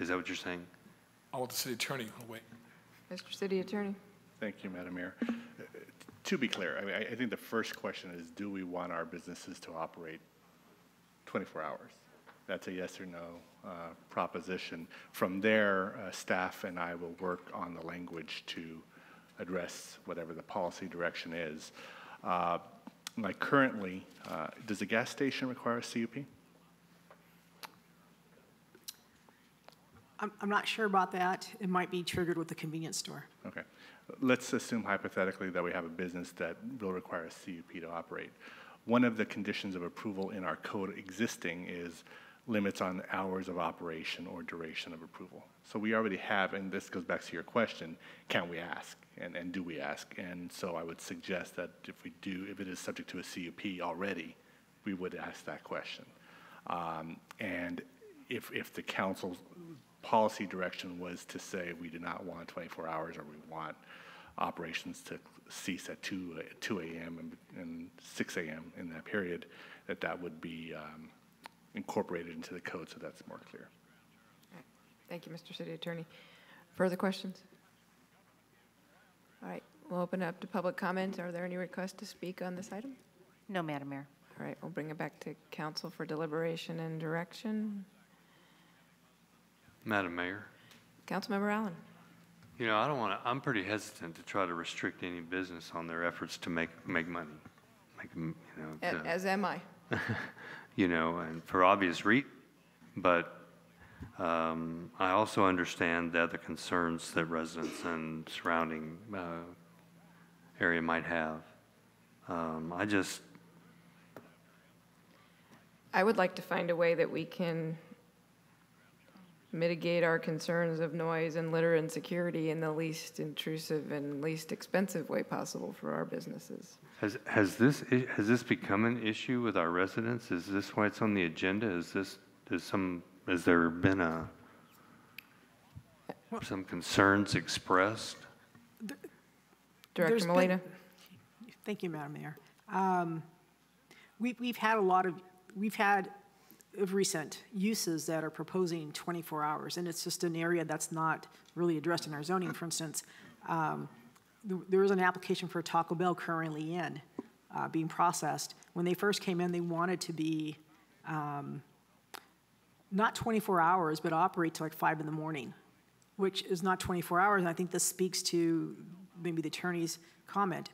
[SPEAKER 5] Is that what you're saying?
[SPEAKER 10] I'll let the city attorney wait.
[SPEAKER 1] Mr. City Attorney?
[SPEAKER 8] Thank you, Madam Mayor. Uh, To be clear, I mean, I I think the first question is, do we want our businesses to operate 24 hours? That's a yes or no uh, proposition. From there, uh, staff and I will work on the language to address whatever the policy direction is. Uh, Like currently, uh, does a gas station require a CUP?
[SPEAKER 9] I'm, I'm not sure about that. It might be triggered with the convenience store.
[SPEAKER 8] Okay. Let's assume hypothetically that we have a business that will require a CUP to operate. One of the conditions of approval in our code existing is limits on hours of operation or duration of approval. So we already have, and this goes back to your question, can we ask? And, and do we ask? And so I would suggest that if we do, if it is subject to a CUP already, we would ask that question. Um, And if, if the council's policy direction was to say we do not want 24 hours or we want operations to cease at 2, uh, 2 a.m. and, and 6 a.m. in that period, that that would be um, incorporated into the code so that's more clear.
[SPEAKER 1] Thank you, Mr. City Attorney. Further questions? All right, we'll open up to public comment. Are there any requests to speak on this item?
[SPEAKER 3] No, Madam Mayor.
[SPEAKER 1] All right, we'll bring it back to council for deliberation and direction.
[SPEAKER 5] Madam Mayor?
[SPEAKER 1] Councilmember Allen?
[SPEAKER 5] You know, I don't want to, I'm pretty hesitant to try to restrict any business on their efforts to make, make money. make 'em, you know.
[SPEAKER 1] A-
[SPEAKER 5] to-
[SPEAKER 1] As am I.
[SPEAKER 5] you know, and for obvious re, but um, I also understand that the concerns that residents and surrounding uh, area might have. Um, I just,
[SPEAKER 1] I would like to find a way that we can mitigate our concerns of noise and litter and security in the least intrusive and least expensive way possible for our businesses.
[SPEAKER 5] Has, has this, has this become an issue with our residents? Is this why it's on the agenda? Is this, is some, has there been a, some concerns expressed?
[SPEAKER 9] There's
[SPEAKER 1] Director
[SPEAKER 9] been-
[SPEAKER 1] Molina?
[SPEAKER 9] Thank you, Madam Mayor. Um, we- We've had a lot of, we've had of recent uses that are proposing 24 hours, and it's just an area that's not really addressed in our zoning. For instance, um, th- there is an application for Taco Bell currently in, uh, being processed. When they first came in, they wanted to be um, not 24 hours, but operate till like 5 in the morning, which is not 24 hours. And I think this speaks to maybe the attorney's comment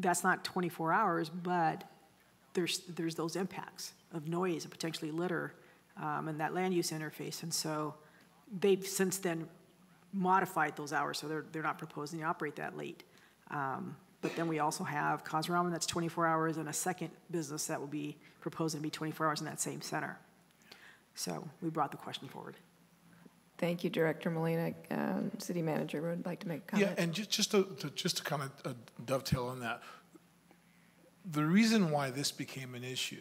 [SPEAKER 9] that's not 24 hours, but there's, there's those impacts of noise and potentially litter um, and that land use interface. And so they've since then modified those hours, so they're, they're not proposing to operate that late. Um, But then we also have Kaz Ramen, that's 24 hours, and a second business that will be proposing to be 24 hours in that same center. So we brought the question forward.
[SPEAKER 1] Thank you, Director Molina. Um, City Manager would like to make a
[SPEAKER 10] Yeah, and ju- just to, to- just to kind of dovetail on that, the reason why this became an issue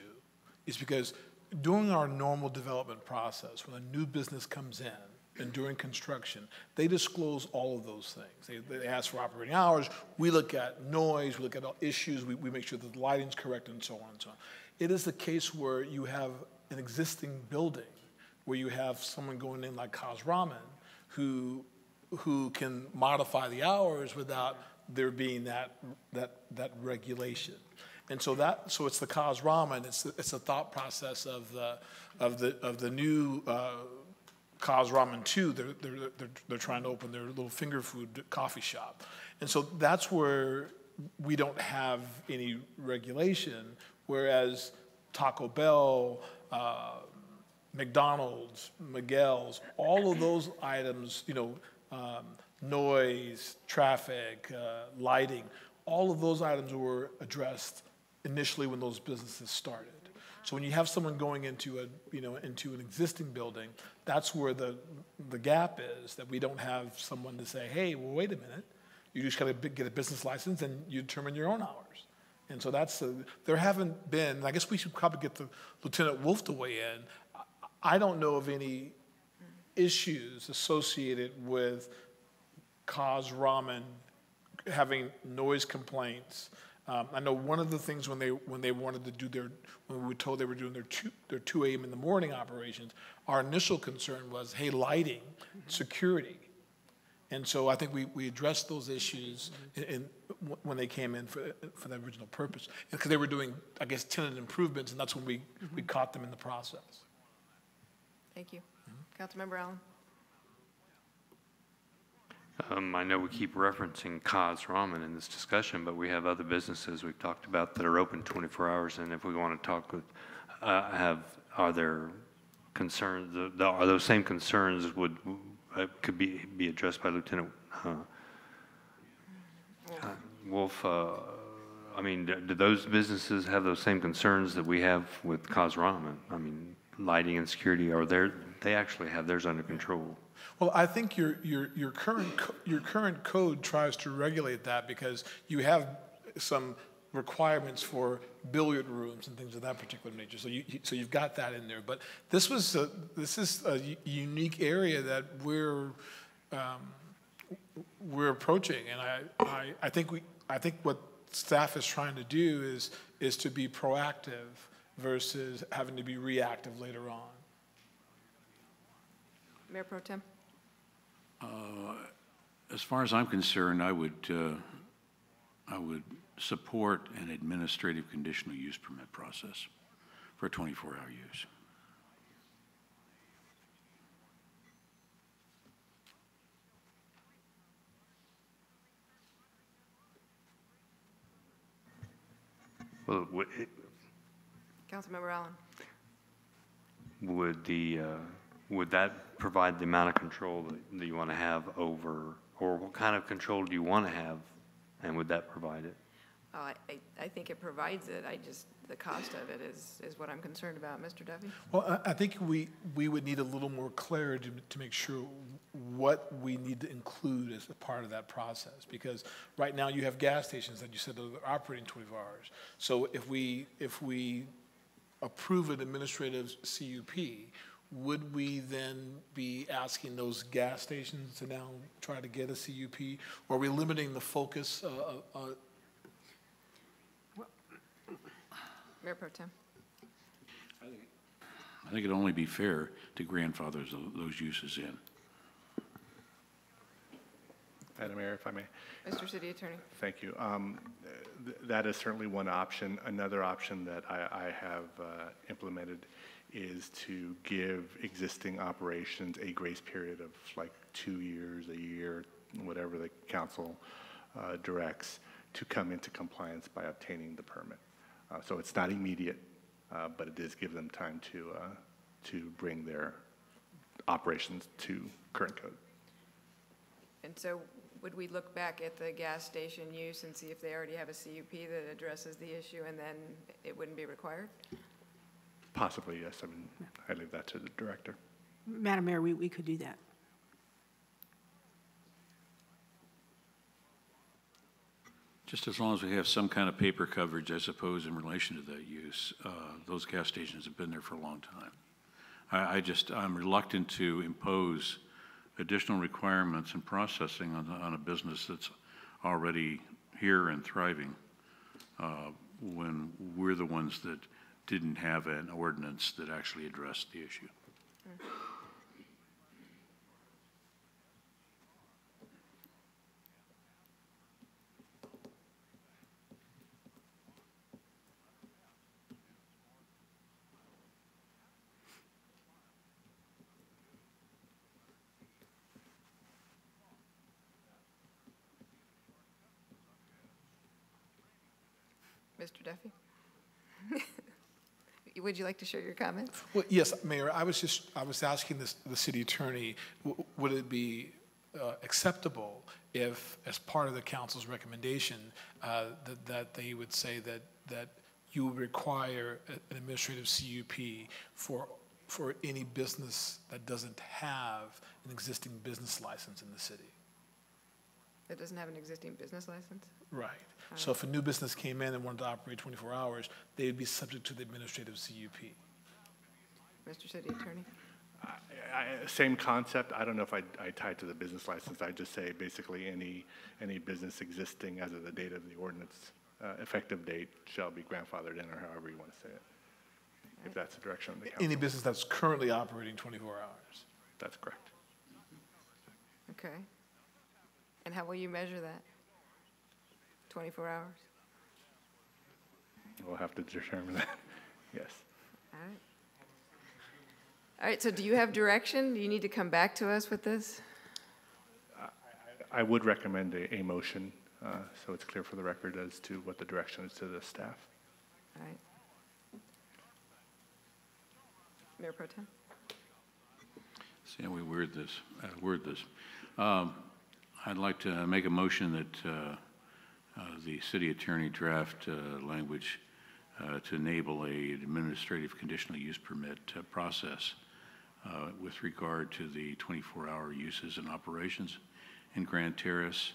[SPEAKER 10] is because during our normal development process, when a new business comes in and during construction, they disclose all of those things. They, they ask for operating hours, we look at noise, we look at issues, we, we make sure that the lighting's correct and so on and so on. It is the case where you have an existing building, where you have someone going in like Kaz Ramen, who, who can modify the hours without there being that, that, that regulation. And so that, so it's the Kaz Ramen, it's, it's the thought process of the, of the, of the new, uh, Kaz Ramen Two, they're, they're, they're, they're trying to open their little finger food coffee shop. And so that's where we don't have any regulation, whereas Taco Bell, uh, McDonald's, Miguel's, all of those items, you know, um, noise, traffic, uh, lighting, all of those items were addressed initially when those businesses started. So when you have someone going into a, you know, into an existing building, that's where the, the gap is, that we don't have someone to say, hey, well, wait a minute. You just gotta get a business license and you determine your own hours. And so that's, a- there haven't been, I guess we should probably get the Lieutenant Wolf to weigh in. I- don't know of any issues associated with Kaz Ramen having noise complaints. Um, I know one of the things when they, when they wanted to do their, when we were told they were doing their two, their two AM in the morning operations, our initial concern was, hey, lighting, security. And so I think we, we addressed those issues in, in, when they came in for, for the original purpose. Because they were doing, I guess, tenant improvements, and that's when we, we caught them in the process.
[SPEAKER 1] Thank you. Councilmember Allen?
[SPEAKER 5] Um, I know we keep referencing Kaz Ramen in this discussion, but we have other businesses we've talked about that are open 24 hours, and if we want to talk with, uh, have, are there concerns, the- the- are those same concerns would, uh, could be, be addressed by Lieutenant uh, Wolf? uh, I mean, do do those businesses have those same concerns that we have with Kaz Ramen? I mean, lighting and security, are there, they actually have theirs under control?
[SPEAKER 10] Well, I think your, your, your current, your current code tries to regulate that because you have some requirements for billiard rooms and things of that particular nature. So you, so you've got that in there. But this was, a- this is a unique area that we're, um, we're approaching. And I, I, I think we, I think what staff is trying to do is, is to be proactive versus having to be reactive later on.
[SPEAKER 1] Mayor Pro Tem?
[SPEAKER 6] Uh, As far as I'm concerned, I would, uh, I would support an administrative conditional use permit process for a 24-hour use.
[SPEAKER 5] Well, would, it-
[SPEAKER 1] Councilmember Allen?
[SPEAKER 5] would the, uh, would that provide the amount of control that- that you want to have over, or what kind of control do you want to have? And would that provide it?
[SPEAKER 1] Oh, I, I- I think it provides it, I just, the cost of it is, is what I'm concerned about. Mr. Duffy?
[SPEAKER 10] Well, I, I think we, we would need a little more clarity to, to make sure what we need to include as a part of that process. Because right now you have gas stations that you said are operating twenty-four hours. So if we, if we approve an administrative CUP, would we then be asking those gas stations to now try to get a CUP? Or are we limiting the focus, uh, uh, uh,
[SPEAKER 1] Mayor Pro Tem?
[SPEAKER 6] I think it'd only be fair to grandfather those uses in.
[SPEAKER 8] Madam Mayor, if I may.
[SPEAKER 1] Mr. City Attorney?
[SPEAKER 8] Thank you. Um, th- That is certainly one option. Another option that I I have uh, implemented is to give existing operations a grace period of like two years, a year, whatever the council uh, directs, to come into compliance by obtaining the permit. Uh, So it's not immediate, uh, but it does give them time to, uh, to bring their operations to current code.
[SPEAKER 1] And so would we look back at the gas station use and see if they already have a CUP that addresses the issue and then it wouldn't be required?
[SPEAKER 8] Possibly, yes. I mean, I leave that to the director.
[SPEAKER 9] Madam Mayor, we, we could do that.
[SPEAKER 6] Just as long as we have some kind of paper coverage, I suppose, in relation to that use. Uh, Those gas stations have been there for a long time. I, I just, I'm reluctant to impose additional requirements and processing on, on a business that's already here and thriving, uh, when we're the ones that didn't have an ordinance that actually addressed the issue.
[SPEAKER 1] Mr. Duffy? Would you like to share your comments?
[SPEAKER 10] Well, yes, Mayor, I was just, I was asking this, the city attorney, would it be uh, acceptable if, as part of the council's recommendation, uh, that, that they would say that, that you require an administrative CUP for, for any business that doesn't have an existing business license in the city?
[SPEAKER 1] That doesn't have an existing business license?
[SPEAKER 10] Right. So if a new business came in and wanted to operate 24 hours, they would be subject to the administrative CUP.
[SPEAKER 1] Mr. City Attorney?
[SPEAKER 8] I- Same concept, I don't know if I, I tie it to the business license, I just say basically any, any business existing as of the date of the ordinance, uh, effective date shall be grandfathered in, or however you want to say it, if that's the direction of the council.
[SPEAKER 10] Any business that's currently operating 24 hours.
[SPEAKER 8] That's correct.
[SPEAKER 1] Okay. And how will you measure that? 24 hours?
[SPEAKER 8] We'll have to determine that, yes.
[SPEAKER 1] All right. All right, so do you have direction? Do you need to come back to us with this?
[SPEAKER 8] I would recommend a, a motion, uh, so it's clear for the record as to what the direction is to the staff.
[SPEAKER 1] All right. Mayor Pro Tem?
[SPEAKER 6] See how we word this, uh, word this. Um, I'd like to make a motion that uh, uh, the city attorney draft uh, language uh, to enable a administrative conditional use permit uh, process uh, with regard to the 24-hour uses and operations in Grand Terrace,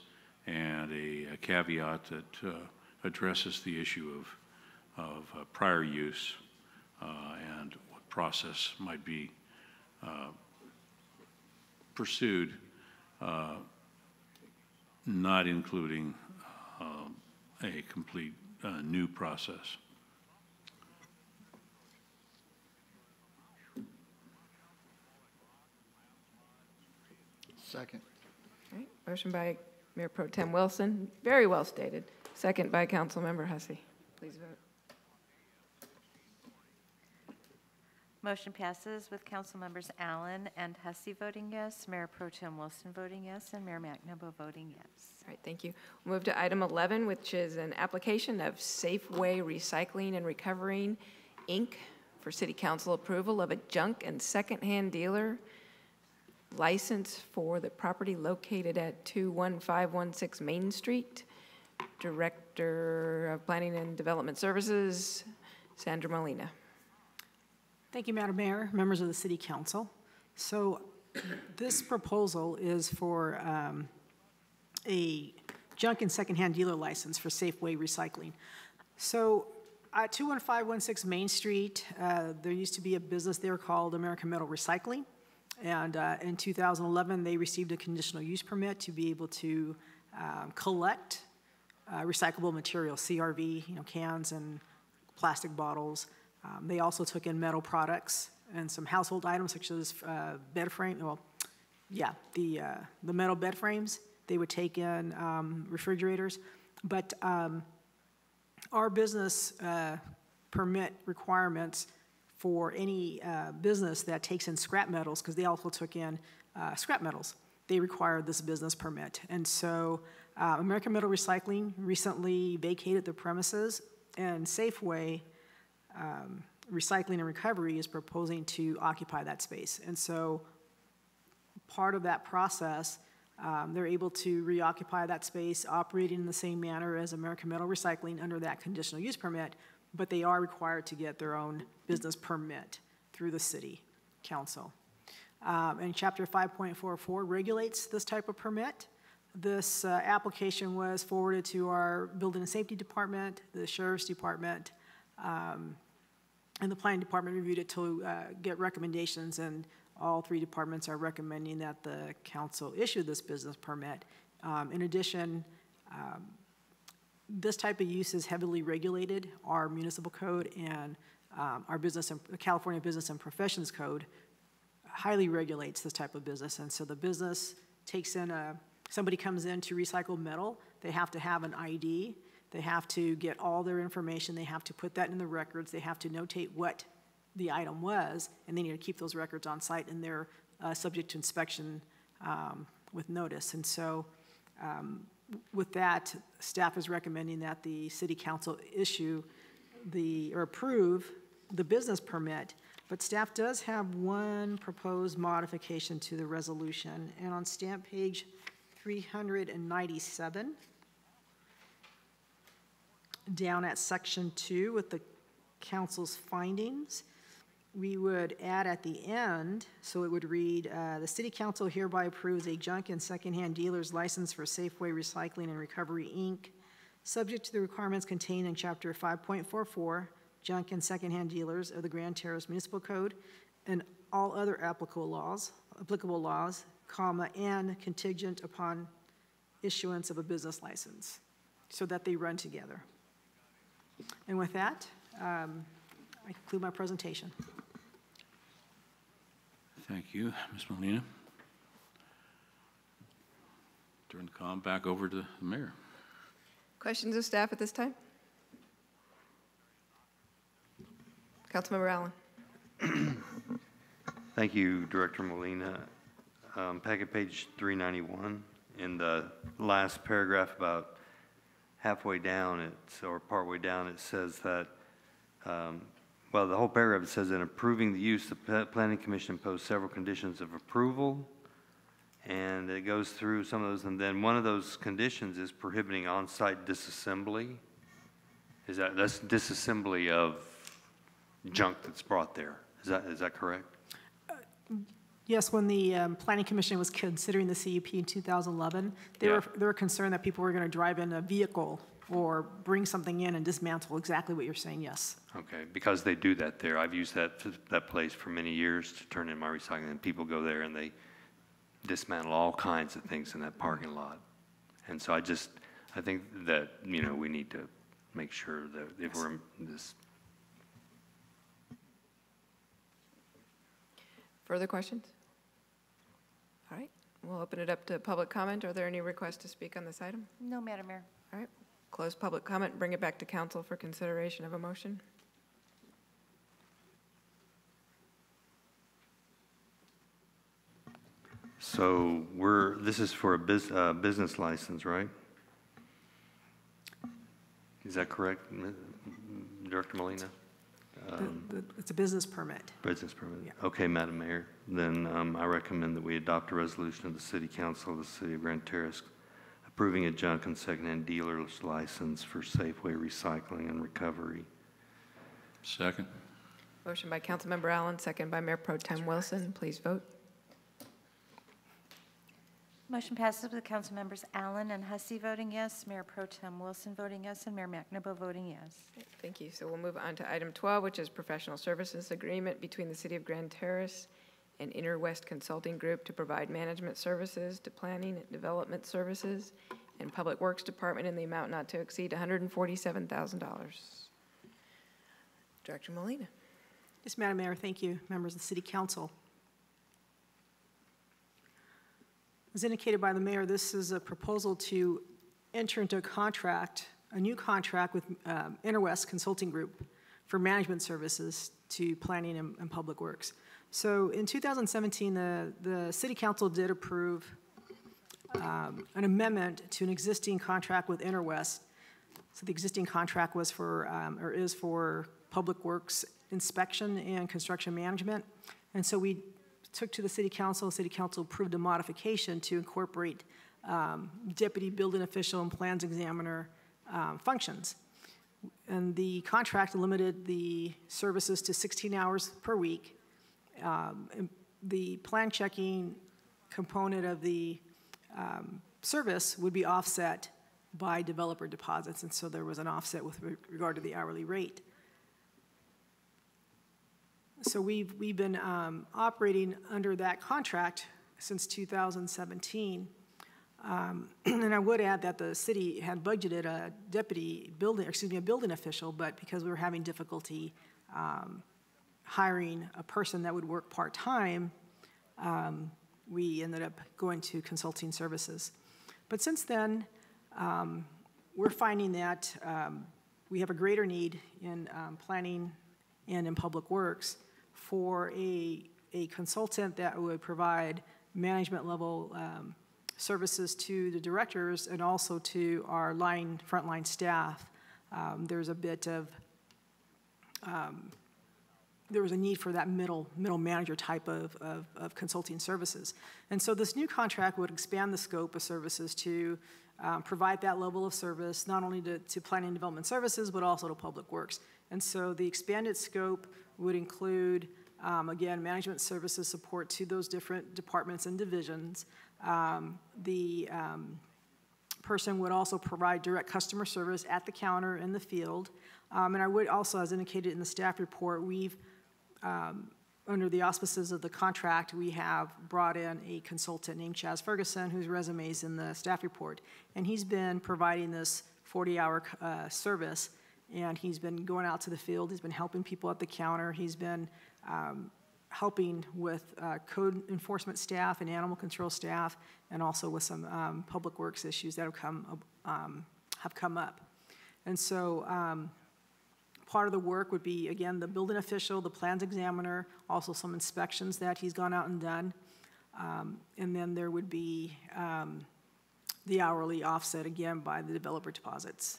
[SPEAKER 6] and a a caveat that addresses the issue of, of prior use and what process might be pursued, not including um, a complete uh, new process.
[SPEAKER 7] Second.
[SPEAKER 1] All right, motion by Mayor Pro Tem Wilson, very well stated. Second by Council Member Hussey. Please vote.
[SPEAKER 3] Motion passes with council members Allen and Hussey voting yes, Mayor Pro Tem Wilson voting yes, and Mayor McNaboe voting yes.
[SPEAKER 1] All right, thank you. We'll Move to item 11, which is an application of Safeway Recycling and Recovering, Inc., for city council approval of a junk and secondhand dealer license for the property located at 21516 Main Street. Director of Planning and Development Services, Sandra Molina.
[SPEAKER 9] Thank you, Madam Mayor, members of the City Council. So this proposal is for um, a junk and secondhand dealer license for Safeway Recycling. So at 21516 Main Street, uh, there used to be a business there called American Metal Recycling. And uh, in 2011, they received a conditional use permit to be able to um, collect uh, recyclable material, CRV, you know, cans and plastic bottles. Um, They also took in metal products and some household items such as uh, bed frame, well, yeah, the, uh, the metal bed frames. They would take in um, refrigerators. But um, our business uh, permit requirements for any uh, business that takes in scrap metals, because they also took in uh, scrap metals, they required this business permit. And so uh, American Metal Recycling recently vacated the premises, and Safeway um, Recycling and Recovery is proposing to occupy that space. And so part of that process, um, they're able to reoccupy that space, operating in the same manner as American Metal Recycling under that conditional use permit, but they are required to get their own business permit through the city council. Um, and chapter 5.44 regulates this type of permit. This uh, application was forwarded to our building and safety department, the sheriff's department, um, and the planning department reviewed it to uh, get recommendations, and all three departments are recommending that the council issue this business permit. Um, in addition, um, this type of use is heavily regulated. Our municipal code and um, our business, and California Business and Professions Code highly regulates this type of business. And so the business takes in a, somebody comes in to recycle metal, they have to have an ID, they have to get all their information, they have to put that in the records, they have to notate what the item was, and they need to keep those records on site, and they're uh, subject to inspection um, with notice. And so um, with that, staff is recommending that the city council issue the, or approve the business permit, but staff does have one proposed modification to the resolution, and on stamp page 397, down at section two with the council's findings, we would add at the end, so it would read, uh, "The city council hereby approves a junk and secondhand dealer's license for Safeway Recycling and Recovery, Inc., subject to the requirements contained in Chapter 5.44, junk and secondhand dealers of the Grand Terrace Municipal Code, and all other applicable laws, applicable laws, comma, and contingent upon issuance of a business license, so that they run together." And with that, um, I conclude my presentation.
[SPEAKER 6] Thank you, Ms. Molina. Turn the call back over to the mayor.
[SPEAKER 1] Questions of staff at this time? Councilmember Allen.
[SPEAKER 5] Thank you, Director Molina. Um, Packet page 391, in the last paragraph about halfway down, it's, or partway down, it says that, um, well, the whole paragraph, it says, in approving the use, the Planning Commission imposed several conditions of approval, and it goes through some of those, and then one of those conditions is prohibiting on-site disassembly. Is that, that's disassembly of junk that's brought there. Is that, is that correct?
[SPEAKER 9] Yes, when the um, Planning Commission was considering the CUP in 2011, they
[SPEAKER 5] Yeah.
[SPEAKER 9] were, they were concerned that people were going to drive in a vehicle or bring something in and dismantle exactly what you're saying, yes.
[SPEAKER 5] Okay, because they do that there. I've used that, that place for many years to turn in my recycling, and people go there and they dismantle all kinds of things in that parking lot. And so I just, I think that, you know, we need to make sure that if we're in this,
[SPEAKER 1] Further questions? We'll open it up to public comment. Are there any requests to speak on this item?
[SPEAKER 3] No, Madam Mayor.
[SPEAKER 1] All right. Close public comment. Bring it back to council for consideration of a motion.
[SPEAKER 5] So we're this is for a bus, uh, business license, right? Is that correct, Director Molina?
[SPEAKER 9] The-
[SPEAKER 5] Um,
[SPEAKER 9] the- It's a business permit.
[SPEAKER 5] Business permit. Okay, Madam Mayor, then um, I recommend that we adopt a resolution of the City Council of the City of Grand Terrace approving a junk and secondhand dealer's license for Safeway Recycling and Recovery.
[SPEAKER 6] Second.
[SPEAKER 1] Motion by Councilmember Allen, second by Mayor Pro Tem Wilson. Please vote.
[SPEAKER 3] Motion passes with council members Allen and Hussey voting yes, Mayor Pro Tem Wilson voting yes, and Mayor McNaboe voting yes.
[SPEAKER 1] Thank you. So we'll move on to item 12, which is professional services agreement between the City of Grand Terrace and Interwest Consulting Group to provide management services to planning and development services and Public Works Department in the amount not to exceed $147,000. Director Molina.
[SPEAKER 9] Yes, Madam Mayor, thank you, members of the City Council. As indicated by the mayor, this is a proposal to enter into a contract, a new contract with um, Interwest Consulting Group for management services to planning and, and public works. So in 2017, the, the city council did approve um, an amendment to an existing contract with Interwest. So the existing contract was for, um, or is for public works inspection and construction management. And so we took to the city council, city council approved a modification to incorporate um, deputy building official and plans examiner um, functions. And the contract limited the services to 16 hours per week. Um, The plan checking component of the um, service would be offset by developer deposits, and so there was an offset with re- regard to the hourly rate. So we've, we've been um, operating under that contract since 2017. Um, And I would add that the city had budgeted a deputy building, excuse me, a building official, but because we were having difficulty um, hiring a person that would work part-time, um, we ended up going to consulting services. But since then, um, we're finding that um, we have a greater need in um, planning and in public works for a, a consultant that would provide management-level um, services to the directors and also to our line, frontline staff. Um, There's a bit of, um, there was a need for that middle, middle manager type of, of, of consulting services. And so this new contract would expand the scope of services to um, provide that level of service, not only to, to planning and development services, but also to public works. And so the expanded scope would include, um, again, management services support to those different departments and divisions. Um, The um, person would also provide direct customer service at the counter in the field. Um, And I would also, as indicated in the staff report, we've, um, under the auspices of the contract, we have brought in a consultant named Chaz Ferguson, whose resume is in the staff report. And he's been providing this 40-hour uh, service, and he's been going out to the field, he's been helping people at the counter, he's been um, helping with uh, code enforcement staff and animal control staff, and also with some um, public works issues that have come, um, have come up. And so um, part of the work would be, again, the building official, the plans examiner, also some inspections that he's gone out and done. Um, And then there would be um, the hourly offset, again, by the developer deposits.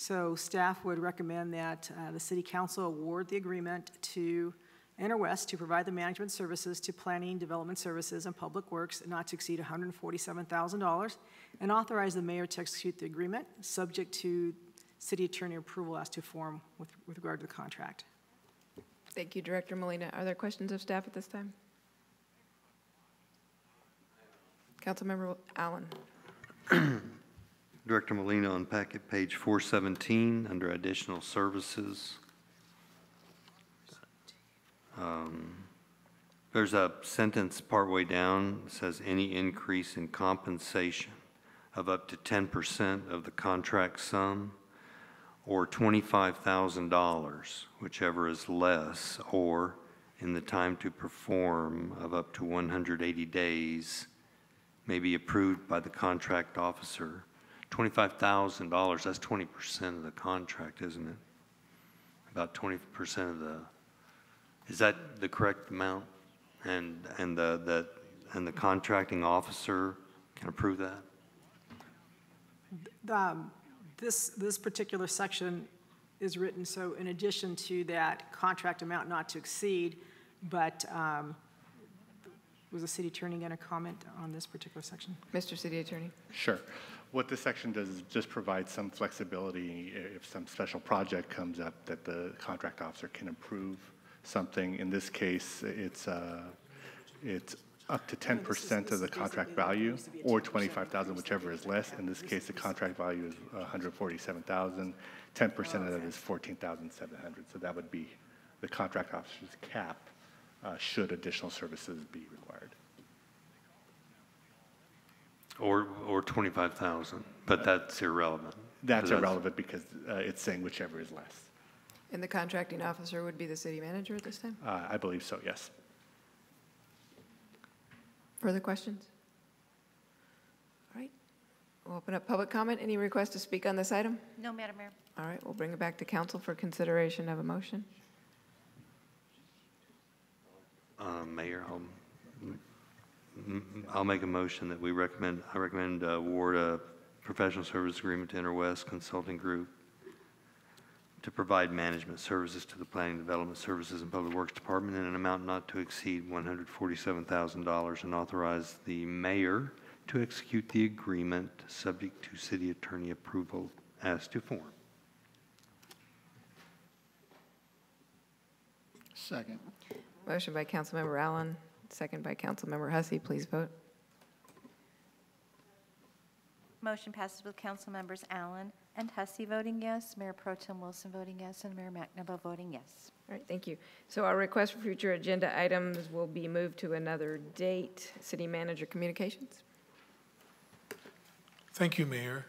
[SPEAKER 9] So staff would recommend that uh, the city council award the agreement to Interwest to provide the management services to planning, development services, and public works not to exceed $147,000, and authorize the mayor to execute the agreement, subject to city attorney approval as to form with with regard to the contract.
[SPEAKER 1] Thank you, Director Molina. Are there questions of staff at this time? Councilmember Allen.
[SPEAKER 5] Director Molina on packet page 417, under additional services. Um, There's a sentence partway down, that says, "Any increase in compensation of up to 10% of the contract sum, or $25,000, whichever is less, or in the time to perform of up to 180 days, may be approved by the contract officer." $25,000, that's 20% of the contract, isn't it? About 20% of the, is that the correct amount? And, and the, the, and the contracting officer can approve that?
[SPEAKER 9] Um, This, this particular section is written, so in addition to that contract amount not to exceed, but um, was the city attorney going to comment on this particular section?
[SPEAKER 1] Mr. City Attorney?
[SPEAKER 8] Sure. What this section does is just provide some flexibility if some special project comes up that the contract officer can approve something. In this case, it's, uh, it's up to 10% of the contract value or 25,000, whichever is less. In this case, the contract value is 147,000. 10% of that is 14,700. So that would be the contract officer's cap uh, should additional services be required.
[SPEAKER 5] Or, or 25,000, but that's irrelevant.
[SPEAKER 8] That's
[SPEAKER 5] Because
[SPEAKER 8] irrelevant because uh, it's saying whichever is less.
[SPEAKER 1] And the contracting officer would be the city manager at this time?
[SPEAKER 8] Uh, I believe so, yes.
[SPEAKER 1] Further questions? All right, we'll open up public comment. Any request to speak on this item?
[SPEAKER 3] No, Madam Mayor.
[SPEAKER 1] All right, we'll bring it back to council for consideration of a motion.
[SPEAKER 5] Uh, Mayor, I'll, m- m- I'll make a motion that we recommend, I recommend uh, award a professional service agreement to Interwest Consulting Group to provide management services to the Planning Development Services and Public Works Department in an amount not to exceed $147,000 and authorize the mayor to execute the agreement, subject to city attorney approval as to form.
[SPEAKER 7] Second.
[SPEAKER 1] Motion by Councilmember Allen, second by Councilmember Hussey. Please vote.
[SPEAKER 3] Motion passes with council members Allen and Hussey voting yes, Mayor Pro Tem Wilson voting yes, and Mayor McNaboe voting yes.
[SPEAKER 1] All right, thank you. So our request for future agenda items will be moved to another date. City Manager Communications?
[SPEAKER 10] Thank you, Mayor.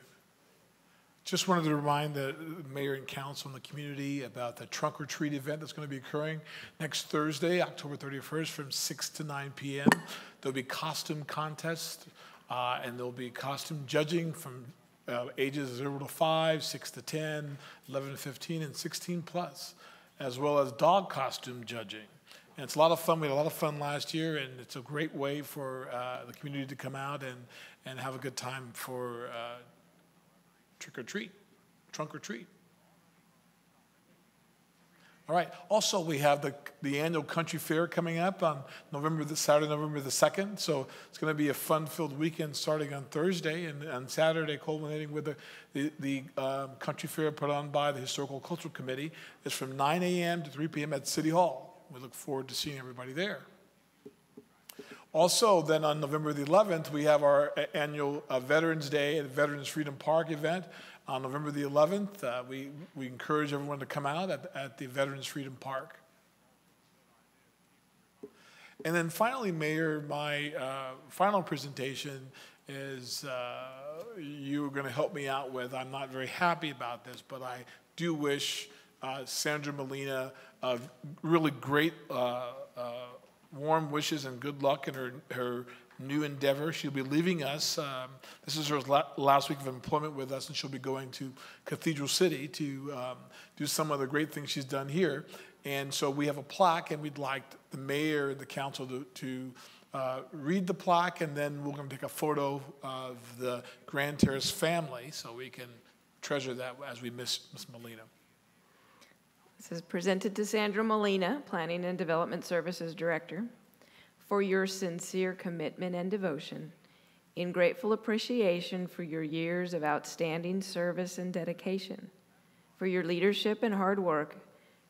[SPEAKER 10] Just wanted to remind the mayor and council and the community about the trunk or treat event that's going to be occurring next Thursday, October 31st, from 6 to 9 p.m. There'll be costume contest, uh, and there'll be costume judging from uh, ages 0 to 5, 6 to 10, 11 to 15, and 16 plus, as well as dog costume judging. And it's a lot of fun. We had a lot of fun last year, and it's a great way for uh, the community to come out and, and have a good time for uh, trick or treat, trunk or treat. All right. Also, we have the, the annual country fair coming up on November the Saturday, November the second. So it's going to be a fun-filled weekend starting on Thursday and on Saturday, culminating with the the, the um, country fair put on by the Historical Cultural Committee. It's from 9 a.m. to 3 p.m. at City Hall. We look forward to seeing everybody there. Also, then on November the 11th, we have our annual uh, Veterans Day at Veterans Freedom Park event. On November the 11th, uh, we, we encourage everyone to come out at, at the Veterans Freedom Park. And then finally, Mayor, my uh, final presentation is uh, you're going to help me out with. I'm not very happy about this, but I do wish uh, Sandra Molina a really great uh, warm wishes and good luck in her, her new endeavor. She'll be leaving us. Um, this is her last week of employment with us, and she'll be going to Cathedral City to um, do some of the great things she's done here. And so we have a plaque, and we'd like the mayor and the council to, to uh, read the plaque, and then we're going to take a photo of the Grand Terrace family so we can treasure that as we miss Miss Molina.
[SPEAKER 1] This is presented to Sandra Molina, Planning and Development Services Director, for your sincere commitment and devotion, in grateful appreciation for your years of outstanding service and dedication, for your leadership and hard work,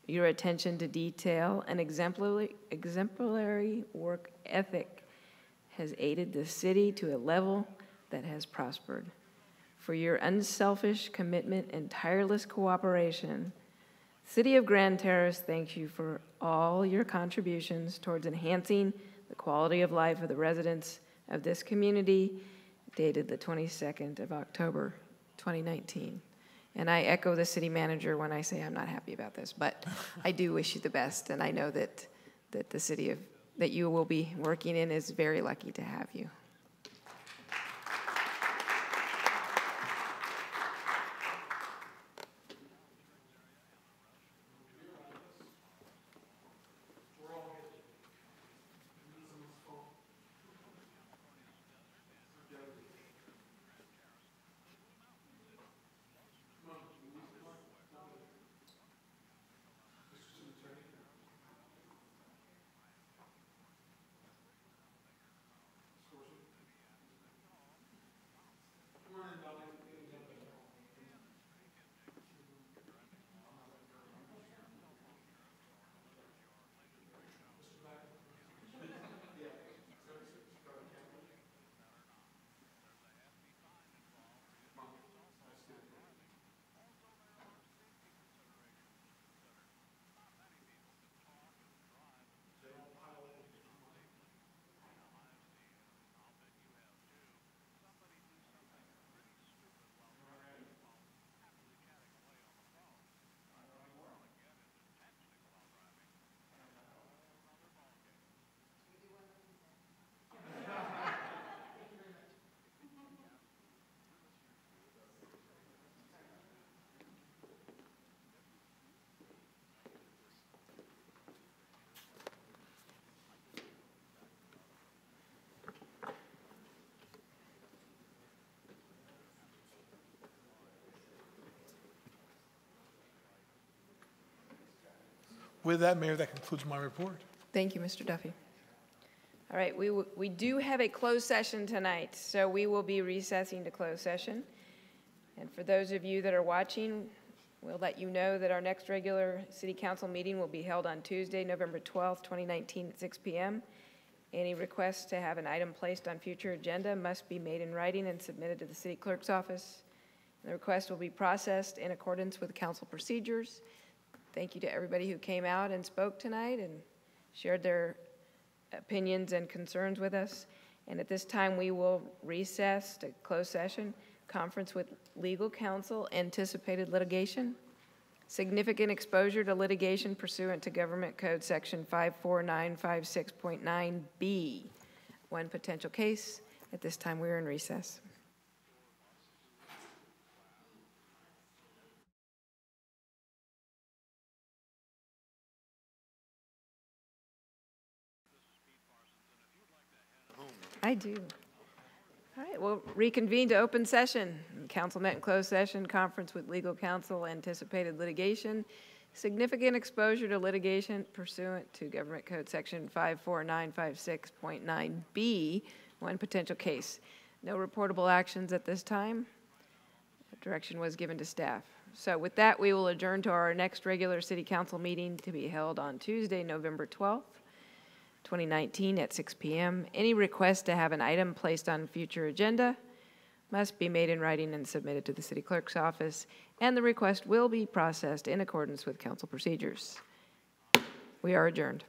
[SPEAKER 1] your attention to detail and exemplary, exemplary work ethic has aided the city to a level that has prospered. For your unselfish commitment and tireless cooperation, City of Grand Terrace thank you for all your contributions towards enhancing the quality of life of the residents of this community, dated the 22nd of October, 2019. And I echo the city manager when I say I'm not happy about this, but I do wish you the best, and I know that, that the city of, that you will be working in is very lucky to have you.
[SPEAKER 10] With that, Mayor, that concludes my report.
[SPEAKER 1] Thank you, Mr. Duffy. All right, we, w- we do have a closed session tonight, so we will be recessing to closed session. And for those of you that are watching, we'll let you know that our next regular city council meeting will be held on Tuesday, November 12th, 2019, at 6 PM. Any requests to have an item placed on future agenda must be made in writing and submitted to the city clerk's office. The request will be processed in accordance with council procedures. Thank you to everybody who came out and spoke tonight and shared their opinions and concerns with us. And at this time, we will recess to close session, conference with legal counsel, anticipated litigation, significant exposure to litigation pursuant to Government Code Section 54956.9B. One potential case. At this time, we are in recess. I do. All right, we'll reconvene to open session. Council met in closed session, conference with legal counsel, anticipated litigation, significant exposure to litigation pursuant to Government Code Section 54956.9B, one potential case. No reportable actions at this time. Direction was given to staff. So with that, we will adjourn to our next regular city council meeting to be held on Tuesday, November 12th. 2019 at 6 PM. Any request to have an item placed on future agenda must be made in writing and submitted to the city clerk's office, and the request will be processed in accordance with council procedures. We are adjourned.